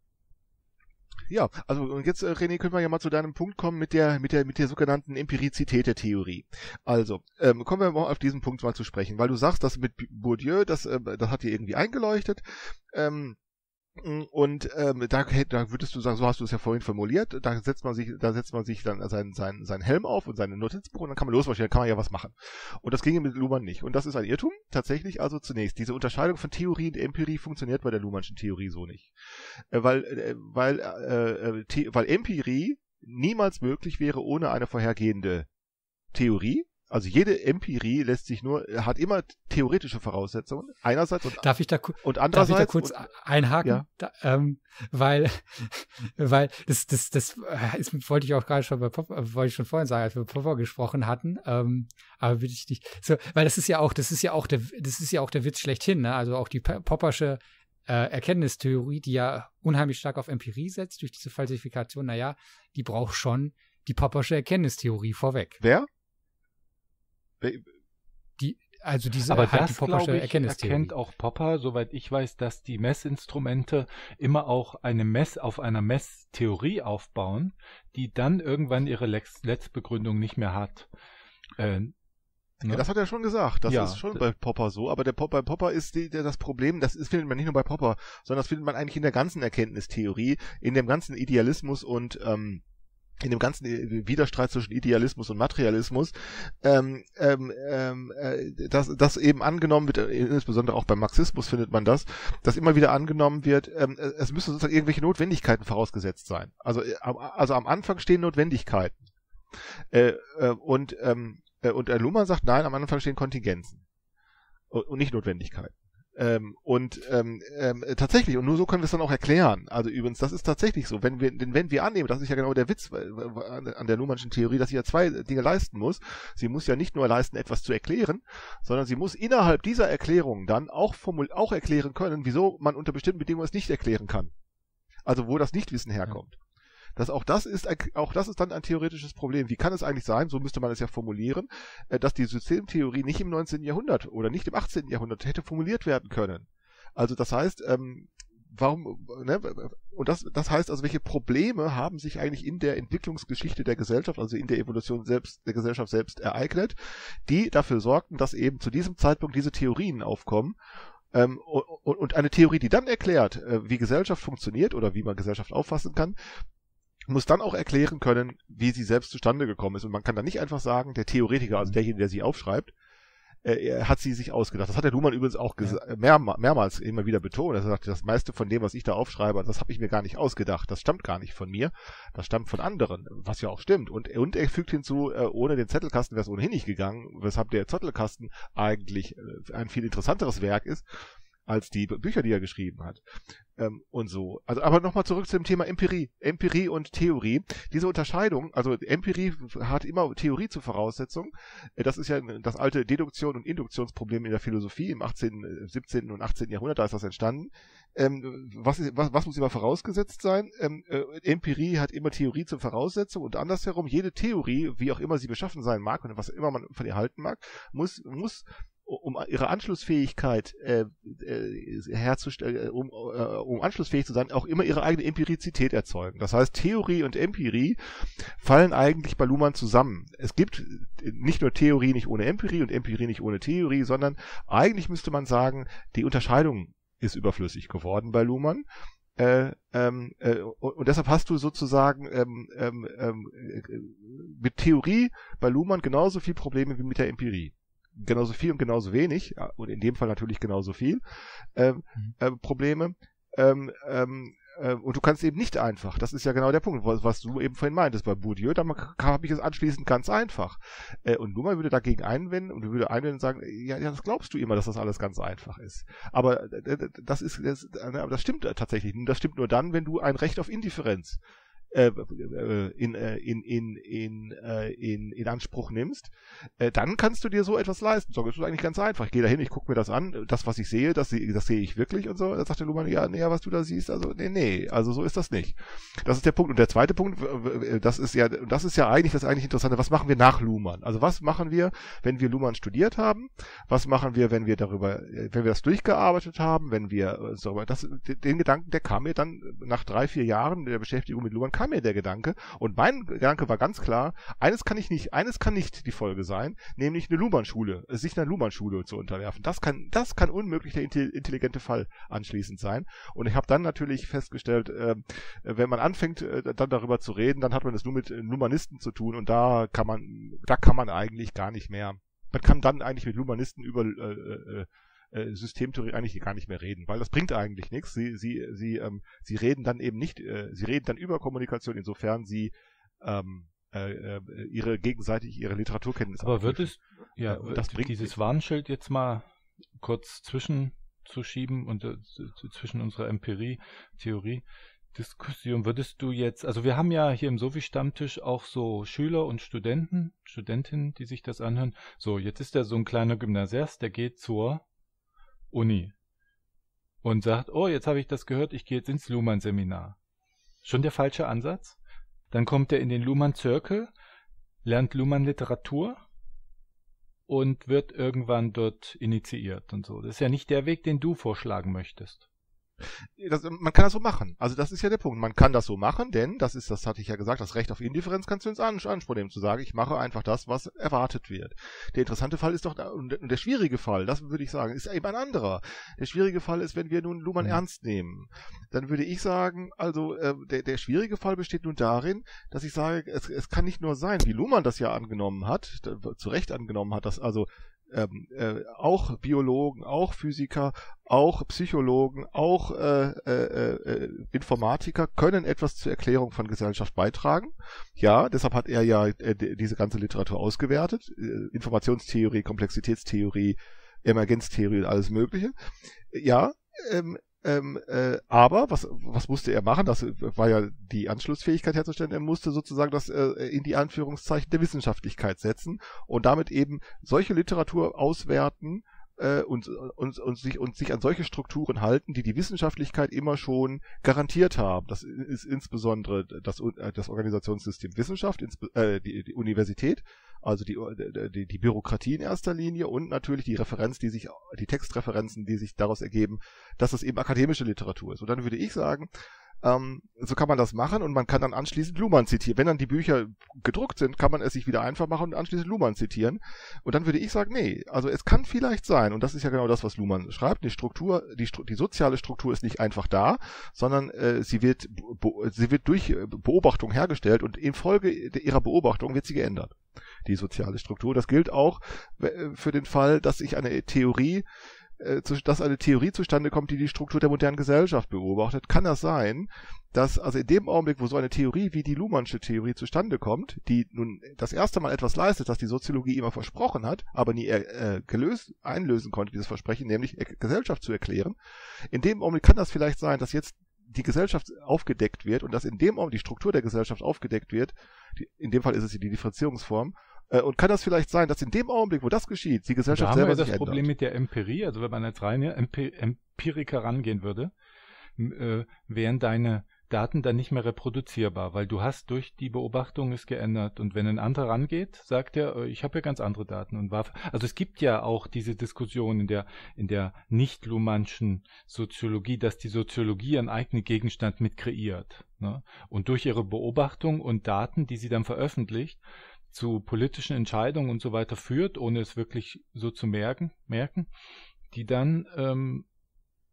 Ja, also und jetzt, äh, René, können wir ja mal zu deinem Punkt kommen mit der, mit der, mit der sogenannten Empirizität der Theorie. Also, ähm, kommen wir mal auf diesen Punkt mal zu sprechen, weil du sagst, dass mit Bourdieu, das, äh, das hat dir irgendwie eingeleuchtet. Ähm, und ähm, da, da würdest du sagen, so hast du es ja vorhin formuliert, da setzt man sich, da setzt man sich dann seinen, seinen, seinen Helm auf und seine Notizbuch und dann kann man losmarschieren, kann man ja was machen. Und das ginge mit Luhmann nicht. Und das ist ein Irrtum, tatsächlich. Also zunächst, diese Unterscheidung von Theorie und Empirie funktioniert bei der Luhmannschen Theorie so nicht. Äh, weil, äh, weil, äh, äh, weil Empirie niemals möglich wäre ohne eine vorhergehende Theorie also jede Empirie lässt sich nur, hat immer theoretische Voraussetzungen. Einerseits und,
darf ich da,
und andererseits.
Darf ich da kurz und, einhaken? Ja. Da, ähm, weil, weil das, das, das ist, äh, wollte ich auch gerade schon bei Popper, äh, wollte ich schon vorhin sagen, als wir Popper gesprochen hatten. Ähm, aber will ich nicht. So, weil das ist ja auch, das ist ja auch der, das ist ja auch der Witz schlechthin, ne? Also auch die Poppersche äh, Erkenntnistheorie, die ja unheimlich stark auf Empirie setzt durch diese Falsifikation, naja, die braucht schon die Poppersche Erkenntnistheorie vorweg.
Wer?
Die, also diese
Aber halt das, die glaube ich, erkennt auch Popper, soweit ich weiß, dass die Messinstrumente immer auch eine Mess auf einer Messtheorie aufbauen, die dann irgendwann ihre Letztbegründung nicht mehr hat.
Äh, ne? Ja, das hat er schon gesagt. Das ja. ist schon bei Popper so. Aber der Pop, bei Popper ist die, der, das Problem, das ist, findet man nicht nur bei Popper, sondern das findet man eigentlich in der ganzen Erkenntnistheorie, in dem ganzen Idealismus und ähm, in dem ganzen Widerstreit zwischen Idealismus und Materialismus, ähm, ähm, ähm, äh, dass das eben angenommen wird, insbesondere auch beim Marxismus findet man das, dass immer wieder angenommen wird, ähm, es müssen sozusagen irgendwelche Notwendigkeiten vorausgesetzt sein. Also, äh, also am Anfang stehen Notwendigkeiten. Äh, äh, und ähm, äh, und Luhmann sagt, nein, am Anfang stehen Kontingenzen und, und nicht Notwendigkeiten. Ähm, und ähm, ähm, tatsächlich, und nur so können wir es dann auch erklären. Also übrigens, das ist tatsächlich so. Wenn wir, denn wenn wir annehmen, das ist ja genau der Witz an der Luhmannschen Theorie, dass sie ja zwei Dinge leisten muss. Sie muss ja nicht nur leisten, etwas zu erklären, sondern sie muss innerhalb dieser Erklärung dann auch, formul auch erklären können, wieso man unter bestimmten Bedingungen es nicht erklären kann. Also wo das Nichtwissen herkommt dass auch das ist, auch das ist dann ein theoretisches Problem. Wie kann es eigentlich sein, so müsste man es ja formulieren, äh, dass die Systemtheorie nicht im 19. Jahrhundert oder nicht im 18. Jahrhundert hätte formuliert werden können? Also das heißt, ähm, warum, ne, und das, das heißt also, welche Probleme haben sich eigentlich in der Entwicklungsgeschichte der Gesellschaft, also in der Evolution selbst, der Gesellschaft selbst ereignet, die dafür sorgten, dass eben zu diesem Zeitpunkt diese Theorien aufkommen ähm, und, und, eine Theorie, die dann erklärt, äh, wie Gesellschaft funktioniert oder wie man Gesellschaft auffassen kann, muss dann auch erklären können, wie sie selbst zustande gekommen ist. Und man kann dann nicht einfach sagen, der Theoretiker, also derjenige, der sie aufschreibt, äh, hat sie sich ausgedacht. Das hat der Luhmann übrigens auch ja. mehr, mehrmals immer wieder betont. Er sagt, das meiste von dem, was ich da aufschreibe, das habe ich mir gar nicht ausgedacht. Das stammt gar nicht von mir. Das stammt von anderen, was ja auch stimmt. Und, und er fügt hinzu, äh, ohne den Zettelkasten wäre es ohnehin nicht gegangen, weshalb der Zettelkasten eigentlich äh, ein viel interessanteres Werk ist als die Bücher, die er geschrieben hat. Ähm, und so. Also, aber nochmal zurück zu dem Thema Empirie. Empirie und Theorie. Diese Unterscheidung, also Empirie hat immer Theorie zur Voraussetzung. Äh, das ist ja das alte Deduktion- und Induktionsproblem in der Philosophie im 18., 17. und 18. Jahrhundert, da ist das entstanden. Ähm, was, ist, was, was muss immer vorausgesetzt sein? Ähm, äh, Empirie hat immer Theorie zur Voraussetzung und andersherum, jede Theorie, wie auch immer sie beschaffen sein mag und was immer man von ihr halten mag, muss, muss um ihre Anschlussfähigkeit äh, äh, herzustellen, äh, um, äh, um anschlussfähig zu sein, auch immer ihre eigene Empirizität erzeugen. Das heißt, Theorie und Empirie fallen eigentlich bei Luhmann zusammen. Es gibt nicht nur Theorie nicht ohne Empirie und Empirie nicht ohne Theorie, sondern eigentlich müsste man sagen, die Unterscheidung ist überflüssig geworden bei Luhmann. Äh, ähm, äh, und deshalb hast du sozusagen ähm, ähm, ähm äh, mit Theorie bei Luhmann genauso viel Probleme wie mit der Empirie genauso viel und genauso wenig, und in dem Fall natürlich genauso viel, ähm, mhm. äh, Probleme. Ähm, ähm, äh, und du kannst eben nicht einfach. Das ist ja genau der Punkt, was, was du eben vorhin meintest. Bei Bourdieu, da habe ich es anschließend ganz einfach. Äh, und Luhmann würde dagegen einwenden und würde einwenden und sagen, ja, ja, das glaubst du immer, dass das alles ganz einfach ist. Aber äh, das ist, das, aber das stimmt tatsächlich. Das stimmt nur dann, wenn du ein Recht auf Indifferenz äh, äh, in, äh, in, in, in, äh, in, in Anspruch nimmst, dann kannst du dir so etwas leisten. So, das ist eigentlich ganz einfach. Ich gehe da hin, ich gucke mir das an, das, was ich sehe, das, das sehe ich wirklich und so. Da sagt der Luhmann, ja, nee, was du da siehst, also, nee, nee, also so ist das nicht. Das ist der Punkt. Und der zweite Punkt, das ist ja, das ist ja eigentlich das eigentlich Interessante, was machen wir nach Luhmann? Also was machen wir, wenn wir Luhmann studiert haben? Was machen wir, wenn wir darüber, wenn wir das durchgearbeitet haben, wenn wir, so, das, den Gedanken, der kam mir dann nach drei, vier Jahren der Beschäftigung mit Luhmann, kam mir der Gedanke. Und mein Gedanke war ganz klar, eines kann ich nicht, eines kann nicht die Folge sein, nämlich eine Luhmann-Schule, äh, sich einer Luhmann-Schule zu unterwerfen. Das kann, das kann unmöglich der intelligente Fall anschließend sein. Und ich habe dann natürlich festgestellt, äh, wenn man anfängt, äh, dann darüber zu reden, dann hat man es nur mit Luhmannisten zu tun und da kann man, da kann man eigentlich gar nicht mehr. Man kann dann eigentlich mit Luhmannisten über äh, äh, äh, Systemtheorie eigentlich gar nicht mehr reden, weil das bringt eigentlich nichts. Sie, sie, sie, ähm, sie reden dann eben nicht, äh, sie reden dann über Kommunikation, insofern sie ähm, äh, äh ihre gegenseitig ihre Literaturkenntnisse.
Aber wird es, ja, das bringt dieses Warnschild jetzt mal kurz zwischenzuschieben und äh, zwischen unserer Empirie, Theorie. Diskussion würdest du jetzt, also wir haben ja hier im Sophie-Stammtisch auch so Schüler und Studenten, Studentinnen, die sich das anhören. So, jetzt ist da so ein kleiner Gymnasiast, der geht zur Uni und sagt, oh, jetzt habe ich das gehört, ich gehe jetzt ins Luhmann-Seminar. Schon der falsche Ansatz? Dann kommt er in den Luhmann-Zirkel, lernt Luhmann-Literatur und wird irgendwann dort initiiert und so. Das ist ja nicht der Weg, den du vorschlagen möchtest.
Das, man kann das so machen. Also das ist ja der Punkt. Man kann das so machen, denn das ist, das hatte ich ja gesagt, das Recht auf Indifferenz kannst du ins Anspruch nehmen, zu sagen, ich mache einfach das, was erwartet wird. Der interessante Fall ist doch, und der schwierige Fall, das würde ich sagen, ist eben ein anderer. Der schwierige Fall ist, wenn wir nun Luhmann mhm. ernst nehmen, dann würde ich sagen, also äh, der, der schwierige Fall besteht nun darin, dass ich sage, es, es kann nicht nur sein, wie Luhmann das ja angenommen hat, zu Recht angenommen hat, dass also ähm, äh, auch Biologen, auch Physiker, auch Psychologen, auch äh, äh, äh, Informatiker können etwas zur Erklärung von Gesellschaft beitragen. Ja, deshalb hat er ja äh, diese ganze Literatur ausgewertet. Äh, Informationstheorie, Komplexitätstheorie, Emergenztheorie und alles Mögliche. Ja, ähm, ähm, äh, aber was, was musste er machen? Das war ja die Anschlussfähigkeit herzustellen. Er musste sozusagen das äh, in die Anführungszeichen der Wissenschaftlichkeit setzen und damit eben solche Literatur auswerten, äh, und, und, und, sich, und sich an solche Strukturen halten, die die Wissenschaftlichkeit immer schon garantiert haben. Das ist insbesondere das, äh, das Organisationssystem Wissenschaft, äh, die, die Universität, also die, die, die Bürokratie in erster Linie und natürlich die Referenz, die sich, die Textreferenzen, die sich daraus ergeben, dass es eben akademische Literatur ist. Und dann würde ich sagen, ähm, so kann man das machen und man kann dann anschließend Luhmann zitieren. Wenn dann die Bücher gedruckt sind, kann man es sich wieder einfach machen und anschließend Luhmann zitieren. Und dann würde ich sagen, nee, also es kann vielleicht sein, und das ist ja genau das, was Luhmann schreibt, die Struktur, die, die soziale Struktur ist nicht einfach da, sondern äh, sie wird, sie wird durch äh, Beobachtung hergestellt und infolge ihrer Beobachtung wird sie geändert die soziale Struktur. Das gilt auch äh, für den Fall, dass ich eine Theorie äh, dass eine Theorie zustande kommt, die die Struktur der modernen Gesellschaft beobachtet, kann das sein, dass also in dem Augenblick, wo so eine Theorie wie die Luhmannsche Theorie zustande kommt, die nun das erste Mal etwas leistet, das die Soziologie immer versprochen hat, aber nie äh, gelöst, einlösen konnte, dieses Versprechen, nämlich Gesellschaft zu erklären, in dem Augenblick kann das vielleicht sein, dass jetzt die Gesellschaft aufgedeckt wird und dass in dem Augenblick die Struktur der Gesellschaft aufgedeckt wird, die, in dem Fall ist es die Differenzierungsform, äh, und kann das vielleicht sein, dass in dem Augenblick, wo das geschieht, die Gesellschaft da selber haben wir
das Problem mit der Empirie, also wenn man jetzt rein Empiriker rangehen würde, äh, wären deine Daten dann nicht mehr reproduzierbar, weil du hast durch die Beobachtung es geändert. Und wenn ein anderer rangeht, sagt er, äh, ich habe ja ganz andere Daten und war. Also es gibt ja auch diese Diskussion in der in der nicht Luhmannschen Soziologie, dass die Soziologie ihren eigenen Gegenstand mit kreiert. Ne? Und durch ihre Beobachtung und Daten, die sie dann veröffentlicht, zu politischen Entscheidungen und so weiter führt, ohne es wirklich so zu merken, merken die dann ähm,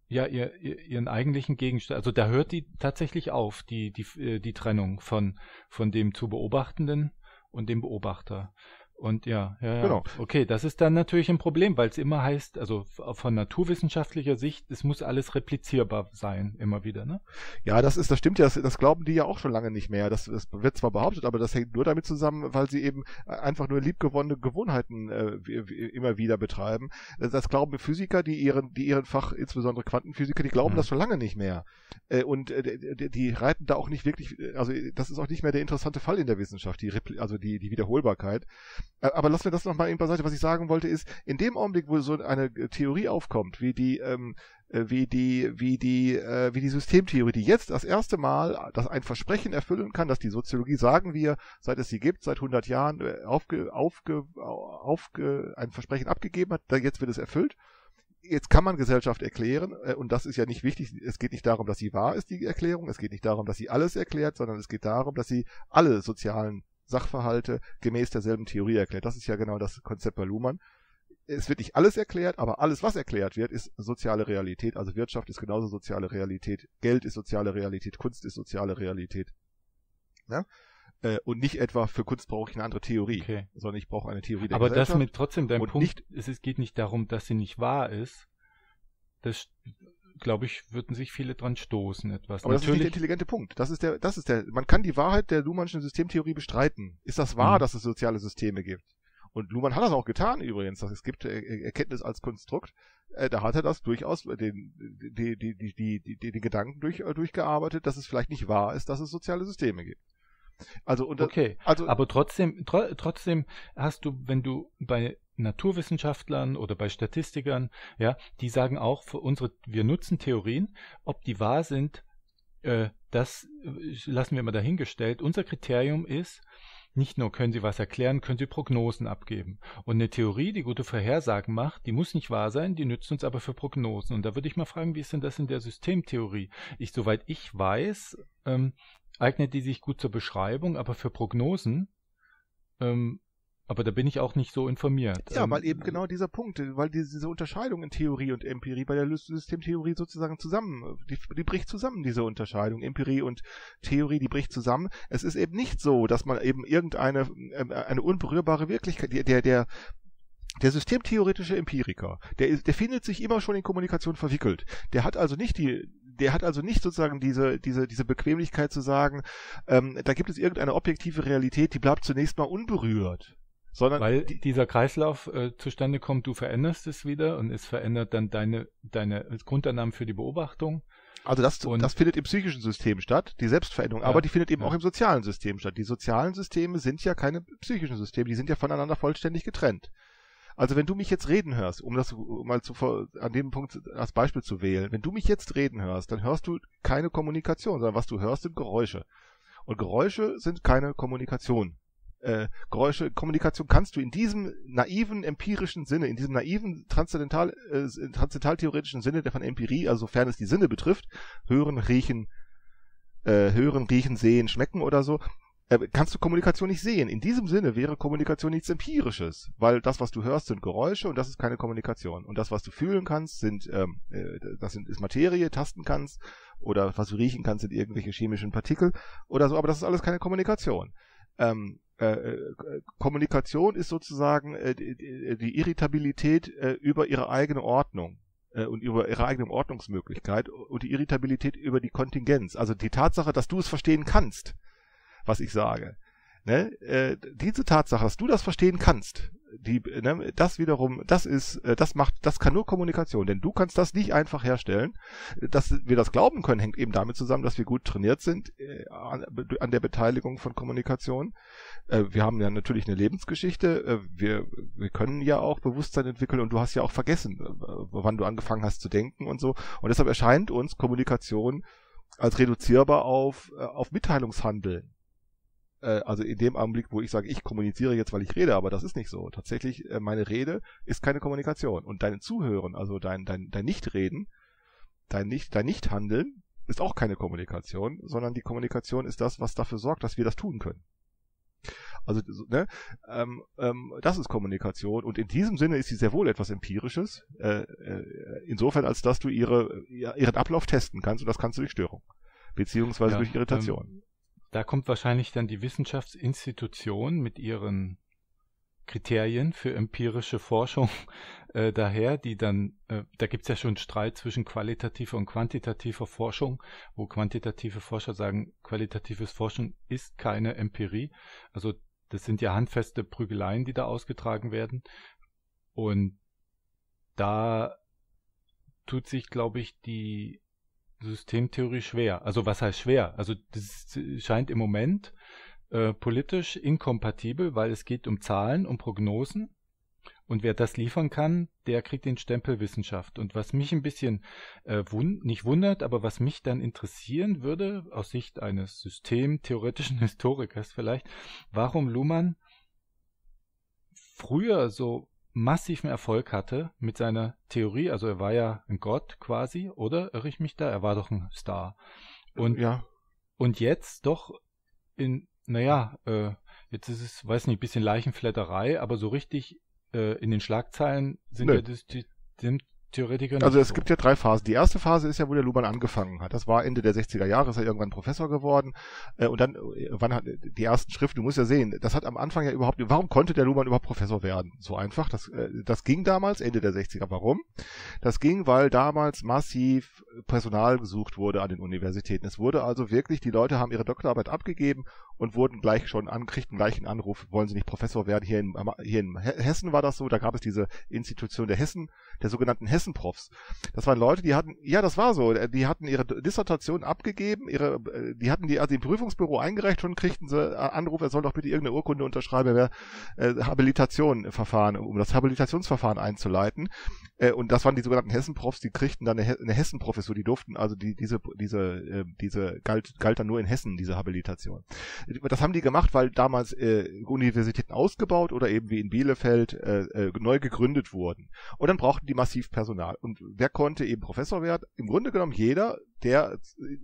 ja ihr, ihr, ihren eigentlichen Gegenstand, also da hört die tatsächlich auf, die, die, äh, die Trennung von, von dem zu Beobachtenden und dem Beobachter. Und ja, ja, ja. Genau. Okay, das ist dann natürlich ein Problem, weil es immer heißt, also von naturwissenschaftlicher Sicht, es muss alles replizierbar sein, immer wieder, ne?
Ja, das ist, das stimmt ja, das, das glauben die ja auch schon lange nicht mehr. Das, das wird zwar behauptet, aber das hängt nur damit zusammen, weil sie eben einfach nur liebgewonnene Gewohnheiten äh, immer wieder betreiben. Das glauben Physiker, die ihren, die ihren Fach, insbesondere Quantenphysiker, die glauben mhm. das schon lange nicht mehr. Äh, und äh, die, die reiten da auch nicht wirklich, also das ist auch nicht mehr der interessante Fall in der Wissenschaft, die, also die, die Wiederholbarkeit. Äh, aber lassen wir das nochmal eben beiseite. Was ich sagen wollte ist, in dem Augenblick, wo so eine Theorie aufkommt, wie die, ähm, äh, wie die, wie die, äh, wie die Systemtheorie, die jetzt das erste Mal das ein Versprechen erfüllen kann, dass die Soziologie, sagen wir, seit es sie gibt, seit 100 Jahren, äh, aufge, aufge, aufge, ein Versprechen abgegeben hat, jetzt wird es erfüllt. Jetzt kann man Gesellschaft erklären, und das ist ja nicht wichtig. Es geht nicht darum, dass sie wahr ist, die Erklärung. Es geht nicht darum, dass sie alles erklärt, sondern es geht darum, dass sie alle sozialen Sachverhalte gemäß derselben Theorie erklärt. Das ist ja genau das Konzept bei Luhmann. Es wird nicht alles erklärt, aber alles, was erklärt wird, ist soziale Realität. Also Wirtschaft ist genauso soziale Realität, Geld ist soziale Realität, Kunst ist soziale Realität. Ja? Äh, und nicht etwa für Kunst brauche ich eine andere Theorie, okay. sondern ich brauche eine Theorie
der Aber das mit trotzdem dein Punkt, nicht, es geht nicht darum, dass sie nicht wahr ist. Das glaube ich, würden sich viele dran stoßen etwas.
Aber Natürlich, das ist der intelligente Punkt. Das ist der, das ist der, man kann die Wahrheit der Luhmannschen Systemtheorie bestreiten. Ist das wahr, mhm. dass es soziale Systeme gibt? Und Luhmann hat das auch getan übrigens, dass es gibt äh, Erkenntnis als Konstrukt. Äh, da hat er das durchaus den, die, die, die, die, die, die Gedanken durch, äh, durchgearbeitet, dass es vielleicht nicht wahr ist, dass es soziale Systeme gibt.
Also, und, okay, also, aber trotzdem, tr trotzdem hast du, wenn du bei Naturwissenschaftlern oder bei Statistikern, ja, die sagen auch, für unsere, wir nutzen Theorien, ob die wahr sind, äh, das äh, lassen wir mal dahingestellt. Unser Kriterium ist, nicht nur können sie was erklären, können sie Prognosen abgeben. Und eine Theorie, die gute Vorhersagen macht, die muss nicht wahr sein, die nützt uns aber für Prognosen. Und da würde ich mal fragen, wie ist denn das in der Systemtheorie? Ich, soweit ich weiß, ähm, eignet die sich gut zur Beschreibung, aber für Prognosen ähm, aber da bin ich auch nicht so informiert.
Ja, ähm, weil eben genau dieser Punkt, weil diese Unterscheidung in Theorie und Empirie bei der Systemtheorie sozusagen zusammen, die, die bricht zusammen, diese Unterscheidung. Empirie und Theorie, die bricht zusammen. Es ist eben nicht so, dass man eben irgendeine äh, eine unberührbare Wirklichkeit, der, der, der systemtheoretische Empiriker, der, der findet sich immer schon in Kommunikation verwickelt. Der hat also nicht die, der hat also nicht sozusagen diese, diese, diese Bequemlichkeit zu sagen, ähm, da gibt es irgendeine objektive Realität, die bleibt zunächst mal unberührt.
Sondern Weil dieser Kreislauf äh, zustande kommt, du veränderst es wieder und es verändert dann deine, deine Grundannahmen für die Beobachtung.
Also das, und, das findet im psychischen System statt, die Selbstveränderung, ja, aber die findet eben ja. auch im sozialen System statt. Die sozialen Systeme sind ja keine psychischen Systeme, die sind ja voneinander vollständig getrennt. Also wenn du mich jetzt reden hörst, um das mal zu, an dem Punkt als Beispiel zu wählen, wenn du mich jetzt reden hörst, dann hörst du keine Kommunikation, sondern was du hörst, sind Geräusche. Und Geräusche sind keine Kommunikation äh, Geräusche, Kommunikation kannst du in diesem naiven empirischen Sinne, in diesem naiven transzendental, äh, transzendentaltheoretischen Sinne der von Empirie, also sofern es die Sinne betrifft, hören, riechen, äh, hören, riechen, sehen, schmecken oder so, kannst du Kommunikation nicht sehen. In diesem Sinne wäre Kommunikation nichts Empirisches, weil das, was du hörst, sind Geräusche und das ist keine Kommunikation. Und das, was du fühlen kannst, sind, ähm, äh, das sind, ist Materie, tasten kannst oder was du riechen kannst, sind irgendwelche chemischen Partikel oder so, aber das ist alles keine Kommunikation. Ähm, äh, äh, Kommunikation ist sozusagen äh, die, Irritabilität äh, über ihre eigene Ordnung äh, und über ihre eigene Ordnungsmöglichkeit und die Irritabilität über die Kontingenz. Also die Tatsache, dass du es verstehen kannst, was ich sage. Ne? Äh, diese Tatsache, dass du das verstehen kannst, die, ne, das wiederum, das ist, äh, das macht, das kann nur Kommunikation, denn du kannst das nicht einfach herstellen. Dass wir das glauben können, hängt eben damit zusammen, dass wir gut trainiert sind äh, an, an, der Beteiligung von Kommunikation. Äh, wir haben ja natürlich eine Lebensgeschichte, äh, wir, wir können ja auch Bewusstsein entwickeln und du hast ja auch vergessen, wann du angefangen hast zu denken und so. Und deshalb erscheint uns Kommunikation als reduzierbar auf, äh, auf Mitteilungshandeln äh, also in dem Augenblick, wo ich sage, ich kommuniziere jetzt, weil ich rede, aber das ist nicht so. Tatsächlich, äh, meine Rede ist keine Kommunikation. Und dein Zuhören, also dein, dein, dein Nichtreden, dein nicht, dein Nichthandeln, ist auch keine Kommunikation, sondern die Kommunikation ist das, was dafür sorgt, dass wir das tun können. Also, ne, ähm, ähm, das ist Kommunikation und in diesem Sinne ist sie sehr wohl etwas Empirisches, äh, äh, insofern als dass du ihre, ihren Ablauf testen kannst und das kannst du durch Störung, beziehungsweise ja, durch Irritation. Ähm,
da kommt wahrscheinlich dann die Wissenschaftsinstitution mit ihren Kriterien für empirische Forschung äh, daher, die dann, äh, da gibt es ja schon Streit zwischen qualitativer und quantitativer Forschung, wo quantitative Forscher sagen, qualitatives Forschen ist keine Empirie. Also das sind ja handfeste Prügeleien, die da ausgetragen werden. Und da tut sich, glaube ich, die Systemtheorie schwer. Also was heißt schwer? Also das scheint im Moment äh, politisch inkompatibel, weil es geht um Zahlen, um Prognosen. Und wer das liefern kann, der kriegt den Stempel Wissenschaft. Und was mich ein bisschen äh, wund nicht wundert, aber was mich dann interessieren würde, aus Sicht eines systemtheoretischen Historikers vielleicht, warum Luhmann früher so massiven Erfolg hatte mit seiner Theorie. Also er war ja ein Gott quasi, oder? Irre ich mich da? Er war doch ein Star. Und, ja. und jetzt doch in, naja, äh, jetzt ist es, weiß nicht, ein bisschen Leichenflatterei, aber so richtig äh, in den Schlagzeilen sind Nö. ja das, die, Theoretiker
Also es so. gibt ja drei Phasen. Die erste Phase ist ja, wo der Luhmann angefangen hat. Das war Ende der 60er Jahre, ist er irgendwann Professor geworden. Äh, und dann, äh, wann hat die ersten Schriften, du musst ja sehen, das hat am Anfang ja überhaupt, warum konnte der Luhmann überhaupt Professor werden? So einfach. Das, äh, das ging damals, Ende der 60er. Warum? Das ging, weil damals massiv Personal gesucht wurde an den Universitäten. Es wurde also wirklich, die Leute haben ihre Doktorarbeit abgegeben und wurden gleich schon an, kriegten gleich einen Anruf, wollen sie nicht Professor werden? Hier in, hier in Hessen war das so, da gab es diese Institution der Hessen, der sogenannten Hessen-Profs. Das waren Leute, die hatten, ja, das war so, die hatten ihre Dissertation abgegeben, ihre, die hatten die also im Prüfungsbüro eingereicht und kriegten sie Anruf, er soll doch bitte irgendeine Urkunde unterschreiben, er äh, Habilitation verfahren, um das Habilitationsverfahren einzuleiten. Äh, und das waren die sogenannten Hessen-Profs, die kriegten dann eine, eine Hessen-Professur, die durften, also die, diese, diese, äh, diese galt, galt dann nur in Hessen, diese Habilitation. Das haben die gemacht, weil damals äh, Universitäten ausgebaut oder eben wie in Bielefeld äh, äh, neu gegründet wurden. Und dann brauchten die massiv Personal. Und wer konnte eben Professor werden? Im Grunde genommen jeder, der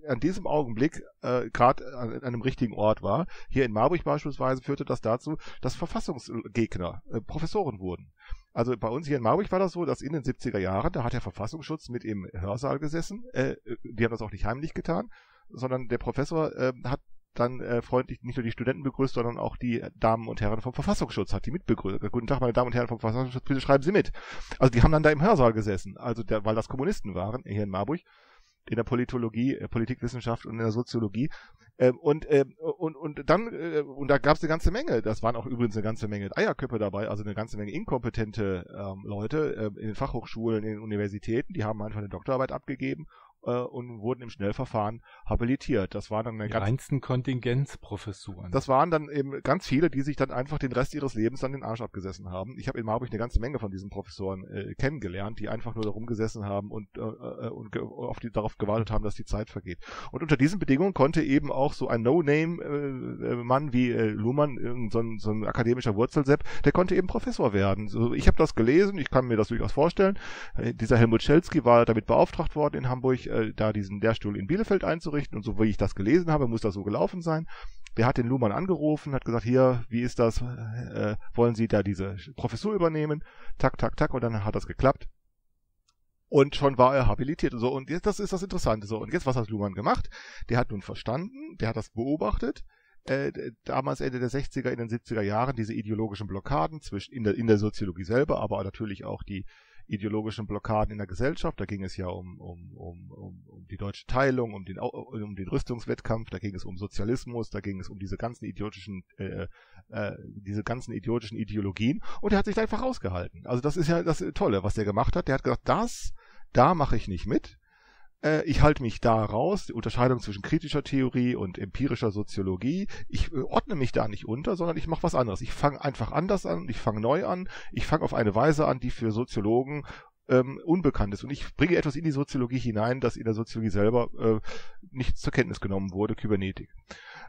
an diesem Augenblick äh, gerade an, an, einem richtigen Ort war. Hier in Marburg beispielsweise führte das dazu, dass Verfassungsgegner äh, Professoren wurden. Also bei uns hier in Marburg war das so, dass in den 70er Jahren, da hat der Verfassungsschutz mit im Hörsaal gesessen. Äh, die haben das auch nicht heimlich getan, sondern der Professor äh, hat dann äh, freundlich nicht nur die Studenten begrüßt, sondern auch die Damen und Herren vom Verfassungsschutz hat die mitbegrüßt. Guten Tag, meine Damen und Herren vom Verfassungsschutz, bitte schreiben Sie mit. Also die haben dann da im Hörsaal gesessen, also der, weil das Kommunisten waren hier in Marburg in der Politologie, äh, Politikwissenschaft und in der Soziologie. Ähm, und, äh, und, und dann, äh, und da gab es eine ganze Menge, das waren auch übrigens eine ganze Menge Eierköpfe dabei, also eine ganze Menge inkompetente ähm, Leute äh, in den Fachhochschulen, in den Universitäten, die haben einfach eine Doktorarbeit abgegeben äh, und wurden im Schnellverfahren habilitiert. Das waren dann eine
die ganz, reinsten Kontingenzprofessuren.
Das waren dann eben ganz viele, die sich dann einfach den Rest ihres Lebens an den Arsch abgesessen haben. Ich habe in Marburg eine ganze Menge von diesen Professoren äh, kennengelernt, die einfach nur darum gesessen haben und, äh, äh und auf die, darauf gewartet haben, dass die Zeit vergeht. Und unter diesen Bedingungen konnte eben auch so ein No-Name-Mann äh, wie äh, Luhmann, so ein, so ein akademischer Wurzelsepp, der konnte eben Professor werden. So, ich habe das gelesen, ich kann mir das durchaus vorstellen. Dieser Helmut Schelzky war damit beauftragt worden in Hamburg, äh, da diesen Lehrstuhl in Bielefeld einzurichten. Und so wie ich das gelesen habe, muss das so gelaufen sein. Der hat den Luhmann angerufen, hat gesagt, hier, wie ist das? Äh, wollen Sie da diese Professur übernehmen? Tak, tak, tak. Und dann hat das geklappt. Und schon war er habilitiert und so. Und jetzt, das ist das Interessante. So, und jetzt, was hat Luhmann gemacht? Der hat nun verstanden, der hat das beobachtet, äh, damals Ende der 60er, in den 70er Jahren, diese ideologischen Blockaden zwischen in der, in der Soziologie selber, aber natürlich auch die ideologischen Blockaden in der Gesellschaft. Da ging es ja um, um, um, um, um die deutsche Teilung, um den, um den Rüstungswettkampf, da ging es um Sozialismus, da ging es um diese ganzen idiotischen, äh, äh, diese ganzen idiotischen Ideologien und er hat sich da einfach rausgehalten. Also das ist ja das Tolle, was der gemacht hat. Der hat gesagt, das, da mache ich nicht mit äh, ich halte mich da raus, die Unterscheidung zwischen kritischer Theorie und empirischer Soziologie. Ich äh, ordne mich da nicht unter, sondern ich mache was anderes. Ich fange einfach anders an, ich fange neu an, ich fange auf eine Weise an, die für Soziologen ähm, unbekannt ist. Und ich bringe etwas in die Soziologie hinein, das in der Soziologie selber äh, nicht zur Kenntnis genommen wurde, Kybernetik.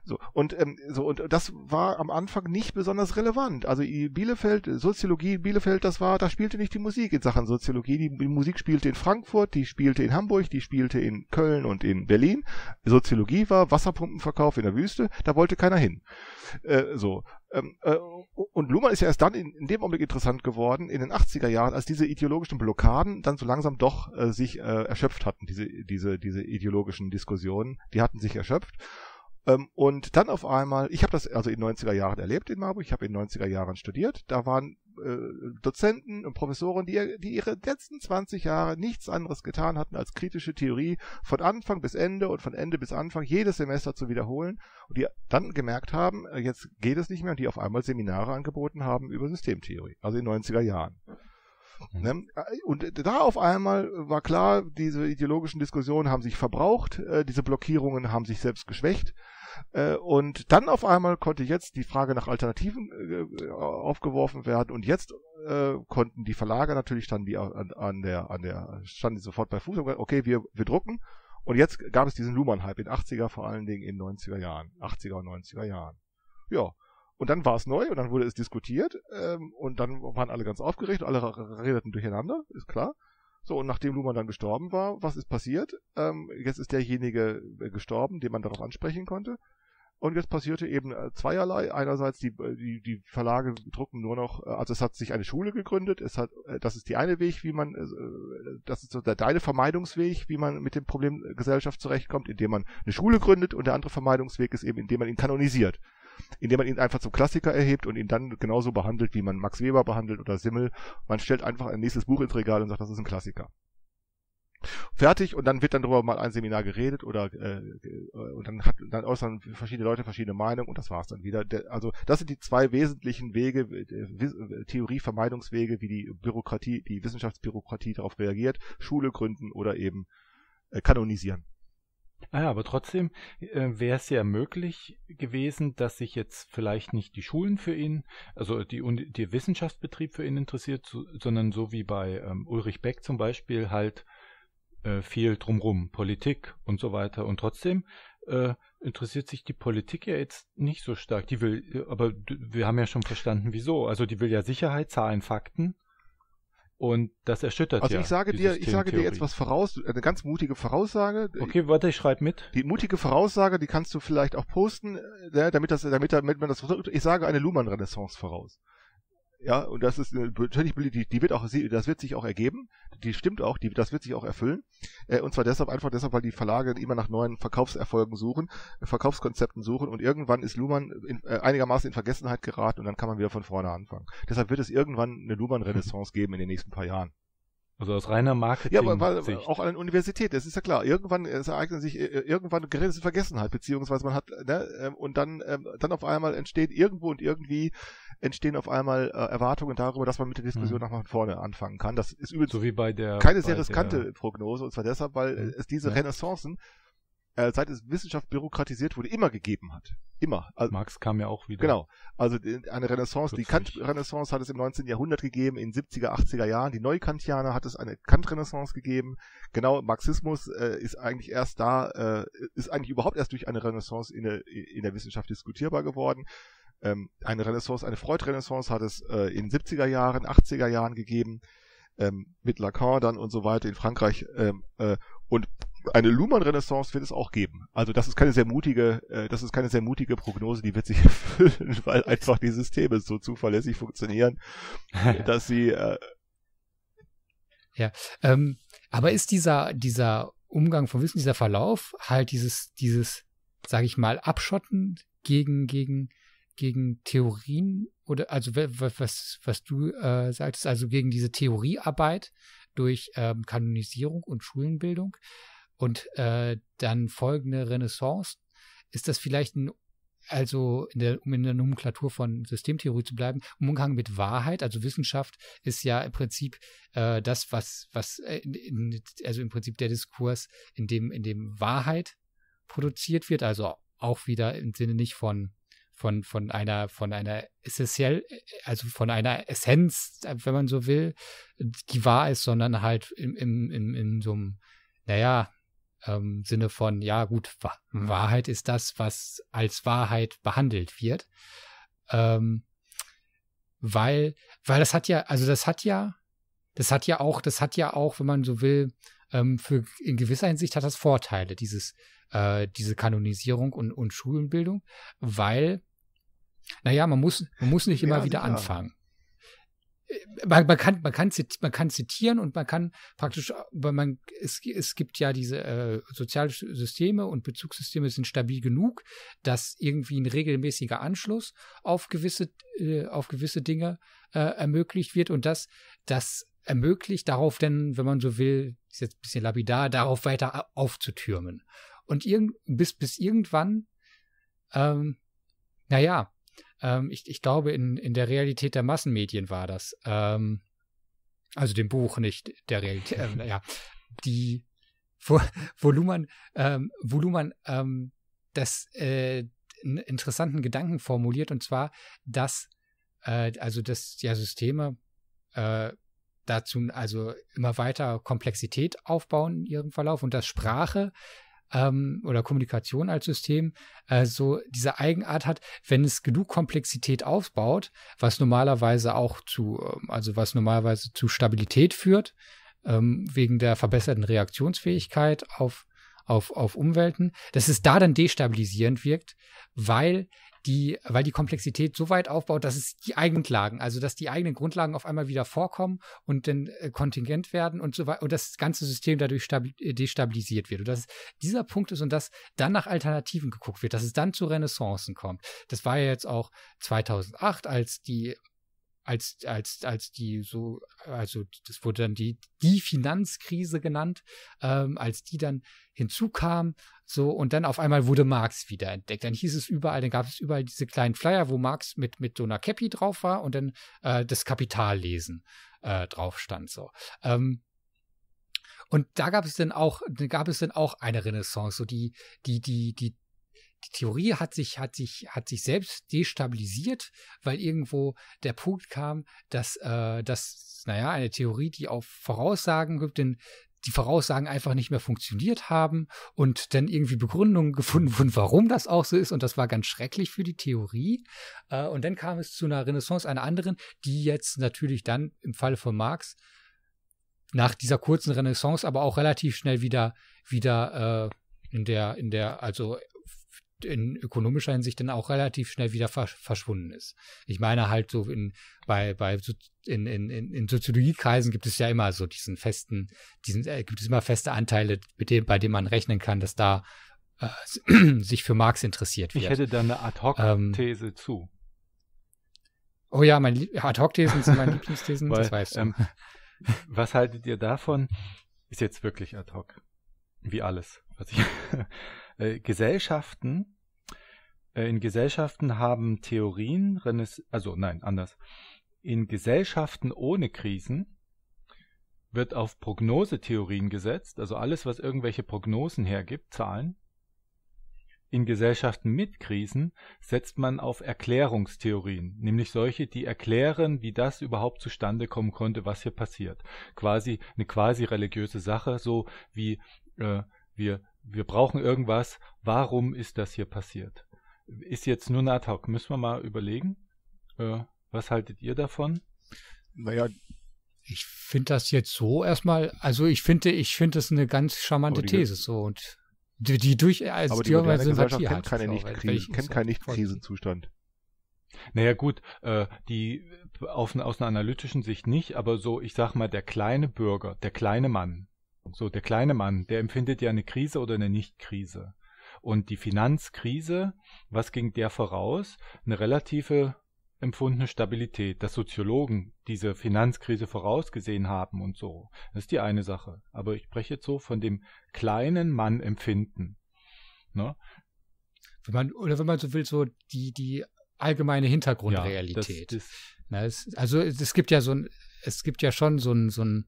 So, und, ähm, so, und das war am Anfang nicht besonders relevant. Also Bielefeld, Soziologie, Bielefeld, das war, da spielte nicht die Musik in Sachen Soziologie. Die, die Musik spielte in Frankfurt, die spielte in Hamburg, die spielte in Köln und in Berlin. Soziologie war Wasserpumpenverkauf in der Wüste, da wollte keiner hin. Äh, so. Ähm, äh, und Luhmann ist ja erst dann in, dem Augenblick interessant geworden, in den 80er Jahren, als diese ideologischen Blockaden dann so langsam doch äh, sich äh, erschöpft hatten, diese, diese, diese ideologischen Diskussionen, die hatten sich erschöpft. Ähm, und dann auf einmal, ich habe das also in 90er Jahren erlebt in Marburg, ich habe in 90er Jahren studiert, da waren äh, Dozenten und Professoren, die, die ihre letzten 20 Jahre nichts anderes getan hatten, als kritische Theorie von Anfang bis Ende und von Ende bis Anfang jedes Semester zu wiederholen und die dann gemerkt haben, äh, jetzt geht es nicht mehr und die auf einmal Seminare angeboten haben über Systemtheorie, also in 90er Jahren. Mhm. Ne? Und da auf einmal war klar, diese ideologischen Diskussionen haben sich verbraucht, äh, diese Blockierungen haben sich selbst geschwächt äh, und dann auf einmal konnte jetzt die Frage nach Alternativen äh, aufgeworfen werden und jetzt äh, konnten die Verlage natürlich standen die an, an der an der standen die sofort bei Fuß und gesagt, okay, wir wir drucken und jetzt gab es diesen Luhmann-Hype in 80er, vor allen Dingen in 90er Jahren, 80er und 90er Jahren. Ja. Und dann war es neu und dann wurde es diskutiert ähm, und dann waren alle ganz aufgeregt, alle redeten durcheinander, ist klar. So, und nachdem Luhmann dann gestorben war, was ist passiert? Ähm, jetzt ist derjenige äh, gestorben, den man darauf ansprechen konnte. Und jetzt passierte eben äh, zweierlei. Einerseits die, äh, die, die Verlage drucken nur noch, also es hat sich eine Schule gegründet, es hat, das ist die eine Weg, wie man, das ist so der deine Vermeidungsweg, wie man mit dem Problem Gesellschaft zurechtkommt, indem man eine Schule gründet und der andere Vermeidungsweg ist eben, indem man ihn kanonisiert indem man ihn einfach zum Klassiker erhebt und ihn dann genauso behandelt, wie man Max Weber behandelt oder Simmel. Man stellt einfach ein nächstes Buch ins Regal und sagt, das ist ein Klassiker. Fertig und dann wird dann darüber mal ein Seminar geredet oder äh, äh, und dann hat dann äußern verschiedene Leute verschiedene Meinungen und das war's dann wieder. Der, also das sind die zwei wesentlichen Wege, äh, Theorievermeidungswege, wie die Bürokratie, die Wissenschaftsbürokratie darauf reagiert, Schule gründen oder eben äh, kanonisieren.
Ah ja, aber trotzdem äh, wäre es ja möglich gewesen, dass sich jetzt vielleicht nicht die Schulen für ihn, also die, der Wissenschaftsbetrieb für ihn interessiert, so, sondern so wie bei ähm, Ulrich Beck zum Beispiel halt äh, viel drumrum, Politik und so weiter. Und trotzdem äh, interessiert sich die Politik ja jetzt nicht so stark. Die will, aber wir haben ja schon verstanden, wieso. Also die will ja Sicherheit, Zahlen, Fakten. Und das erschüttert
also
ja.
Also ich sage dir, ich sage dir jetzt was voraus, eine ganz mutige Voraussage.
Okay, warte, ich schreibe mit.
Die mutige Voraussage, die kannst du vielleicht auch posten, äh, damit das, damit, damit man das, ich sage eine Luhmann-Renaissance voraus. Ja, und das ist natürlich, die, die wird auch, das wird sich auch ergeben. Die stimmt auch, die, das wird sich auch erfüllen. Äh, und zwar deshalb einfach deshalb, weil die Verlage immer nach neuen Verkaufserfolgen suchen, Verkaufskonzepten suchen und irgendwann ist Luhmann in, äh, einigermaßen in Vergessenheit geraten und dann kann man wieder von vorne anfangen. Deshalb wird es irgendwann eine Luhmann-Renaissance geben in den nächsten paar Jahren.
Also aus reiner Marketing.
Ja, aber weil, auch an den Universitäten, das ist ja klar. Irgendwann es ereignet sich äh, irgendwann gerät es in Vergessenheit, beziehungsweise man hat, ne, ähm, und dann, ähm, dann auf einmal entsteht irgendwo und irgendwie entstehen auf einmal äh, Erwartungen darüber, dass man mit der Diskussion hm. nach vorne anfangen kann. Das ist übrigens
so wie bei der,
keine sehr riskante der... Prognose, und zwar deshalb, weil hm. es diese
ja.
Renaissancen äh, seit es Wissenschaft bürokratisiert wurde, immer gegeben hat. Immer.
Also, Marx kam ja auch wieder.
Genau. Also eine Renaissance, die Kant-Renaissance hat es im 19. Jahrhundert gegeben, in 70er, 80er Jahren. Die Neukantianer hat es eine Kant-Renaissance gegeben. Genau, Marxismus äh, ist eigentlich erst da, äh, ist eigentlich überhaupt erst durch eine Renaissance in der, in der Wissenschaft diskutierbar geworden. Ähm, eine Renaissance, eine Freud-Renaissance hat es äh, in 70er Jahren, 80er Jahren gegeben, ähm, mit Lacan dann und so weiter in Frankreich. Ähm, äh, und eine Luhmann-Renaissance wird es auch geben. Also das ist keine sehr mutige, äh, das ist keine sehr mutige Prognose, die wird sich erfüllen, weil einfach die Systeme so zuverlässig funktionieren, dass sie äh,
ja, ähm, aber ist dieser dieser Umgang von Wissen, dieser Verlauf halt dieses dieses, sage ich mal, Abschotten gegen gegen gegen Theorien oder also was was du äh, sagtest, also gegen diese Theoriearbeit durch ähm, Kanonisierung und Schulenbildung und äh, dann folgende Renaissance, ist das vielleicht ein also in der, um in der Nomenklatur von Systemtheorie zu bleiben, Umgang mit Wahrheit, also Wissenschaft ist ja im Prinzip äh, das, was, was äh, in, in, also im Prinzip der Diskurs, in dem, in dem Wahrheit produziert wird, also auch wieder im Sinne nicht von von, von einer, von einer essentiell, also von einer Essenz, wenn man so will, die wahr ist, sondern halt im, im, im, in so einem, naja, ähm, Sinne von, ja gut, Wahrheit ist das, was als Wahrheit behandelt wird. Ähm, weil, weil das hat ja, also das hat ja, das hat ja auch, das hat ja auch, wenn man so will, ähm, für in gewisser Hinsicht hat das Vorteile, dieses, äh, diese Kanonisierung und, und Schulenbildung, weil naja, man muss, man muss nicht immer ja, wieder anfangen. Äh, man, man, kann, man, kann, man kann zitieren und man kann praktisch, weil man, es, es gibt ja diese äh, Sozialsysteme und Bezugssysteme sind stabil genug, dass irgendwie ein regelmäßiger Anschluss auf gewisse, äh, auf gewisse Dinge äh, ermöglicht wird und das, das ermöglicht darauf denn, wenn man so will, ist jetzt ein bisschen lapidar, darauf weiter aufzutürmen. Und irgend, bis, bis irgendwann, ähm, naja, ähm, ich, ich glaube, in, in der Realität der Massenmedien war das. Ähm, also dem Buch, nicht der Realität. Äh, ja, die wo, Luhmann, ähm, wo Luhmann ähm, das äh, einen interessanten Gedanken formuliert, und zwar, dass äh, also dass ja Systeme äh, dazu also immer weiter Komplexität aufbauen in ihrem Verlauf und dass Sprache ähm, oder Kommunikation als System äh, so diese Eigenart hat, wenn es genug Komplexität aufbaut, was normalerweise auch zu, ähm, also was normalerweise zu Stabilität führt, ähm, wegen der verbesserten Reaktionsfähigkeit auf, auf, auf Umwelten, dass es da dann destabilisierend wirkt, weil die, weil die Komplexität so weit aufbaut, dass es die eigenen Grundlagen, also dass die eigenen Grundlagen auf einmal wieder vorkommen und dann äh, kontingent werden und so weiter und das ganze System dadurch äh, destabilisiert wird. Und dass dieser Punkt ist und dass dann nach Alternativen geguckt wird, dass es dann zu Renaissancen kommt. Das war ja jetzt auch 2008, als die als, als, als die so, also das wurde dann die, die Finanzkrise genannt, ähm, als die dann hinzukam, so, und dann auf einmal wurde Marx wieder entdeckt. Dann hieß es überall, dann gab es überall diese kleinen Flyer, wo Marx mit, mit so einer Cappy drauf war und dann äh, das Kapitallesen äh, drauf stand. So. Ähm, und da gab es dann auch, gab es dann auch eine Renaissance, so die, die, die, die, die Theorie hat sich, hat sich, hat sich selbst destabilisiert, weil irgendwo der Punkt kam, dass, äh, dass, naja, eine Theorie, die auf Voraussagen gibt, denn die Voraussagen einfach nicht mehr funktioniert haben und dann irgendwie Begründungen gefunden wurden, warum das auch so ist. Und das war ganz schrecklich für die Theorie. Äh, und dann kam es zu einer Renaissance einer anderen, die jetzt natürlich dann im Falle von Marx nach dieser kurzen Renaissance aber auch relativ schnell wieder, wieder äh, in der, in der, also in ökonomischer Hinsicht dann auch relativ schnell wieder verschwunden ist. Ich meine halt so in, bei, bei, in, in, in Soziologiekreisen gibt es ja immer so diesen festen, diesen, äh, gibt es immer feste Anteile, mit dem, bei denen man rechnen kann, dass da äh, sich für Marx interessiert wird.
Ich hätte da eine Ad-Hoc-These ähm, zu.
Oh ja, mein Ad-Hoc-Thesen sind meine Lieblingsthesen, Weil, das weißt du. Ähm,
was haltet ihr davon? Ist jetzt wirklich ad hoc. Wie alles. Was ich äh, Gesellschaften, äh, in Gesellschaften haben Theorien, also nein, anders. In Gesellschaften ohne Krisen wird auf Prognosetheorien gesetzt, also alles, was irgendwelche Prognosen hergibt, Zahlen, in Gesellschaften mit Krisen setzt man auf Erklärungstheorien, nämlich solche, die erklären, wie das überhaupt zustande kommen konnte, was hier passiert. Quasi eine quasi religiöse Sache, so wie äh, wir, wir brauchen irgendwas, warum ist das hier passiert? Ist jetzt nur ein Ad-Hoc, müssen wir mal überlegen. Äh, was haltet ihr davon?
Naja, ich finde das jetzt so erstmal, also ich finde, ich finde das eine ganz charmante These so und die, die durch,
also Aber die, die moderne Gesellschaft kennt, keine nicht -Krise, kennt keinen Nicht-Krisenzustand.
Naja gut, äh, die auf, aus einer analytischen Sicht nicht, aber so, ich sag mal, der kleine Bürger, der kleine Mann, so der kleine Mann, der empfindet ja eine Krise oder eine Nicht-Krise. Und die Finanzkrise, was ging der voraus? Eine relative empfundene Stabilität, dass Soziologen diese Finanzkrise vorausgesehen haben und so. Das ist die eine Sache. Aber ich spreche jetzt so von dem kleinen Mann empfinden. Ne?
Wenn man, oder wenn man so will, so die, die allgemeine Hintergrundrealität. Ja, das, das Na, es, also es gibt ja so ein, es gibt ja schon so ein, so ein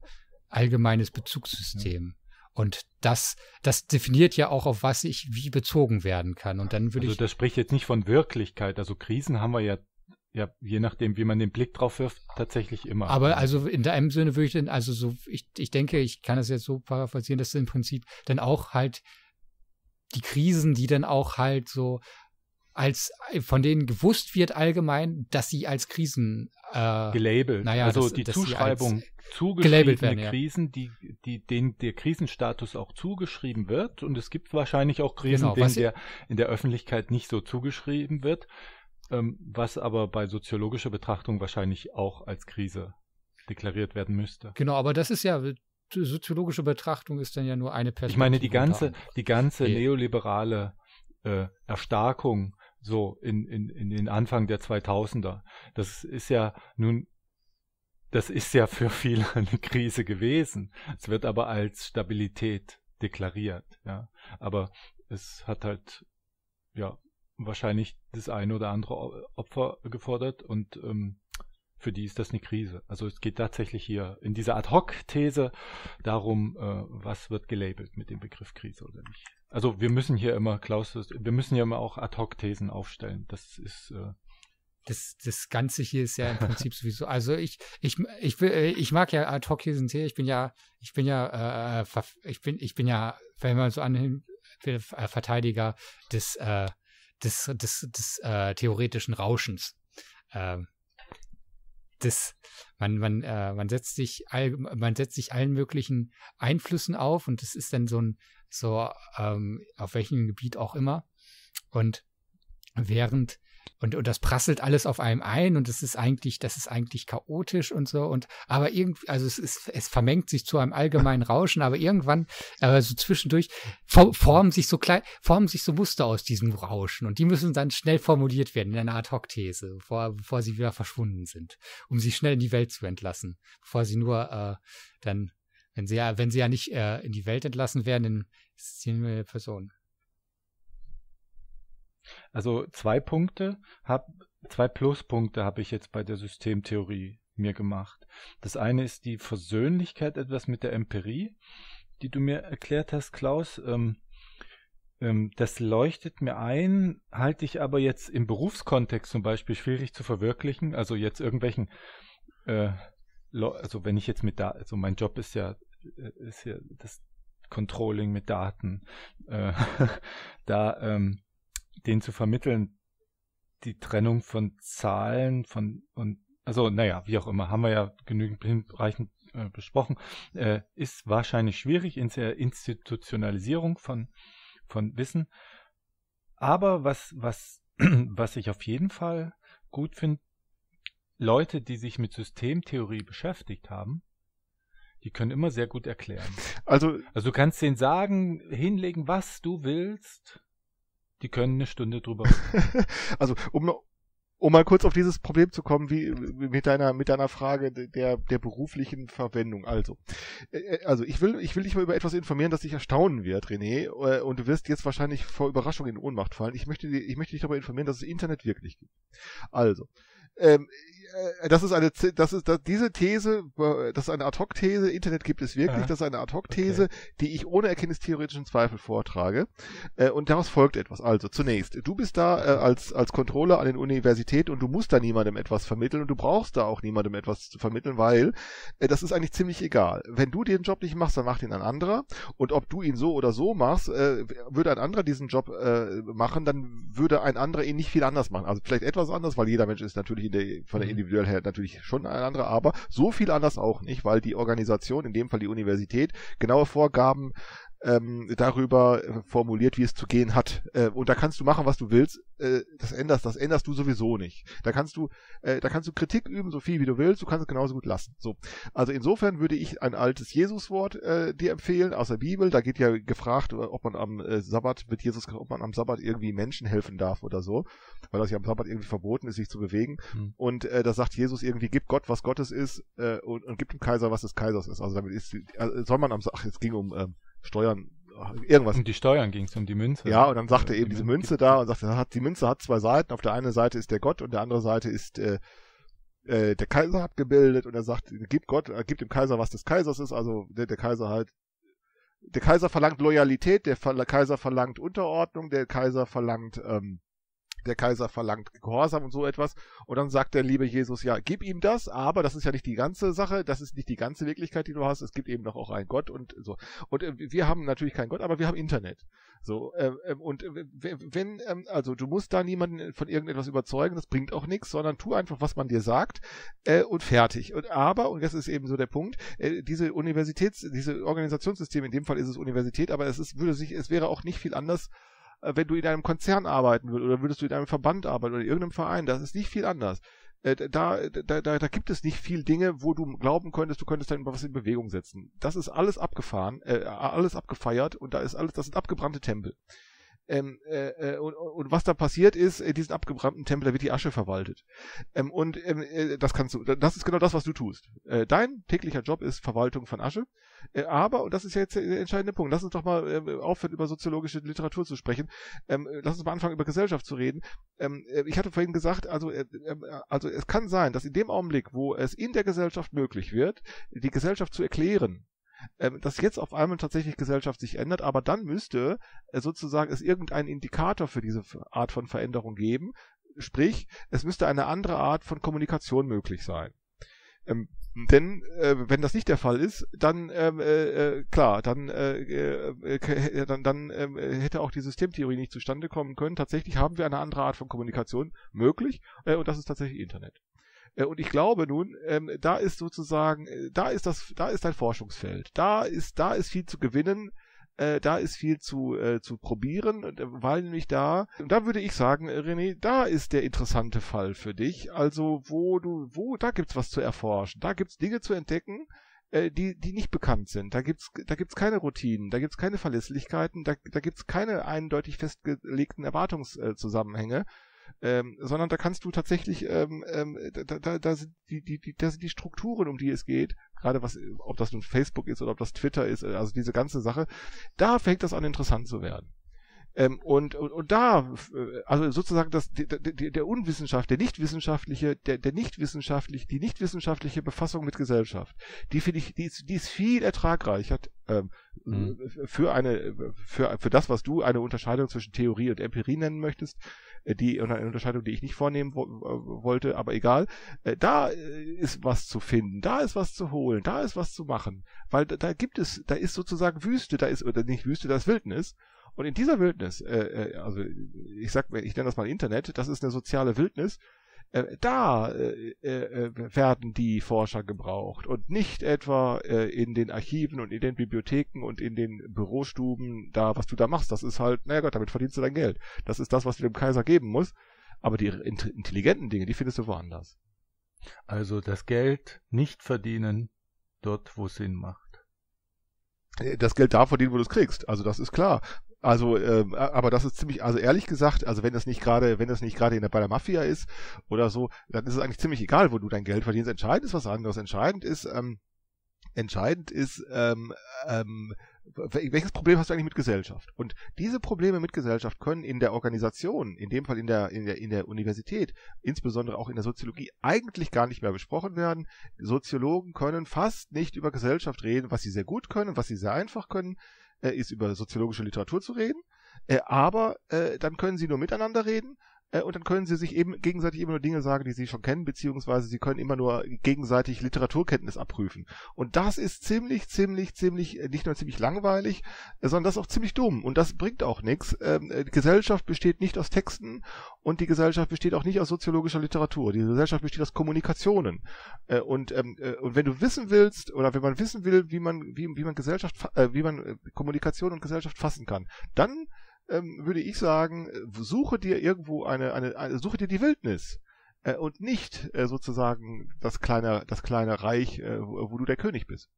allgemeines Bezugssystem. Und das, das definiert ja auch, auf was ich wie bezogen werden kann. Und dann würde
also
ich.
Das spricht jetzt nicht von Wirklichkeit. Also Krisen haben wir ja ja, je nachdem, wie man den Blick drauf wirft, tatsächlich immer.
Aber also in deinem Sinne würde ich dann, also so, ich, ich denke, ich kann das jetzt so paraphrasieren, dass im Prinzip dann auch halt die Krisen, die dann auch halt so als von denen gewusst wird allgemein, dass sie als Krisen
äh, gelabelt.
Naja,
also
dass,
die dass Zuschreibung
zugeschriebene werden, ja.
Krisen, die, die denen der Krisenstatus auch zugeschrieben wird. Und es gibt wahrscheinlich auch Krisen, genau, denen der in der Öffentlichkeit nicht so zugeschrieben wird ähm, was aber bei soziologischer Betrachtung wahrscheinlich auch als Krise deklariert werden müsste.
Genau, aber das ist ja soziologische Betrachtung ist dann ja nur eine Perspektive.
Ich meine, die ganze, die ganze okay. neoliberale äh, Erstarkung so in, in, in den Anfang der 2000er, das ist ja nun, das ist ja für viele eine Krise gewesen. Es wird aber als Stabilität deklariert, ja. Aber es hat halt, ja, wahrscheinlich das eine oder andere Opfer gefordert und ähm, für die ist das eine Krise. Also es geht tatsächlich hier in dieser Ad-Hoc-These darum, äh, was wird gelabelt mit dem Begriff Krise oder nicht. Also wir müssen hier immer, Klaus, wir müssen hier immer auch Ad-Hoc-Thesen aufstellen. Das ist äh,
das, das Ganze hier ist ja im Prinzip sowieso. Also ich, ich, ich, will, ich mag ja ad hoc thesen Ich bin ja, ich bin ja, äh, ich bin, ich bin ja, wenn man so anhört, Verteidiger des äh, des, des, des äh, theoretischen Rauschens. Ähm, das, man, man, äh, man setzt sich all, man setzt sich allen möglichen Einflüssen auf und das ist dann so ein, so, ähm, auf welchem Gebiet auch immer. Und während und, und das prasselt alles auf einem ein und es ist eigentlich, das ist eigentlich chaotisch und so und aber irgendwie, also es ist, es vermengt sich zu einem allgemeinen Rauschen, aber irgendwann, aber so zwischendurch formen sich so klein, formen sich so Muster aus diesem Rauschen und die müssen dann schnell formuliert werden in einer Ad-Hoc-These, bevor, bevor sie wieder verschwunden sind, um sie schnell in die Welt zu entlassen, bevor sie nur äh, dann, wenn sie ja, wenn sie ja nicht äh, in die Welt entlassen werden, dann ist sie eine Person.
Also zwei Punkte, hab, zwei Pluspunkte habe ich jetzt bei der Systemtheorie mir gemacht. Das eine ist die Versöhnlichkeit etwas mit der Empirie, die du mir erklärt hast, Klaus. Ähm, ähm, das leuchtet mir ein, halte ich aber jetzt im Berufskontext zum Beispiel schwierig zu verwirklichen. Also jetzt irgendwelchen, äh, also wenn ich jetzt mit da, also mein Job ist ja äh, ist ja das Controlling mit Daten, äh, da ähm, den zu vermitteln, die Trennung von Zahlen von und also naja, wie auch immer, haben wir ja genügend hinreichend äh, besprochen, äh, ist wahrscheinlich schwierig in der Institutionalisierung von von Wissen. Aber was was was ich auf jeden Fall gut finde, Leute, die sich mit Systemtheorie beschäftigt haben, die können immer sehr gut erklären. Also, also du kannst denen sagen, hinlegen, was du willst. Die können eine Stunde drüber.
also, um, um mal kurz auf dieses Problem zu kommen, wie mit deiner mit deiner Frage der der beruflichen Verwendung. Also, äh, äh, also ich will ich will dich mal über etwas informieren, das dich erstaunen wird, René, äh, und du wirst jetzt wahrscheinlich vor Überraschung in Ohnmacht fallen. Ich möchte ich möchte dich darüber informieren, dass es Internet wirklich gibt. Also, ähm, äh, das ist eine, das ist das, diese These, äh, das ist eine Ad-Hoc-These. Internet gibt es wirklich. Ja. Das ist eine Ad-Hoc-These, okay. die ich ohne erkenntnistheoretischen Zweifel vortrage. Äh, und daraus folgt etwas. Also zunächst, du bist da als als Controller an den Universitäten und du musst da niemandem etwas vermitteln und du brauchst da auch niemandem etwas zu vermitteln, weil das ist eigentlich ziemlich egal. Wenn du den Job nicht machst, dann macht ihn ein anderer. Und ob du ihn so oder so machst, würde ein anderer diesen Job machen, dann würde ein anderer ihn nicht viel anders machen. Also vielleicht etwas anders, weil jeder Mensch ist natürlich der, von der mhm. individuell her natürlich schon ein anderer, aber so viel anders auch nicht, weil die Organisation, in dem Fall die Universität, genaue Vorgaben ähm, darüber äh, formuliert, wie es zu gehen hat. Äh, und da kannst du machen, was du willst. Äh, das änderst, das änderst du sowieso nicht. Da kannst du, äh, da kannst du Kritik üben, so viel wie du willst. Du kannst es genauso gut lassen. So, also insofern würde ich ein altes Jesuswort äh, dir empfehlen aus der Bibel. Da geht ja gefragt, ob man am äh, Sabbat mit Jesus, ob man am Sabbat irgendwie Menschen helfen darf oder so, weil das ja am Sabbat irgendwie verboten ist, sich zu bewegen. Hm. Und äh, da sagt Jesus irgendwie, gib Gott, was Gottes ist, äh, und, und gib dem Kaiser, was des Kaisers ist. Also damit ist, also soll man am, ach, es ging um ähm, Steuern, irgendwas.
Um die Steuern ging es, um die Münze.
Ja, und dann sagte er eben die diese Münze da und sagte, hat, die Münze hat zwei Seiten. Auf der einen Seite ist der Gott und der andere Seite ist äh, äh, der Kaiser abgebildet und er sagt, gib Gott, äh, gib dem Kaiser, was des Kaisers ist. Also der, der Kaiser halt, der Kaiser verlangt Loyalität, der Kaiser verlangt Unterordnung, der Kaiser verlangt ähm, der Kaiser verlangt Gehorsam und so etwas. Und dann sagt der liebe Jesus, ja, gib ihm das, aber das ist ja nicht die ganze Sache, das ist nicht die ganze Wirklichkeit, die du hast. Es gibt eben noch auch einen Gott und so. Und äh, wir haben natürlich keinen Gott, aber wir haben Internet. So, äh, und äh, wenn, äh, also du musst da niemanden von irgendetwas überzeugen, das bringt auch nichts, sondern tu einfach, was man dir sagt äh, und fertig. Und aber, und das ist eben so der Punkt, äh, diese Universitäts-, diese Organisationssysteme, in dem Fall ist es Universität, aber es ist, würde sich, es wäre auch nicht viel anders, wenn du in einem Konzern arbeiten würdest oder würdest du in einem Verband arbeiten oder in irgendeinem Verein, das ist nicht viel anders. Äh, da, da, da, da gibt es nicht viel Dinge, wo du glauben könntest, du könntest dann was in Bewegung setzen. Das ist alles abgefahren, äh, alles abgefeiert und da ist alles, das sind abgebrannte Tempel. Ähm, äh, äh, und, und was da passiert ist, in diesen abgebrannten Tempel, da wird die Asche verwaltet. Ähm, und ähm, äh, das kannst du, das ist genau das, was du tust. Äh, dein täglicher Job ist Verwaltung von Asche. Äh, aber, und das ist ja jetzt der entscheidende Punkt, lass uns doch mal äh, aufhören, über soziologische Literatur zu sprechen. Ähm, lass uns mal anfangen, über Gesellschaft zu reden. Ähm, äh, ich hatte vorhin gesagt, also, äh, ähm, also es kann sein, dass in dem Augenblick, wo es in der Gesellschaft möglich wird, die Gesellschaft zu erklären, ähm, dass jetzt auf einmal tatsächlich Gesellschaft sich ändert, aber dann müsste äh, sozusagen es irgendeinen Indikator für diese Art von Veränderung geben. Sprich, es müsste eine andere Art von Kommunikation möglich sein. Ähm, denn äh, wenn das nicht der Fall ist, dann ähm, äh, äh, klar, dann äh, äh, dann, dann äh, hätte auch die Systemtheorie nicht zustande kommen können. Tatsächlich haben wir eine andere Art von Kommunikation möglich und das ist tatsächlich Internet. Äh, und ich glaube nun, ähm, da ist sozusagen, äh, da ist das, da ist ein Forschungsfeld. Da ist, da ist viel zu gewinnen. Äh, da ist viel zu, zu probieren, weil nämlich da, und da würde ich sagen, René, da ist der interessante Fall für dich. Also, wo du, wo, da gibt's was zu erforschen. Da gibt's Dinge zu entdecken, die, die nicht bekannt sind. Da gibt's, da gibt's keine Routinen, da gibt's keine Verlässlichkeiten, da, da gibt's keine eindeutig festgelegten Erwartungszusammenhänge ähm, sondern da kannst du tatsächlich, ähm, ähm, da, da, da, sind die, die, die, da sind die Strukturen, um die es geht, gerade was, ob das nun Facebook ist oder ob das Twitter ist, also diese ganze Sache, da fängt das an interessant zu werden. Ähm, und, und, und da, äh, also sozusagen das, der, der, der Unwissenschaft, der nichtwissenschaftliche, der, der nichtwissenschaftliche, die nichtwissenschaftliche Befassung mit Gesellschaft, die finde ich, die ist, die ist viel ertragreicher ähm, mhm. für eine, für, für das, was du eine Unterscheidung zwischen Theorie und Empirie nennen möchtest, äh, die eine Unterscheidung, die ich nicht vornehmen wo, äh, wollte, aber egal. Äh, da ist was zu finden, da ist was zu holen, da ist was zu machen, weil da, da gibt es, da ist sozusagen Wüste, da ist oder nicht Wüste, da ist Wildnis. Und in dieser Wildnis, äh, also ich sag, ich nenne das mal Internet, das ist eine soziale Wildnis äh, da äh, äh, werden die Forscher gebraucht und nicht etwa äh, in den Archiven und in den Bibliotheken und in den Bürostuben, da, was du da machst. Das ist halt, naja Gott, damit verdienst du dein Geld. Das ist das, was du dem Kaiser geben musst. Aber die intelligenten Dinge, die findest du woanders.
Also das Geld nicht verdienen dort, wo es Sinn macht.
Äh, das Geld da verdienen, wo du es kriegst. Also das ist klar. Also, ähm, aber das ist ziemlich, also ehrlich gesagt, also wenn das nicht gerade, wenn das nicht gerade bei der Mafia ist oder so, dann ist es eigentlich ziemlich egal, wo du dein Geld verdienst. Entscheidend ist was anderes. Entscheidend ist, ähm, entscheidend ist, ähm, ähm, welches Problem hast du eigentlich mit Gesellschaft? Und diese Probleme mit Gesellschaft können in der Organisation, in dem Fall in der, in der, in der Universität, insbesondere auch in der Soziologie, eigentlich gar nicht mehr besprochen werden. Soziologen können fast nicht über Gesellschaft reden, was sie sehr gut können, was sie sehr einfach können äh, ist über soziologische Literatur zu reden, äh, aber äh, dann können sie nur miteinander reden und dann können sie sich eben gegenseitig immer nur Dinge sagen, die sie schon kennen, beziehungsweise sie können immer nur gegenseitig Literaturkenntnis abprüfen. Und das ist ziemlich, ziemlich, ziemlich, äh, nicht nur ziemlich langweilig, äh, sondern das ist auch ziemlich dumm. Und das bringt auch nichts. Ähm, die Gesellschaft besteht nicht aus Texten und die Gesellschaft besteht auch nicht aus soziologischer Literatur. Die Gesellschaft besteht aus Kommunikationen. Und, ähm, und wenn du wissen willst, oder wenn man wissen will, wie man, wie, wie man Gesellschaft, wie man Kommunikation und Gesellschaft fassen kann, dann ähm, würde ich sagen, äh, suche dir irgendwo eine, eine, eine suche dir die Wildnis äh, und nicht äh, sozusagen das kleine, das kleine Reich, äh, wo, wo du der König bist.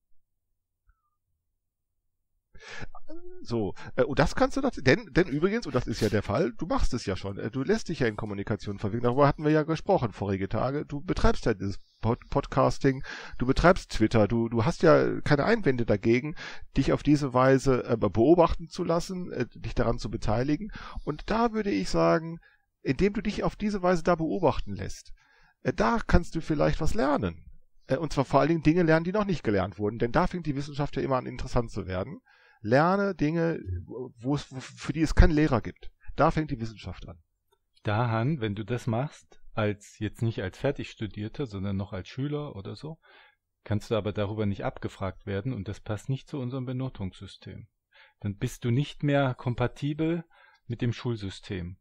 So, äh, und das kannst du das, denn, denn übrigens, und das ist ja der Fall, du machst es ja schon, äh, du lässt dich ja in Kommunikation verwickeln, darüber hatten wir ja gesprochen vorige Tage, du betreibst ja dieses Pod Podcasting, du betreibst Twitter, du, du hast ja keine Einwände dagegen, dich auf diese Weise äh, beobachten zu lassen, äh, dich daran zu beteiligen, und da würde ich sagen, indem du dich auf diese Weise da beobachten lässt, äh, da kannst du vielleicht was lernen. Äh, und zwar vor allen Dingen Dinge lernen, die noch nicht gelernt wurden, denn da fängt die Wissenschaft ja immer an interessant zu werden. Lerne Dinge, wo es, für die es keinen Lehrer gibt. Da fängt die Wissenschaft an.
Dahan, wenn du das machst, als jetzt nicht als Fertigstudierter, sondern noch als Schüler oder so, kannst du aber darüber nicht abgefragt werden und das passt nicht zu unserem Benotungssystem. Dann bist du nicht mehr kompatibel mit dem Schulsystem.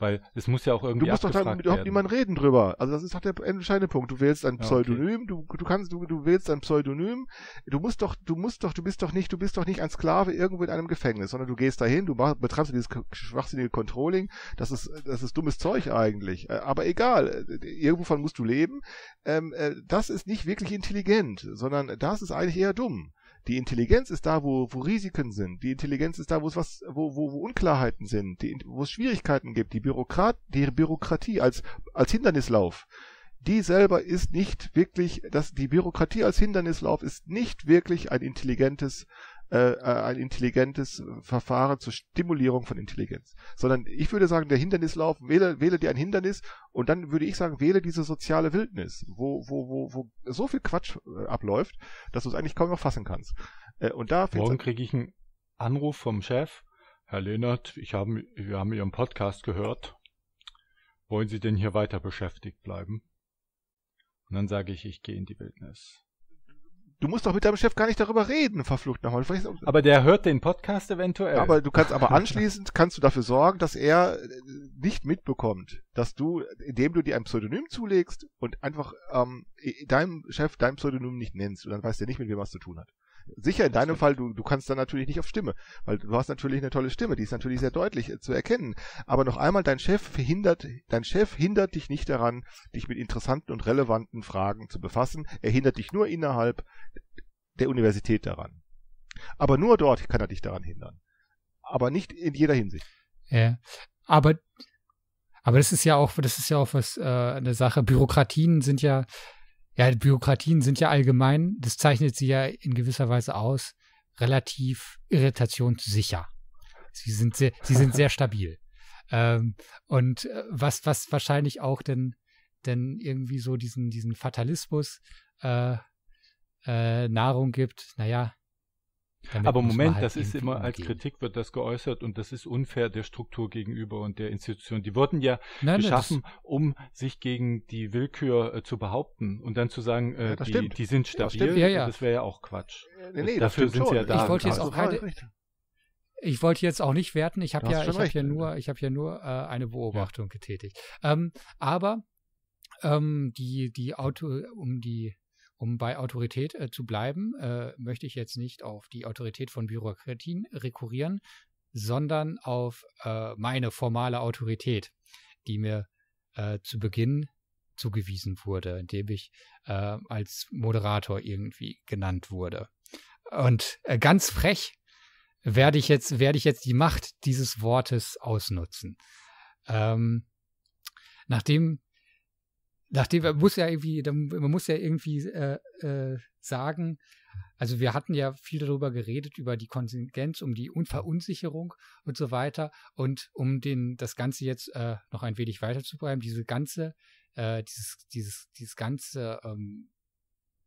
Weil es muss ja auch irgendwie
Du musst doch da mit überhaupt niemand reden drüber. Also das ist doch der entscheidende Punkt. Du wählst ein Pseudonym, ja, okay. du, du kannst, du, du wählst ein Pseudonym. Du musst doch, du musst doch, du bist doch nicht, du bist doch nicht ein Sklave irgendwo in einem Gefängnis, sondern du gehst dahin, du mach, betreibst dieses schwachsinnige Controlling. Das ist, das ist dummes Zeug eigentlich. Äh, aber egal, äh, irgendwovon musst du leben. Ähm, äh, das ist nicht wirklich intelligent, sondern das ist eigentlich eher dumm. Die Intelligenz ist da, wo, wo Risiken sind. Die Intelligenz ist da, wo es was, wo, wo, wo Unklarheiten sind, die, wo es Schwierigkeiten gibt. Die Bürokrat, die Bürokratie als, als Hindernislauf, die selber ist nicht wirklich, das, die Bürokratie als Hindernislauf ist nicht wirklich ein intelligentes äh, äh, ein intelligentes Verfahren zur Stimulierung von Intelligenz. Sondern ich würde sagen, der Hindernislauf, wähle, wähle dir ein Hindernis und dann würde ich sagen, wähle diese soziale Wildnis, wo, wo, wo, wo so viel Quatsch äh, abläuft, dass du es eigentlich kaum noch fassen kannst.
Äh, und da Morgen kriege ich einen Anruf vom Chef. Herr Lehnert, ich habe, wir haben Ihren Podcast gehört. Wollen Sie denn hier weiter beschäftigt bleiben? Und dann sage ich, ich gehe in die Wildnis.
Du musst doch mit deinem Chef gar nicht darüber reden, verflucht nochmal.
Aber der hört den Podcast eventuell.
Aber du kannst aber anschließend kannst du dafür sorgen, dass er äh, nicht mitbekommt, dass du, indem du dir ein Pseudonym zulegst und einfach ähm, deinem Chef dein Pseudonym nicht nennst, und dann weiß der nicht, mit wem was zu tun hat. Sicher, in deinem Fall, du, du kannst dann natürlich nicht auf Stimme, weil du hast natürlich eine tolle Stimme, die ist natürlich sehr deutlich äh, zu erkennen. Aber noch einmal, dein Chef verhindert, dein Chef hindert dich nicht daran, dich mit interessanten und relevanten Fragen zu befassen. Er hindert dich nur innerhalb der Universität daran. Aber nur dort kann er dich daran hindern. Aber nicht in jeder Hinsicht.
Ja, aber aber das ist ja auch, das ist ja auch was äh, eine Sache. Bürokratien sind ja ja, Bürokratien sind ja allgemein, das zeichnet sie ja in gewisser Weise aus, relativ irritationssicher. Sie sind sehr, sie sind sehr stabil. Ähm, und äh, was, was wahrscheinlich auch denn, denn irgendwie so diesen, diesen Fatalismus äh, äh, Nahrung gibt, naja,
Aber Moment, halt das ist immer umgehen. als Kritik wird das geäußert und das ist unfair der Struktur gegenüber und der Institution. Die wurden ja Nein, geschaffen, um sich gegen die Willkür äh, zu behaupten und dann zu sagen, äh, ja, die, die, sind stabil. Ja, ja, Das wäre ja auch Quatsch.
Nee, nee, Dafür sind sie ja da.
Ich wollte jetzt auch keine, ich wollte jetzt auch nicht werten. Ich habe ja, ich habe ja nur, ich habe ja nur äh, eine Beobachtung getätigt. Ähm, aber ähm, die die Auto, um die um bei Autorität äh, zu bleiben, äh, möchte ich jetzt nicht auf die Autorität von Bürokratien rekurrieren, sondern auf äh, meine formale Autorität, die mir äh, zu Beginn zugewiesen wurde, indem ich äh, als Moderator irgendwie genannt wurde. Und äh, ganz frech werde ich jetzt, werde ich jetzt die Macht dieses Wortes ausnutzen. Ähm, nachdem nachdem man muss ja irgendwie, man muss ja irgendwie äh, äh, sagen, also wir hatten ja viel darüber geredet, über die Kontingenz, um die Verunsicherung und so weiter. Und um den, das Ganze jetzt äh, noch ein wenig weiterzubleiben, diese ganze, äh, dieses, dieses, dieses ganze ähm,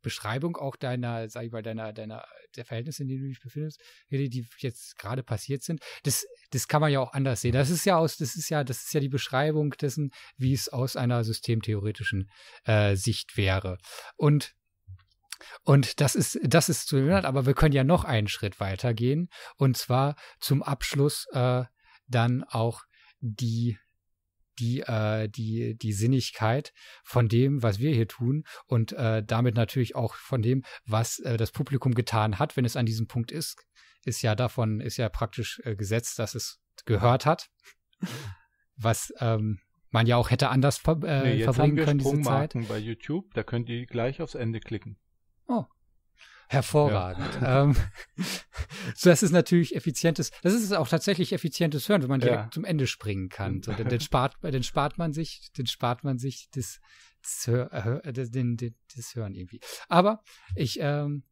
Beschreibung auch deiner, sag ich mal, deiner, deiner, der Verhältnisse, in denen du dich befindest, die jetzt gerade passiert sind, das, das kann man ja auch anders sehen. Das ist ja aus, das ist ja, das ist ja die Beschreibung dessen, wie es aus einer systemtheoretischen äh, Sicht wäre. Und und das ist, das ist zu hören, aber wir können ja noch einen Schritt weiter gehen und zwar zum Abschluss äh, dann auch die die, äh, die, die Sinnigkeit von dem, was wir hier tun und äh, damit natürlich auch von dem, was äh, das Publikum getan hat, wenn es an diesem Punkt ist, ist ja davon, ist ja praktisch äh, gesetzt, dass es gehört hat, was ähm, man ja auch hätte anders ver äh, nee, jetzt verbringen haben wir können, diese Zeit.
bei YouTube, da könnt ihr gleich aufs Ende klicken.
Oh, Hervorragend. Ja. Ähm, so, das ist natürlich effizientes, das ist auch tatsächlich effizientes Hören, wenn man direkt ja. zum Ende springen kann. So, dann, dann, spart, dann spart man sich, dann spart man sich das, das, äh, das, den, das Hören irgendwie. Aber ich, ähm,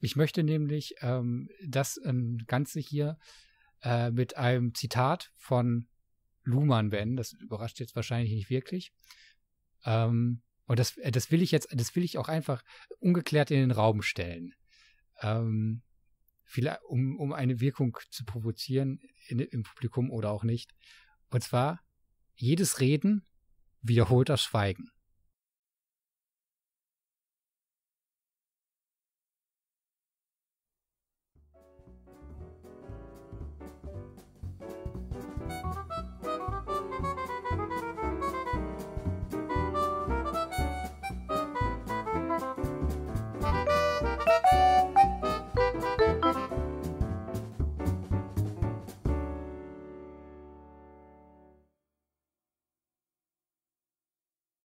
ich möchte nämlich ähm, das ähm, Ganze hier äh, mit einem Zitat von Luhmann beenden. Das überrascht jetzt wahrscheinlich nicht wirklich. Ähm, und das, äh, das will ich jetzt, das will ich auch einfach ungeklärt in den Raum stellen. Ähm, um, um eine Wirkung zu provozieren in, im Publikum oder auch nicht. Und zwar, jedes Reden wiederholt das Schweigen.